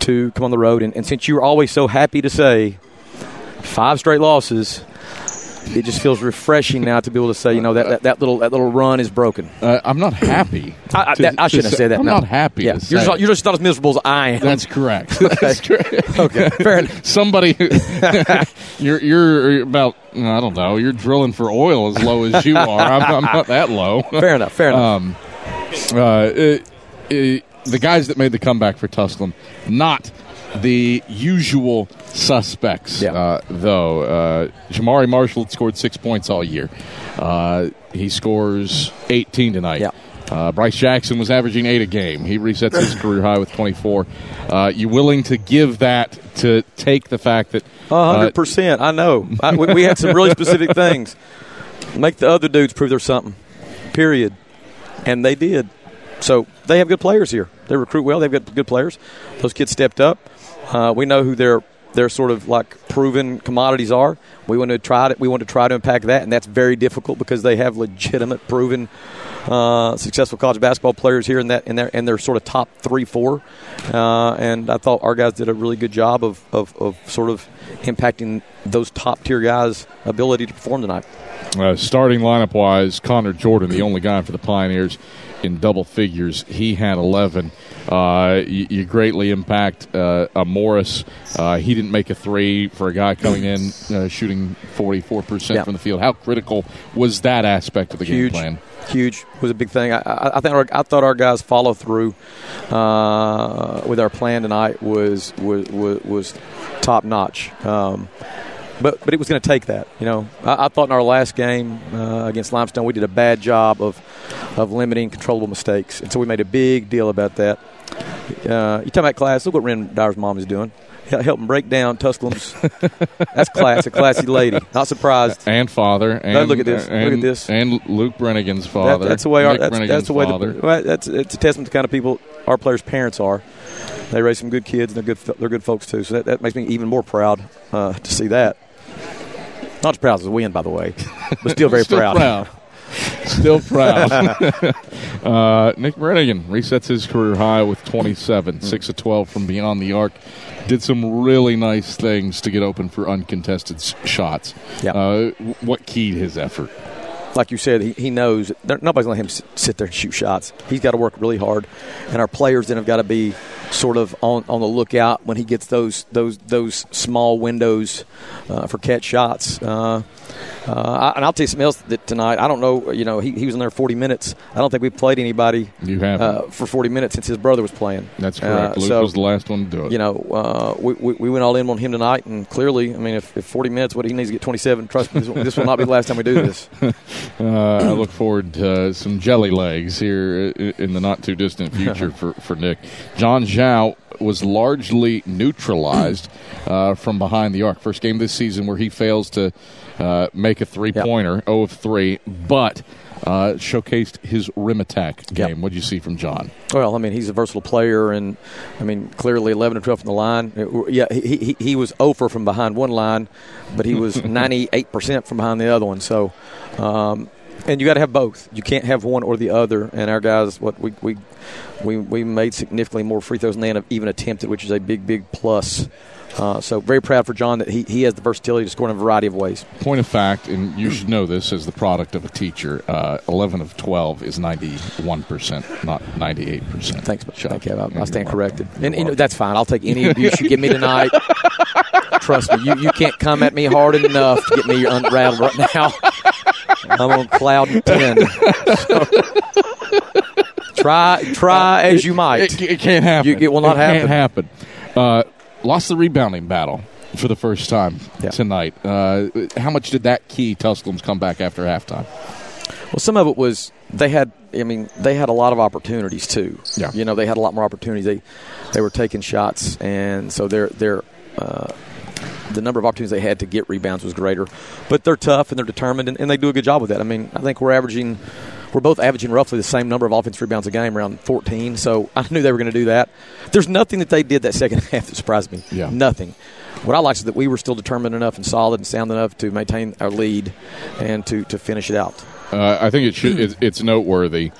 to come on the road. And, and since you were always so happy to say five straight losses, it just feels refreshing now to be able to say, you know, that, that, that little that little run is broken. Uh, I'm not happy. I, I, to- that, I shouldn't have say- said that. I'm no. not happy Yeah, you're just, you're just not as miserable as I am. That's correct. (laughs) Okay. That's correct. Okay, fair enough. (laughs) Somebody, (laughs) you're you're about I don't know. You're drilling for oil as low as you are. I'm, I'm not that low. Fair enough, fair enough. Um, uh, uh, uh, the guys that made the comeback for Tusculum, not the usual suspects, uh, though. Uh, Jamari Marshall had scored six points all year. Uh, he scores 18 tonight. Uh, Bryce Jackson was averaging eight a game. He resets his career high with 24. Uh, you willing to give that to take the fact that A hundred percent. I know. I, we, we had some really specific things. Make the other dudes prove there's something. Period. And they did. So they have good players here. They recruit well. They've got good players. Those kids stepped up. Uh, we know who their their sort of like proven commodities are. We want to try to we want to try to impact that, and that's very difficult because they have legitimate, proven, uh, successful college basketball players here in that in their their sort of top three, four. Uh, and I thought our guys did a really good job of, of, of sort of impacting those top tier guys' ability to perform tonight. Uh, starting lineup wise, Connor Jordan, the only guy for the Pioneers in double figures. He had 11. Uh, you, you greatly impact uh, a Morris. Uh, he didn't make a three for a guy coming in uh, shooting 44% Yeah. from the field. How critical was that aspect of the Huge. game plan? Huge was a big thing. I, I, I think our, I thought our guys follow through uh, with our plan tonight was was was, was top notch. Um, but but it was going to take that. You know, I, I, thought in our last game uh, against Limestone, we did a bad job of of limiting controllable mistakes, and so we made a big deal about that. Uh, you talk about class. Look what Ren Dyer's mom is doing helping break down Tusculum's. (laughs) that's class, a classy lady. Not surprised. And father. And, look at this. And, look at this. And Luke Brennigan's father. That, that's the way. Our, that's, that's, the way. The, well, that's it's a testament to the kind of people our players' parents are. They raise some good kids. and They're good. They're good folks too. So that, that makes me even more proud uh, to see that. Not as proud as a win, by the way, (laughs) but still very still proud. proud. Still proud. (laughs) uh, Nick Brennigan resets his career high with 27, 6 of 12 from beyond the arc did some really nice things to get open for uncontested shots. Yeah. Uh, what keyed his effort? Like you said, he, he knows nobody's going to let him sit there and shoot shots. He's got to work really hard, and our players then have got to be sort of on, on the lookout when he gets those those those small windows uh, for catch shots. Uh, uh, and I'll tell you something else that tonight. I don't know. You know, he, he was in there 40 minutes. I don't think we've played anybody you have uh, for 40 minutes since his brother was playing. That's correct. Uh, Luke so, was the last one to do it. You know, uh, we, we, we, went all in on him tonight, and clearly, I mean, if, if 40 minutes, what he needs to get 27. Trust me, this, this will not be the last time we do this. (laughs) Uh, I look forward to some jelly legs here in the not too distant future (laughs) for, for Nick. John Zhao was largely neutralized uh, from behind the arc. First game this season where he fails to uh, make a three pointer, yep. 0 of 3, but. Uh, showcased his rim attack game. Yep. What did you see from John? Well, I mean, he's a versatile player, and I mean, clearly 11 and 12 from the line. It, yeah, he, he, he was over from behind one line, but he was (laughs) 98% from behind the other one. So, um, and you got to have both. You can't have one or the other. And our guys, what we we we, we made significantly more free throws than they have even attempted, which is a big big plus. Uh, so very proud for John that he, he has the versatility to score in a variety of ways. Point of fact, and you should know this as the product of a teacher, uh, 11 of 12 is 91%, not 98%. Thanks, Chuck. Thank you. I, I stand corrected. And, and, that's fine. I'll take any abuse you give me tonight. (laughs) Trust me, you, you can't come at me hard enough to get me unraveled right now. I'm on cloud 10. So, try try as you might. It, it can't happen. You, it will not it happen. Can't happen. Uh, lost the rebounding battle for the first time yeah. tonight. Uh, how much did that key Tusculum's come back after halftime? Well, some of it was they had. I mean, they had a lot of opportunities too. Yeah. You know, they had a lot more opportunities. They they were taking shots, and so they're they're. Uh, the number of opportunities they had to get rebounds was greater, but they're tough and they're determined, and, and they do a good job with that. I mean, I think we're averaging we're both averaging roughly the same number of offensive rebounds a game, around 14. So I knew they were going to do that. There's nothing that they did that second (laughs) half that surprised me. Yeah. Nothing. What I liked is that we were still determined enough and solid and sound enough to maintain our lead and to, to finish it out. Uh, I think it should. It's, it's noteworthy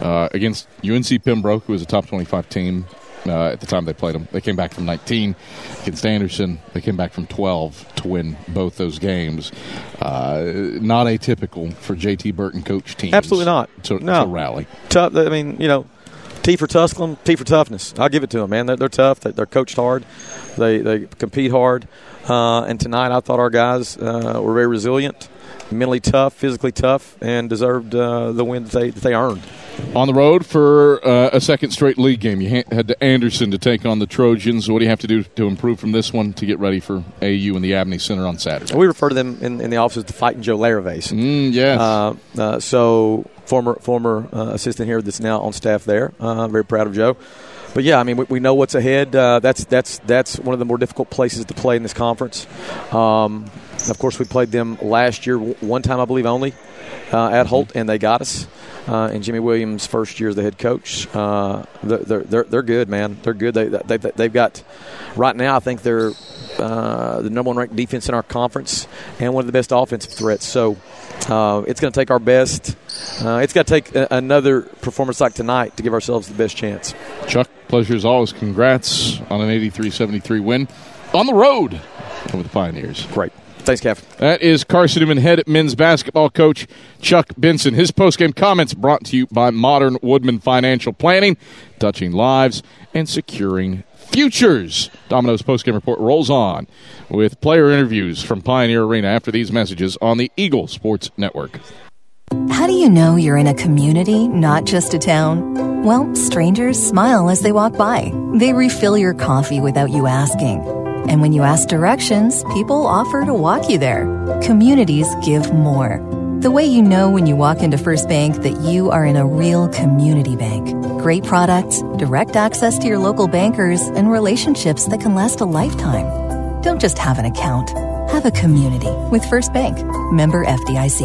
uh, against UNC Pembroke, who is a top 25 team uh, at the time they played them. They came back from 19 against Anderson. They came back from 12 to win both those games. Uh, not atypical for JT Burton coach teams. Absolutely not. To, no. to rally. Tough. I mean, you know, T for Tusculum, T for toughness. I'll give it to them, man. They're, they're tough. They're coached hard. They they compete hard. Uh, and tonight, I thought our guys uh, were very resilient, mentally tough, physically tough, and deserved uh, the win that they that they earned on the road for uh, a second straight league game. You had to Anderson to take on the Trojans. What do you have to do to improve from this one to get ready for AU in the Abney Center on Saturday? We refer to them in, in the office as the Fighting Joe Larraves. Mm, yes. Uh, uh, so former former uh, assistant here that's now on staff there. Uh, very proud of Joe. But yeah, I mean, we, we know what's ahead. Uh, that's that's that's one of the more difficult places to play in this conference. Um, of course, we played them last year, one time I believe only, at Holt, and they got us uh, and Jimmy Williams' first year as the head coach. Uh, they're, they're, they're good, man. They're good. They, they, they've got, right now, I think they're uh, the number one ranked defense in our conference and one of the best offensive threats. So uh, it's going to take our best. Uh, it's got to take a, another performance like tonight to give ourselves the best chance. Chuck, pleasure as always. Congrats on an 83 73 win on the road with the Pioneers. Great. Thanks, Kev. That is Carson Newman head men's basketball coach Chuck Benson. His postgame comments brought to you by Modern Woodmen Financial Planning, touching lives and securing futures. Domino's postgame report rolls on with player interviews from Pioneer Arena after these messages on the Eagle Sports Network. How do you know you're in a community, not just a town? Well, strangers smile as they walk by. They refill your coffee without you asking And when you ask directions, people offer to walk you there. Communities give more. The way you know when you walk into First Bank that you are in a real community bank. Great products, direct access to your local bankers, and relationships that can last a lifetime. Don't just have an account, have a community with First Bank. Member FDIC.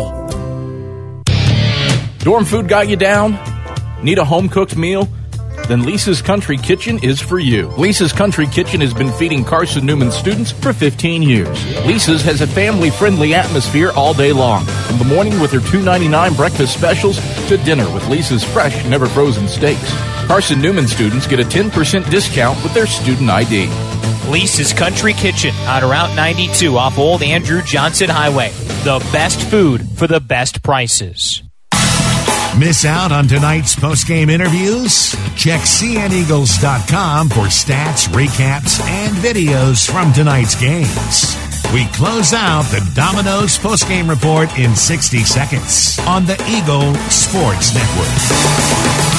Dorm food got you down? Need a home cooked meal? Then Lisa's Country Kitchen is for you. Lisa's Country Kitchen has been feeding Carson Newman students for 15 years. Lisa's has a family friendly atmosphere all day long. From the morning with her $2.99 breakfast specials to dinner with Lisa's fresh, never frozen steaks. Carson Newman students get a 10% discount with their student ID. Lisa's Country Kitchen on Route 92 off Old Andrew Johnson Highway. The best food for the best prices. Miss out on tonight's post-game interviews? Check cneagles.com for stats, recaps, and videos from tonight's games. We close out the Domino's post-game report in 60 seconds on the Eagle Sports Network.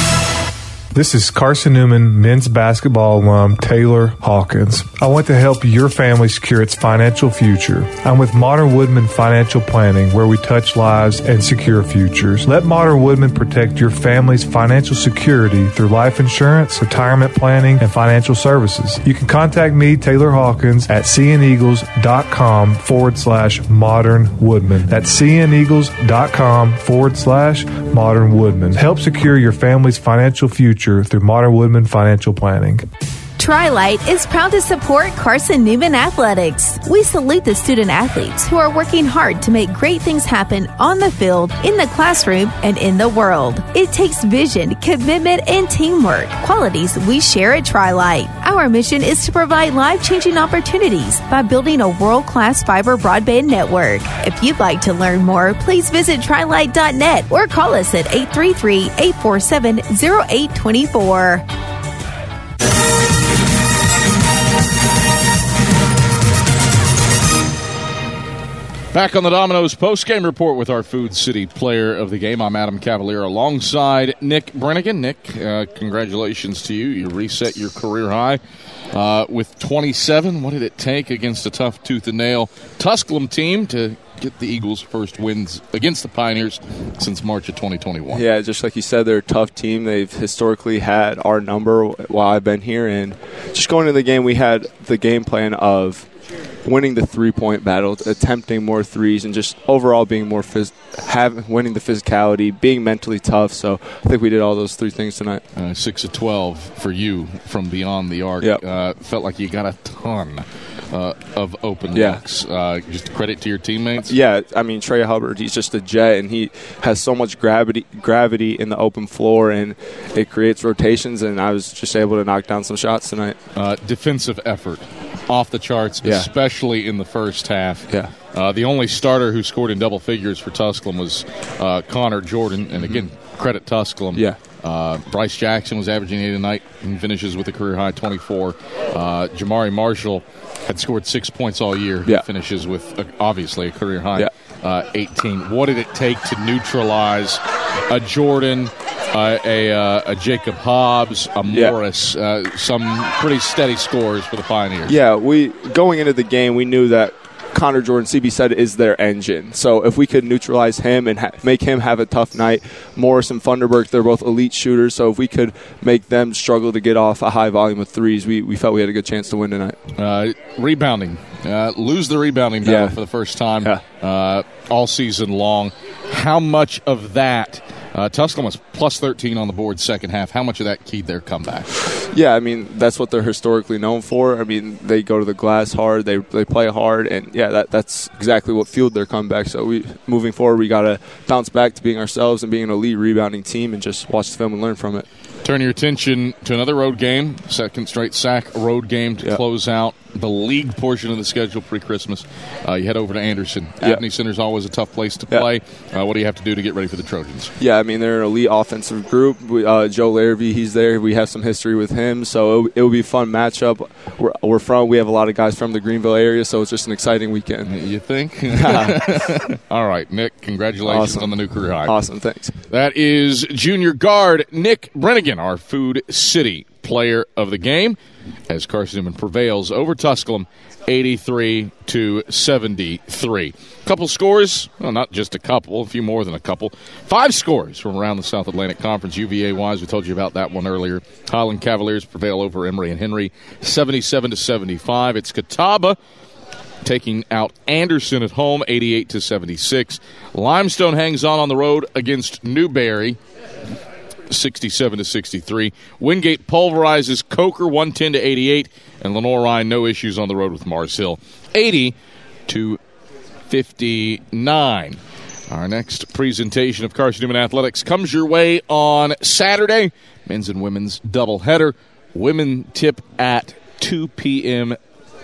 This is Carson Newman, men's basketball alum Taylor Hawkins. I want to help your family secure its financial future. I'm with Modern Woodmen Financial Planning, where we touch lives and secure futures. Let Modern Woodmen protect your family's financial security through life insurance, retirement planning, and financial services. You can contact me, Taylor Hawkins, at cneagles.com forward slash modern woodmen. That's cneagles.com forward slash modern woodmen. Help secure your family's financial future through Modern Woodmen Financial Planning. Trilight is proud to support Carson Newman Athletics. We salute the student athletes who are working hard to make great things happen on the field, in the classroom, and in the world. It takes vision, commitment, and teamwork, qualities we share at Trilight. Our mission is to provide life changing opportunities by building a world class fiber broadband network. If you'd like to learn more, please visit trilight.net or call us at 833 847 0824. Back on the Domino's post-game report with our Food City player of the game. I'm Adam Cavalier alongside Nick Brennigan. Nick, uh, congratulations to you. You reset your career high uh, with 27. What did it take against a tough tooth and nail Tusculum team to get the Eagles' first wins against the Pioneers since March of 2021? Yeah, just like you said, they're a tough team. They've historically had our number while I've been here, and just going into the game, we had the game plan of winning the three point battle, attempting more threes, and just overall being more phys- have winning the physicality, being mentally tough. So I think we did all those three things tonight. Uh, six of twelve for you from beyond the arc. Yep. Uh, felt like you got a ton. Uh, of open Yeah. looks. Uh, just credit to your teammates. Yeah, I mean Trey Hubbard, he's just a jet, and he has so much gravity gravity in the open floor, and it creates rotations. And I was just able to knock down some shots tonight. Uh, defensive effort off the charts, Yeah. especially in the first half. Yeah. Uh, the only starter who scored in double figures for Tusculum was uh, Connor Jordan, and again, credit Tusculum. Mm-hmm. Yeah. Uh, Bryce Jackson was averaging eight a night and finishes with a career high 24. Uh, Jamari Marshall had scored six points all year. Yeah. finishes with uh, obviously a career high Yeah. uh, 18. What did it take to neutralize a Jordan, uh, a, uh, a Jacob Hobbs, a Yeah. Morris, uh, some pretty steady scores for the Pioneers? Yeah, we going into the game, we knew that Connor Jordan, CB said, is their engine. So if we could neutralize him and ha- make him have a tough night, Morris and Funderburk, they're both elite shooters. So if we could make them struggle to get off a high volume of threes, we, we felt we had a good chance to win tonight. Uh, rebounding. Uh, lose the rebounding battle Yeah. for the first time uh, all season long. How much of that, uh, Tusculum was plus 13 on the board second half, how much of that keyed their comeback? Yeah, I mean that's what they're historically known for. I mean they go to the glass hard, they they play hard, and yeah, that that's exactly what fueled their comeback. So we moving forward, we got to bounce back to being ourselves and being an elite rebounding team, and just watch the film and learn from it. Turn your attention to another road game, second straight SAC road game to close out the league portion of the schedule pre-Christmas. Uh, you head over to Anderson. Yeah. Abney is always a tough place to play. Uh, what do you have to do to get ready for the Trojans? Yeah, I mean they're an elite offensive group. We, uh, Joe Larrabee, he's there. We have some history with him, so it, it will be a fun matchup. We're, we're from. We have a lot of guys from the Greenville area, so it's just an exciting weekend. You (laughs) think? (laughs) All right, Nick. Congratulations Awesome. on the new career high. Awesome, thanks. That is junior guard Nick Brennigan. Our Food City player of the game, as Carson Newman prevails over Tusculum 83 to 73. Couple scores, well, not just a couple, a few more than a couple. Five scores from around the South Atlantic Conference. UVA wise, we told you about that one earlier. Highland Cavaliers prevail over Emory and Henry 77 to 75. It's Catawba taking out Anderson at home 88 to 76. Limestone hangs on on the road against Newberry 67 to 63. Wingate pulverizes Coker 110 to 88 and Lenoir-Rhyne no issues on the road with Mars Hill 80 to 59. Our next presentation of Carson Newman Athletics comes your way on Saturday. Men's and women's doubleheader. Women tip at 2 p.m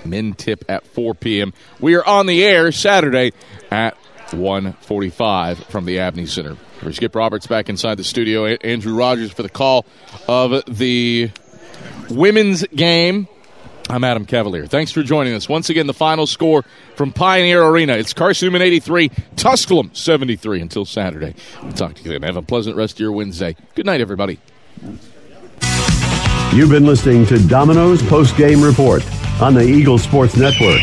men tip at 4 p.m. We are on the air Saturday at 1:45 from the Abney Center. Skip Roberts back inside the studio, Andrew Rogers for the call of the women's game. I'm Adam Cavalier. Thanks for joining us. Once again, the final score from Pioneer Arena. It's Carson Newman 83, Tusculum 73 until Saturday. We'll talk to you then. Have a pleasant rest of your Wednesday. Good night, everybody. You've been listening to Domino's Post Game Report on the Eagle Sports Network.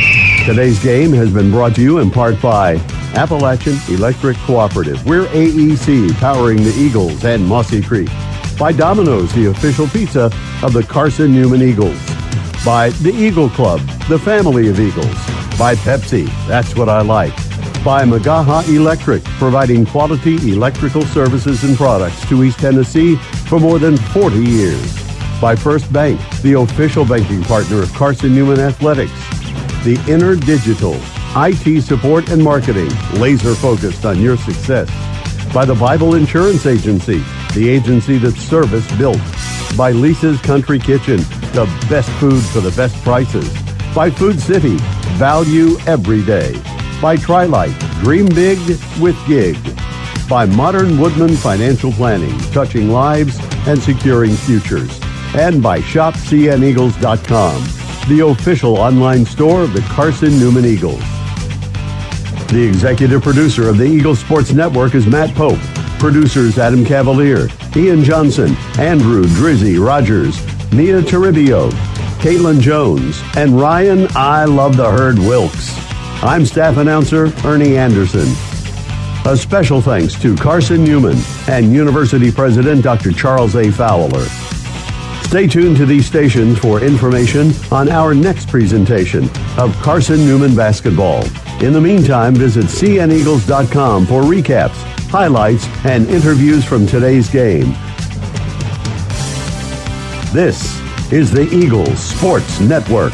Today's game has been brought to you in part by Appalachian Electric Cooperative. We're AEC powering the Eagles and Mossy Creek. By Domino's, the official pizza of the Carson Newman Eagles. By the Eagle Club, the family of Eagles. By Pepsi, that's what I like. By Magaha Electric, providing quality electrical services and products to East Tennessee for more than 40 years by First Bank, the official banking partner of Carson Newman Athletics. The InterDigital, IT support and marketing, laser focused on your success. By the Bible Insurance Agency, the agency that's service built. By Lisa's Country Kitchen, the best food for the best prices. By Food City, value every day. By Trilight, dream big with gig. By Modern Woodmen Financial Planning, touching lives and securing futures and by shopcneagles.com, the official online store of the Carson Newman Eagles. The executive producer of the Eagle Sports Network is Matt Pope. Producers Adam Cavalier, Ian Johnson, Andrew Drizzy Rogers, Mia Toribio, Caitlin Jones, and Ryan I Love the Herd Wilkes. I'm staff announcer Ernie Anderson. A special thanks to Carson Newman and University President Dr. Charles A. Fowler. Stay tuned to these stations for information on our next presentation of Carson Newman basketball. In the meantime, visit cneagles.com for recaps, highlights, and interviews from today's game. This is the Eagles Sports Network.